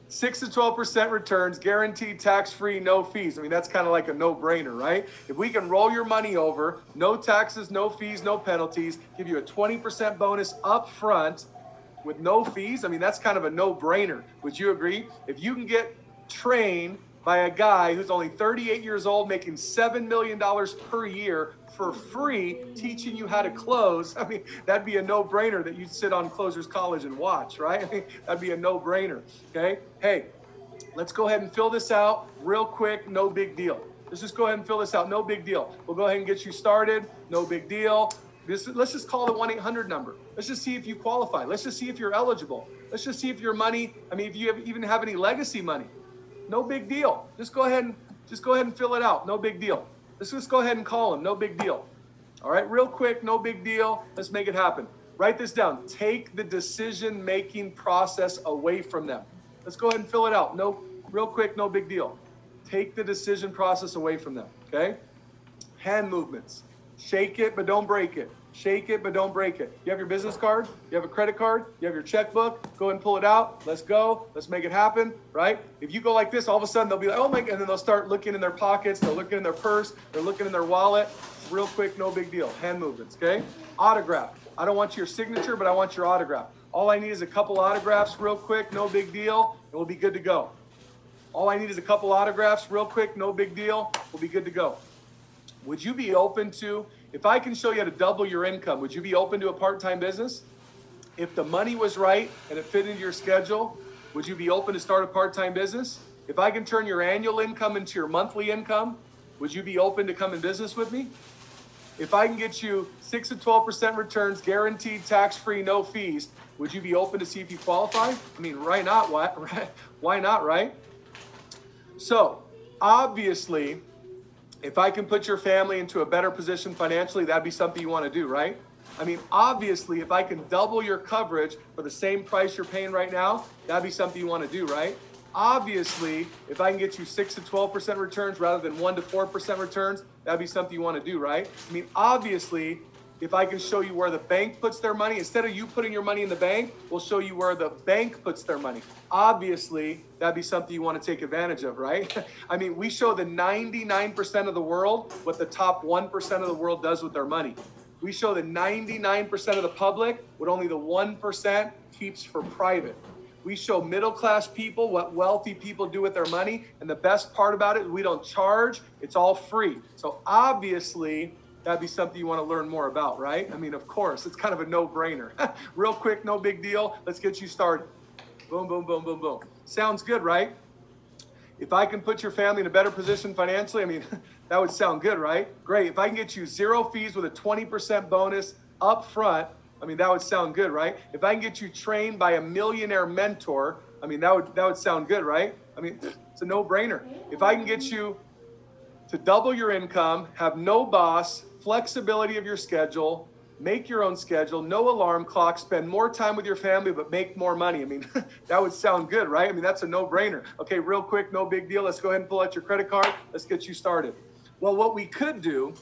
six to twelve percent returns, guaranteed tax free, no fees. I mean, that's kind of like a no brainer, right? If we can roll your money over, no taxes, no fees, no penalties, give you a twenty percent bonus up front with no fees. I mean, that's kind of a no brainer. Would you agree? If you can get trained by a guy who's only 38 years old, making $7 million per year for free, teaching you how to close. I mean, that'd be a no brainer that you'd sit on Closers College and watch, right? I mean, that'd be a no brainer. Okay. Hey, let's go ahead and fill this out real quick. No big deal. Let's just go ahead and fill this out. No big deal. We'll go ahead and get you started. No big deal. This, let's just call the 1 800 number. Let's just see if you qualify. Let's just see if you're eligible. Let's just see if your money, I mean, if you have, even have any legacy money. No big deal. Just go ahead and just go ahead and fill it out. No big deal. Let's just go ahead and call them. No big deal. All right, real quick, no big deal. Let's make it happen. Write this down. Take the decision making process away from them. Let's go ahead and fill it out. No, real quick, no big deal. Take the decision process away from them. Okay? Hand movements. Shake it, but don't break it. Shake it, but don't break it. You have your business card, you have a credit card, you have your checkbook. Go and pull it out. Let's go. Let's make it happen, right? If you go like this, all of a sudden they'll be like, oh my, god, and then they'll start looking in their pockets, they're looking in their purse, they're looking in their wallet. Real quick, no big deal. Hand movements, okay? Autograph. I don't want your signature, but I want your autograph. All I need is a couple autographs, real quick, no big deal, and we'll be good to go. All I need is a couple autographs, real quick, no big deal, we'll be good to go. Would you be open to, if I can show you how to double your income, would you be open to a part time business? If the money was right and it fit into your schedule, would you be open to start a part time business? If I can turn your annual income into your monthly income, would you be open to come in business with me? If I can get you 6 to 12% returns, guaranteed tax free, no fees, would you be open to see if you qualify? I mean, why not? Why, why not, right? So, obviously, if I can put your family into a better position financially, that'd be something you want to do, right? I mean, obviously, if I can double your coverage for the same price you're paying right now, that'd be something you want to do, right? Obviously, if I can get you 6 to 12% returns rather than 1 to 4% returns, that'd be something you want to do, right? I mean, obviously, if I can show you where the bank puts their money, instead of you putting your money in the bank, we'll show you where the bank puts their money. Obviously, that'd be something you want to take advantage of, right? I mean, we show the 99% of the world what the top 1% of the world does with their money. We show the 99% of the public what only the 1% keeps for private. We show middle class people what wealthy people do with their money. And the best part about it, we don't charge, it's all free. So obviously, that'd be something you want to learn more about, right? I mean, of course, it's kind of a no brainer. Real quick, no big deal. Let's get you started. Boom, boom, boom, boom, boom. Sounds good, right? If I can put your family in a better position financially, I mean, that would sound good, right? Great. If I can get you zero fees with a 20% bonus up front, I mean, that would sound good, right? If I can get you trained by a millionaire mentor, I mean, that would that would sound good, right? I mean, it's a no-brainer. If I can get you to double your income, have no boss, flexibility of your schedule, make your own schedule, no alarm clock, spend more time with your family, but make more money. I mean, that would sound good, right? I mean, that's a no brainer. Okay, real quick, no big deal. Let's go ahead and pull out your credit card. Let's get you started. Well, what we could do,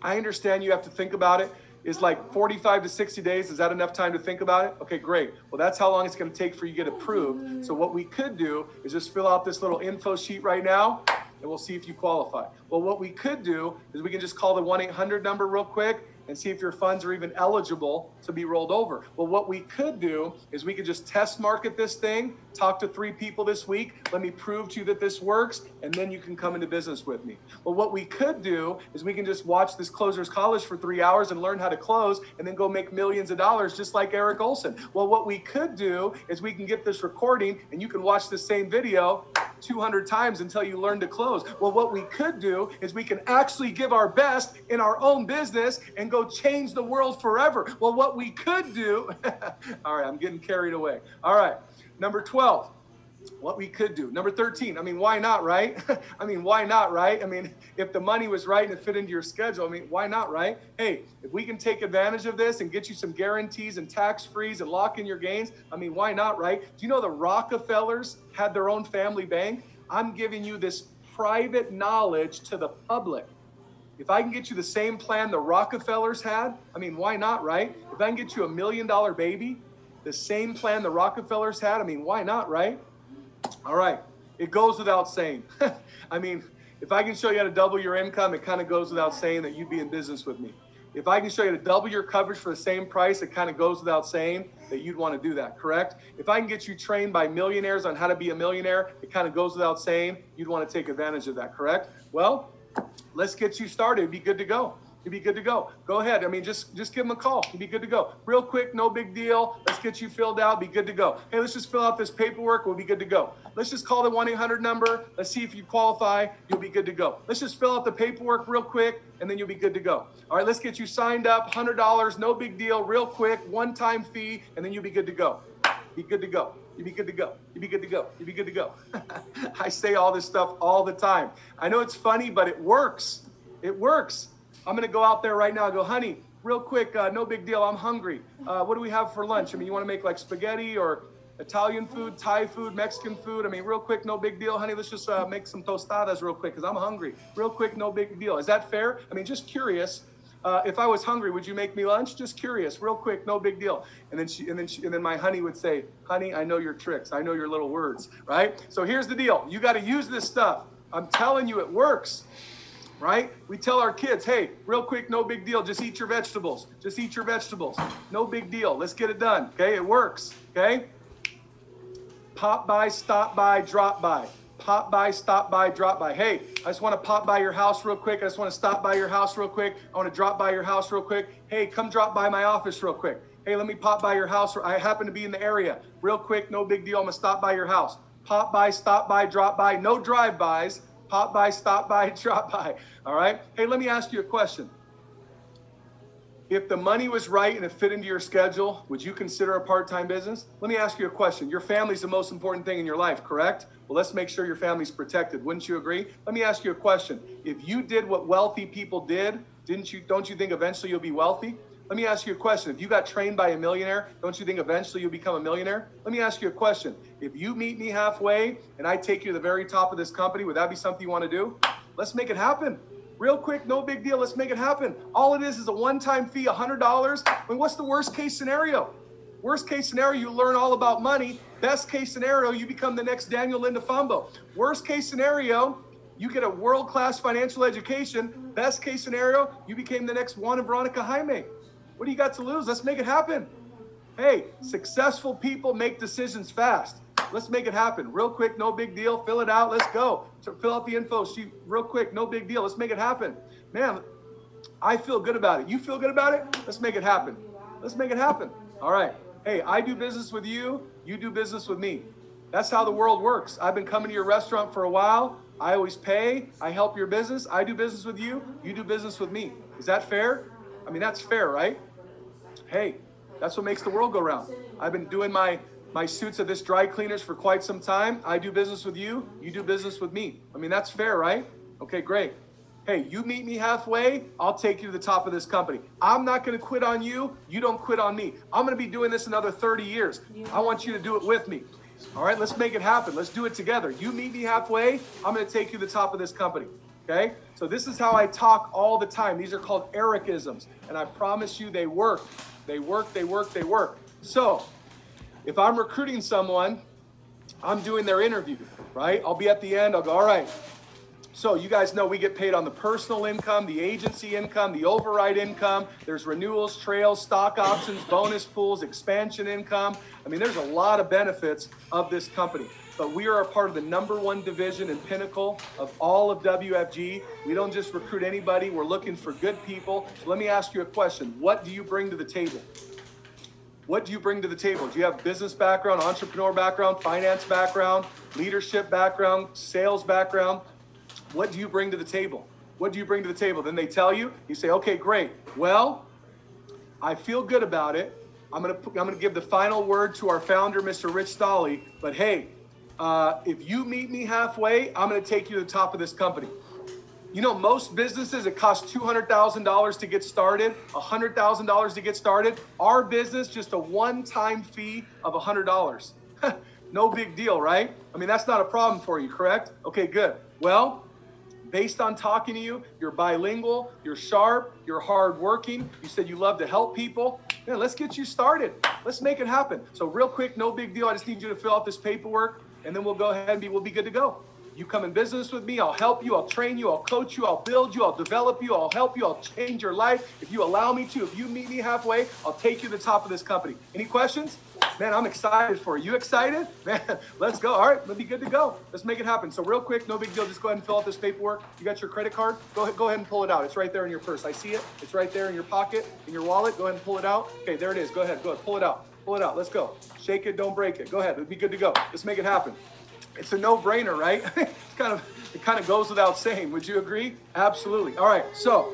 I understand you have to think about it, is like 45 to 60 days. Is that enough time to think about it? Okay, great. Well, that's how long it's going to take for you to get approved. So, what we could do is just fill out this little info sheet right now and we'll see if you qualify. Well, what we could do is we can just call the 1 800 number real quick and see if your funds are even eligible to be rolled over. Well, what we could do is we could just test market this thing, talk to three people this week, let me prove to you that this works, and then you can come into business with me. Well, what we could do is we can just watch this closer's college for three hours and learn how to close and then go make millions of dollars just like Eric Olsen. Well, what we could do is we can get this recording and you can watch the same video 200 times until you learn to close. Well, what we could do is we can actually give our best in our own business and go change the world forever. Well, what we could do, all right, I'm getting carried away. All right, number 12 what we could do. Number 13, I mean, why not, right? I mean, why not, right? I mean, if the money was right and it fit into your schedule, I mean, why not, right? Hey, if we can take advantage of this and get you some guarantees and tax frees and lock in your gains, I mean, why not, right? Do you know the Rockefellers had their own family bank? I'm giving you this private knowledge to the public. If I can get you the same plan the Rockefellers had, I mean, why not, right? If I can get you a million dollar baby, the same plan the Rockefellers had, I mean, why not, right? All right. It goes without saying. I mean, if I can show you how to double your income, it kind of goes without saying that you'd be in business with me. If I can show you to double your coverage for the same price, it kind of goes without saying that you'd want to do that, correct? If I can get you trained by millionaires on how to be a millionaire, it kind of goes without saying you'd want to take advantage of that, correct? Well, let's get you started. It'd be good to go. You'd be good to go. Go ahead. I mean, just just give them a call. You'd be good to go. Real quick, no big deal. Let's get you filled out. Be good to go. Hey, let's just fill out this paperwork. We'll be good to go. Let's just call the 1 800 number. Let's see if you qualify. You'll be good to go. Let's just fill out the paperwork real quick, and then you'll be good to go. All right, let's get you signed up. $100, no big deal, real quick, one time fee, and then you'll be good to go. Be good to go. you'd be good to go. You'd be good to go. You'd be good to go. I say all this stuff all the time. I know it's funny, but it works. It works. I'm going to go out there right now. Go, honey, real quick, uh, no big deal. I'm hungry. Uh, what do we have for lunch? I mean, you want to make like spaghetti or Italian food, Thai food, Mexican food? I mean, real quick, no big deal. Honey, let's just uh, make some tostadas real quick because I'm hungry. Real quick, no big deal. Is that fair? I mean, just curious. Uh, if I was hungry, would you make me lunch? Just curious, real quick, no big deal. And then she, and then she, and then my honey would say, "Honey, I know your tricks. I know your little words, right?" So here's the deal: you got to use this stuff. I'm telling you, it works right? We tell our kids, hey, real quick, no big deal. Just eat your vegetables. Just eat your vegetables. No big deal. Let's get it done. Okay, it works. Okay. Pop by, stop by, drop by. Pop by, stop by, drop by. Hey, I just want to pop by your house real quick. I just want to stop by your house real quick. I want to drop by your house real quick. Hey, come drop by my office real quick. Hey, let me pop by your house. I happen to be in the area. Real quick, no big deal. I'm going to stop by your house. Pop by, stop by, drop by. No drive-bys pop by, stop by, drop by. All right. Hey, let me ask you a question. If the money was right and it fit into your schedule, would you consider a part time business? Let me ask you a question. Your family's the most important thing in your life, correct? Well, let's make sure your family's protected. Wouldn't you agree? Let me ask you a question. If you did what wealthy people did, didn't you don't you think eventually you'll be wealthy? Let me ask you a question. If you got trained by a millionaire, don't you think eventually you'll become a millionaire? Let me ask you a question. If you meet me halfway and I take you to the very top of this company, would that be something you want to do? Let's make it happen. Real quick, no big deal. Let's make it happen. All it is is a one time fee, $100. I mean, what's the worst case scenario? Worst case scenario, you learn all about money. Best case scenario, you become the next Daniel Indefambo. Worst case scenario, you get a world class financial education. Best case scenario, you became the next Juan and Veronica Jaime. What do you got to lose? Let's make it happen. Hey, successful people make decisions fast. Let's make it happen. Real quick, no big deal. Fill it out. Let's go. Fill out the info sheet real quick, no big deal. Let's make it happen. Man, I feel good about it. You feel good about it? Let's make it happen. Let's make it happen. All right. Hey, I do business with you. You do business with me. That's how the world works. I've been coming to your restaurant for a while. I always pay. I help your business. I do business with you. You do business with me. Is that fair? I mean, that's fair, right? Hey, that's what makes the world go round. I've been doing my my suits at this dry cleaners for quite some time. I do business with you, you do business with me. I mean, that's fair, right? Okay, great. hey, you meet me halfway, I'll take you to the top of this company. I'm not going to quit on you. You don't quit on me. I'm going to be doing this another 30 years. I want you to do it with me. All right, let's make it happen. Let's do it together. You meet me halfway, I'm going to take you to the top of this company. Okay? So this is how I talk all the time. These are called Ericisms, and I promise you they work. They work, they work, they work. So, if I'm recruiting someone, I'm doing their interview, right? I'll be at the end, I'll go, all right. So you guys know we get paid on the personal income, the agency income, the override income. There's renewals, trails, stock options, bonus pools, expansion income. I mean, there's a lot of benefits of this company. But we are a part of the number one division and pinnacle of all of WFG. We don't just recruit anybody, we're looking for good people. So let me ask you a question What do you bring to the table? What do you bring to the table? Do you have business background, entrepreneur background, finance background, leadership background, sales background? What do you bring to the table? What do you bring to the table? Then they tell you, you say, okay, great. Well, I feel good about it. I'm gonna I'm gonna give the final word to our founder, Mr. Rich Stolley. But hey, uh, if you meet me halfway, I'm gonna take you to the top of this company. You know, most businesses, it costs $200,000 to get started, $100,000 to get started. Our business, just a one time fee of $100. no big deal, right? I mean, that's not a problem for you, correct? Okay, good. Well, based on talking to you, you're bilingual, you're sharp, you're hardworking. You said you love to help people. Yeah, let's get you started. Let's make it happen. So, real quick, no big deal. I just need you to fill out this paperwork, and then we'll go ahead and be, we'll be good to go. You come in business with me, I'll help you, I'll train you, I'll coach you, I'll build you, I'll develop you, I'll help you, I'll change your life. If you allow me to, if you meet me halfway, I'll take you to the top of this company. Any questions? Man, I'm excited for you. You excited? Man, let's go. All right, let's be good to go. Let's make it happen. So real quick, no big deal. Just go ahead and fill out this paperwork. You got your credit card? Go ahead, go ahead and pull it out. It's right there in your purse. I see it. It's right there in your pocket, in your wallet. Go ahead and pull it out. Okay, there it is. Go ahead. Go ahead. Pull it out. Pull it out. Let's go. Shake it. Don't break it. Go ahead. It'll be good to go. Let's make it happen. It's a no-brainer, right? it's kind of it kind of goes without saying. Would you agree? Absolutely. All right. So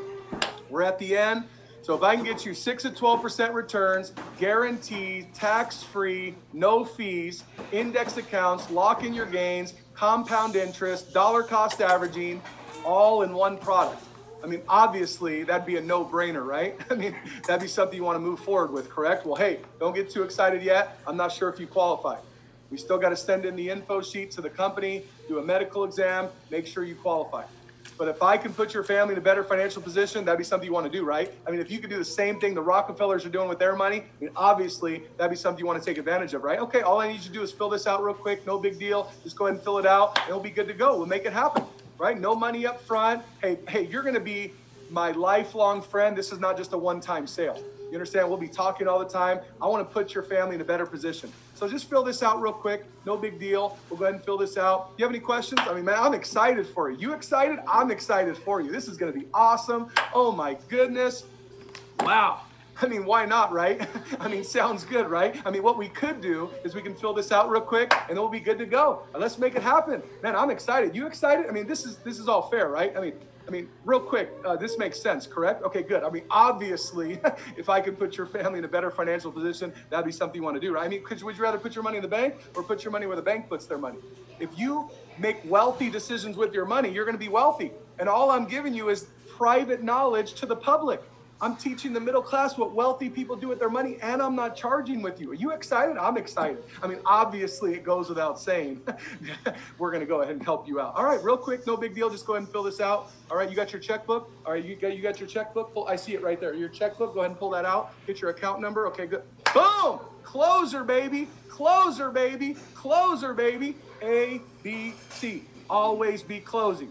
we're at the end. So if I can get you six to 12% returns, guaranteed, tax-free, no fees, index accounts, lock in your gains, compound interest, dollar cost averaging, all in one product. I mean, obviously that'd be a no-brainer, right? I mean, that'd be something you want to move forward with, correct? Well, hey, don't get too excited yet. I'm not sure if you qualify. We still got to send in the info sheet to the company, do a medical exam, make sure you qualify. But if I can put your family in a better financial position, that'd be something you want to do, right? I mean, if you could do the same thing the Rockefellers are doing with their money, I mean, obviously that'd be something you want to take advantage of, right? Okay, all I need you to do is fill this out real quick, no big deal. Just go ahead and fill it out, and it'll be good to go. We'll make it happen, right? No money up front. Hey, hey, you're going to be my lifelong friend. This is not just a one-time sale. You understand? We'll be talking all the time. I want to put your family in a better position. So just fill this out real quick. No big deal. We'll go ahead and fill this out. You have any questions? I mean, man, I'm excited for you. You excited? I'm excited for you. This is going to be awesome. Oh my goodness. Wow. I mean, why not, right? I mean, sounds good, right? I mean, what we could do is we can fill this out real quick and then we'll be good to go. And let's make it happen. Man, I'm excited. You excited? I mean, this is this is all fair, right? I mean, I mean, real quick, uh, this makes sense, correct? Okay, good. I mean, obviously, if I could put your family in a better financial position, that'd be something you want to do, right? I mean, could, would you rather put your money in the bank or put your money where the bank puts their money? If you make wealthy decisions with your money, you're going to be wealthy. And all I'm giving you is private knowledge to the public. I'm teaching the middle class what wealthy people do with their money, and I'm not charging with you. Are you excited? I'm excited. I mean, obviously, it goes without saying. We're going to go ahead and help you out. All right, real quick, no big deal. Just go ahead and fill this out. All right, you got your checkbook. All right, you got you got your checkbook. Pull, I see it right there. Your checkbook. Go ahead and pull that out. Get your account number. Okay, good. Boom! Closer, baby. Closer, baby. Closer, baby. A B C. Always be closing.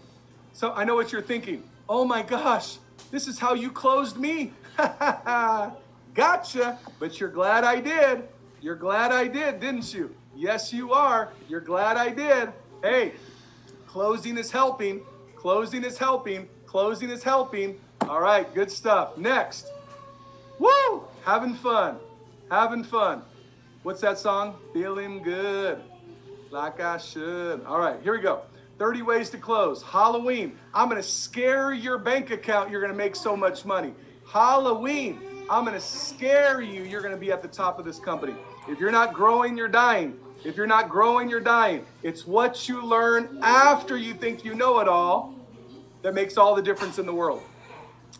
So I know what you're thinking. Oh my gosh. This is how you closed me. gotcha. But you're glad I did. You're glad I did, didn't you? Yes, you are. You're glad I did. Hey, closing is helping. Closing is helping. Closing is helping. All right, good stuff. Next. Woo! Having fun. Having fun. What's that song? Feeling good. Like I should. All right, here we go. 30 ways to close. Halloween. I'm going to scare your bank account. You're going to make so much money. Halloween. I'm going to scare you. You're going to be at the top of this company. If you're not growing, you're dying. If you're not growing, you're dying. It's what you learn after you think you know it all that makes all the difference in the world.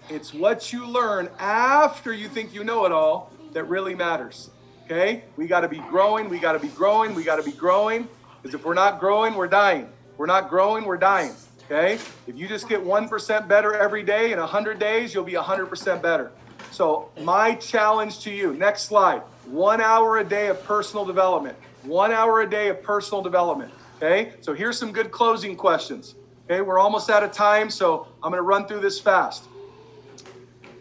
It's what you learn after you think you know it all that really matters. Okay? We got to be growing. We got to be growing. We got to be growing. Because if we're not growing, we're dying. We're not growing, we're dying. Okay? If you just get 1% better every day in 100 days, you'll be 100% better. So, my challenge to you next slide one hour a day of personal development. One hour a day of personal development. Okay? So, here's some good closing questions. Okay? We're almost out of time, so I'm going to run through this fast.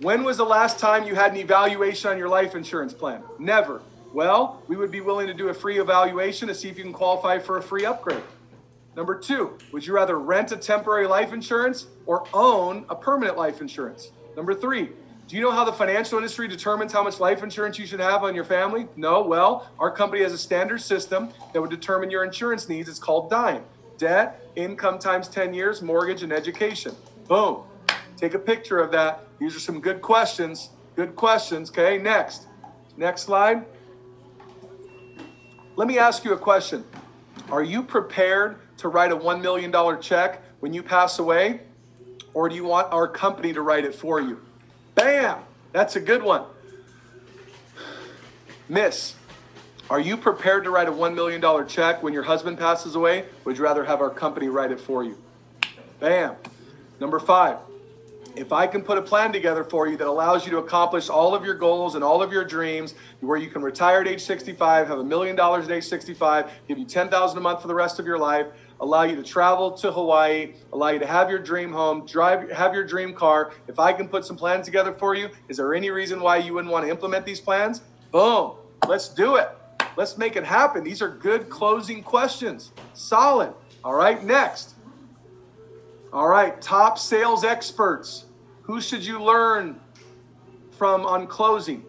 When was the last time you had an evaluation on your life insurance plan? Never. Well, we would be willing to do a free evaluation to see if you can qualify for a free upgrade. Number two, would you rather rent a temporary life insurance or own a permanent life insurance? Number three, do you know how the financial industry determines how much life insurance you should have on your family? No. Well, our company has a standard system that would determine your insurance needs. It's called DIME debt, income times 10 years, mortgage, and education. Boom. Take a picture of that. These are some good questions. Good questions. Okay, next. Next slide. Let me ask you a question. Are you prepared to write a $1 million check when you pass away? Or do you want our company to write it for you? Bam! That's a good one. Miss, are you prepared to write a $1 million check when your husband passes away? Would you rather have our company write it for you? Bam. Number five, if I can put a plan together for you that allows you to accomplish all of your goals and all of your dreams, where you can retire at age 65, have a million dollars at age 65, give you 10,000 a month for the rest of your life, allow you to travel to Hawaii, allow you to have your dream home, drive, have your dream car. If I can put some plans together for you, is there any reason why you wouldn't want to implement these plans? Boom. Let's do it. Let's make it happen. These are good closing questions. Solid. All right, next. All right, top sales experts. Who should you learn from on closing?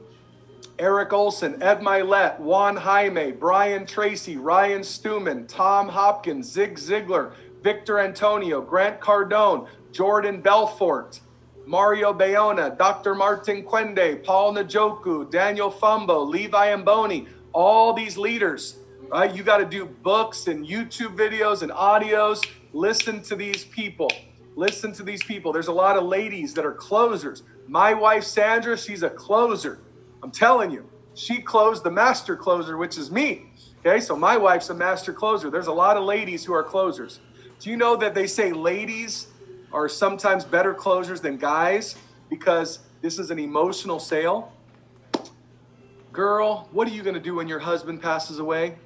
Eric Olsen, Ed Mylett, Juan Jaime, Brian Tracy, Ryan Stewman, Tom Hopkins, Zig Ziglar, Victor Antonio, Grant Cardone, Jordan Belfort, Mario Bayona, Dr. Martin Quende, Paul Najoku, Daniel Fumbo, Levi Amboni, all these leaders, right? You got to do books and YouTube videos and audios Listen to these people. Listen to these people. There's a lot of ladies that are closers. My wife, Sandra, she's a closer. I'm telling you, she closed the master closer, which is me. Okay, so my wife's a master closer. There's a lot of ladies who are closers. Do you know that they say ladies are sometimes better closers than guys because this is an emotional sale? Girl, what are you going to do when your husband passes away?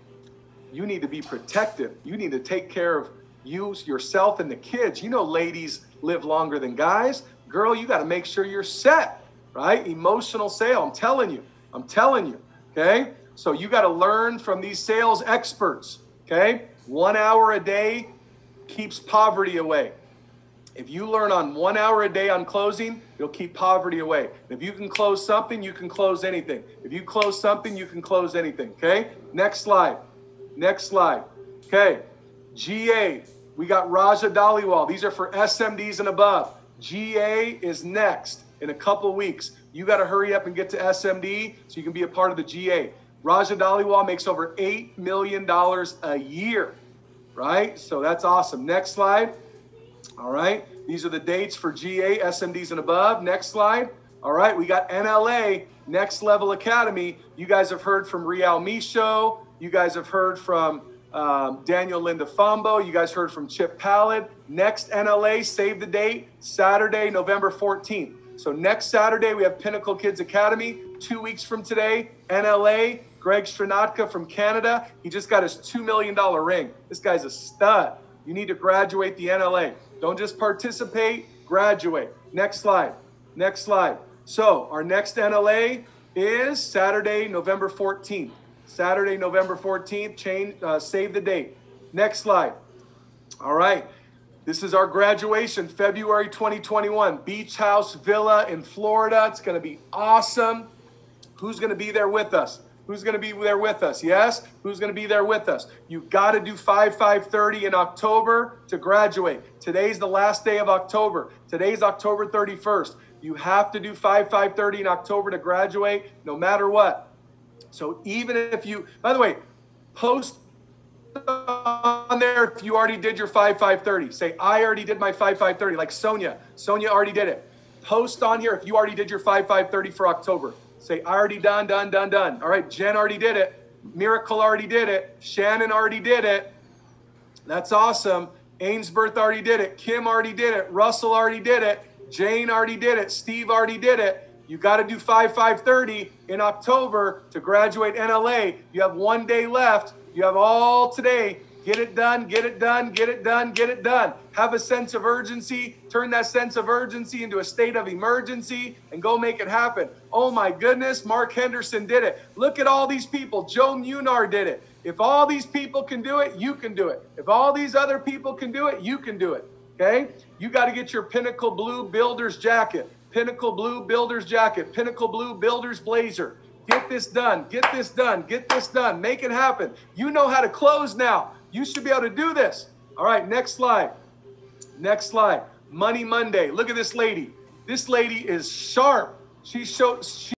You need to be protective. You need to take care of you yourself and the kids. You know, ladies live longer than guys. Girl, you got to make sure you're set, right? Emotional sale. I'm telling you. I'm telling you. Okay. So you got to learn from these sales experts. Okay. One hour a day keeps poverty away. If you learn on one hour a day on closing, it'll keep poverty away. If you can close something, you can close anything. If you close something, you can close anything. Okay. Next slide. Next slide. Okay. GA, we got Raja Dhaliwal. These are for SMDs and above. GA is next in a couple weeks. You got to hurry up and get to SMD so you can be a part of the GA. Raja Dhaliwal makes over $8 million a year, right? So that's awesome. Next slide. All right. These are the dates for GA, SMDs and above. Next slide. All right. We got NLA, Next Level Academy. You guys have heard from Rial Michaud. You guys have heard from um, Daniel Linda Fombo. You guys heard from Chip Pallad. Next NLA, save the date, Saturday, November 14th. So next Saturday, we have Pinnacle Kids Academy. Two weeks from today, NLA, Greg Stranatka from Canada. He just got his $2 million ring. This guy's a stud. You need to graduate the NLA. Don't just participate, graduate. Next slide. Next slide. So our next NLA is Saturday, November 14th. Saturday, November 14th. Change, uh, save the date. Next slide. All right. This is our graduation, February 2021, Beach House Villa in Florida. It's going to be awesome. Who's going to be there with us? Who's going to be there with us? Yes? Who's going to be there with us? You got to do 5 530 in October to graduate. Today's the last day of October. Today's October 31st. You have to do 5 530 in October to graduate no matter what. So even if you, by the way, post on there if you already did your 5 530. Say, I already did my 5 530, like Sonia. Sonia already did it. Post on here if you already did your 5 530 for October. Say, I already done, done, done, done. All right, Jen already did it. Miracle already did it. Shannon already did it. That's awesome. Ainsworth already did it. Kim already did it. Russell already did it. Jane already did it. Steve already did it. You got to do 5 530 in October to graduate NLA. You have one day left. You have all today. Get it done, get it done, get it done, get it done. Have a sense of urgency. Turn that sense of urgency into a state of emergency and go make it happen. Oh my goodness, Mark Henderson did it. Look at all these people. Joe Munar did it. If all these people can do it, you can do it. If all these other people can do it, you can do it. Okay? You got to get your Pinnacle Blue Builder's jacket, Pinnacle Blue Builder's jacket, Pinnacle Blue Builder's blazer. Get this done. Get this done. Get this done. Make it happen. You know how to close now. You should be able to do this. All right, next slide. Next slide. Money Monday. Look at this lady. This lady is sharp. She shows. She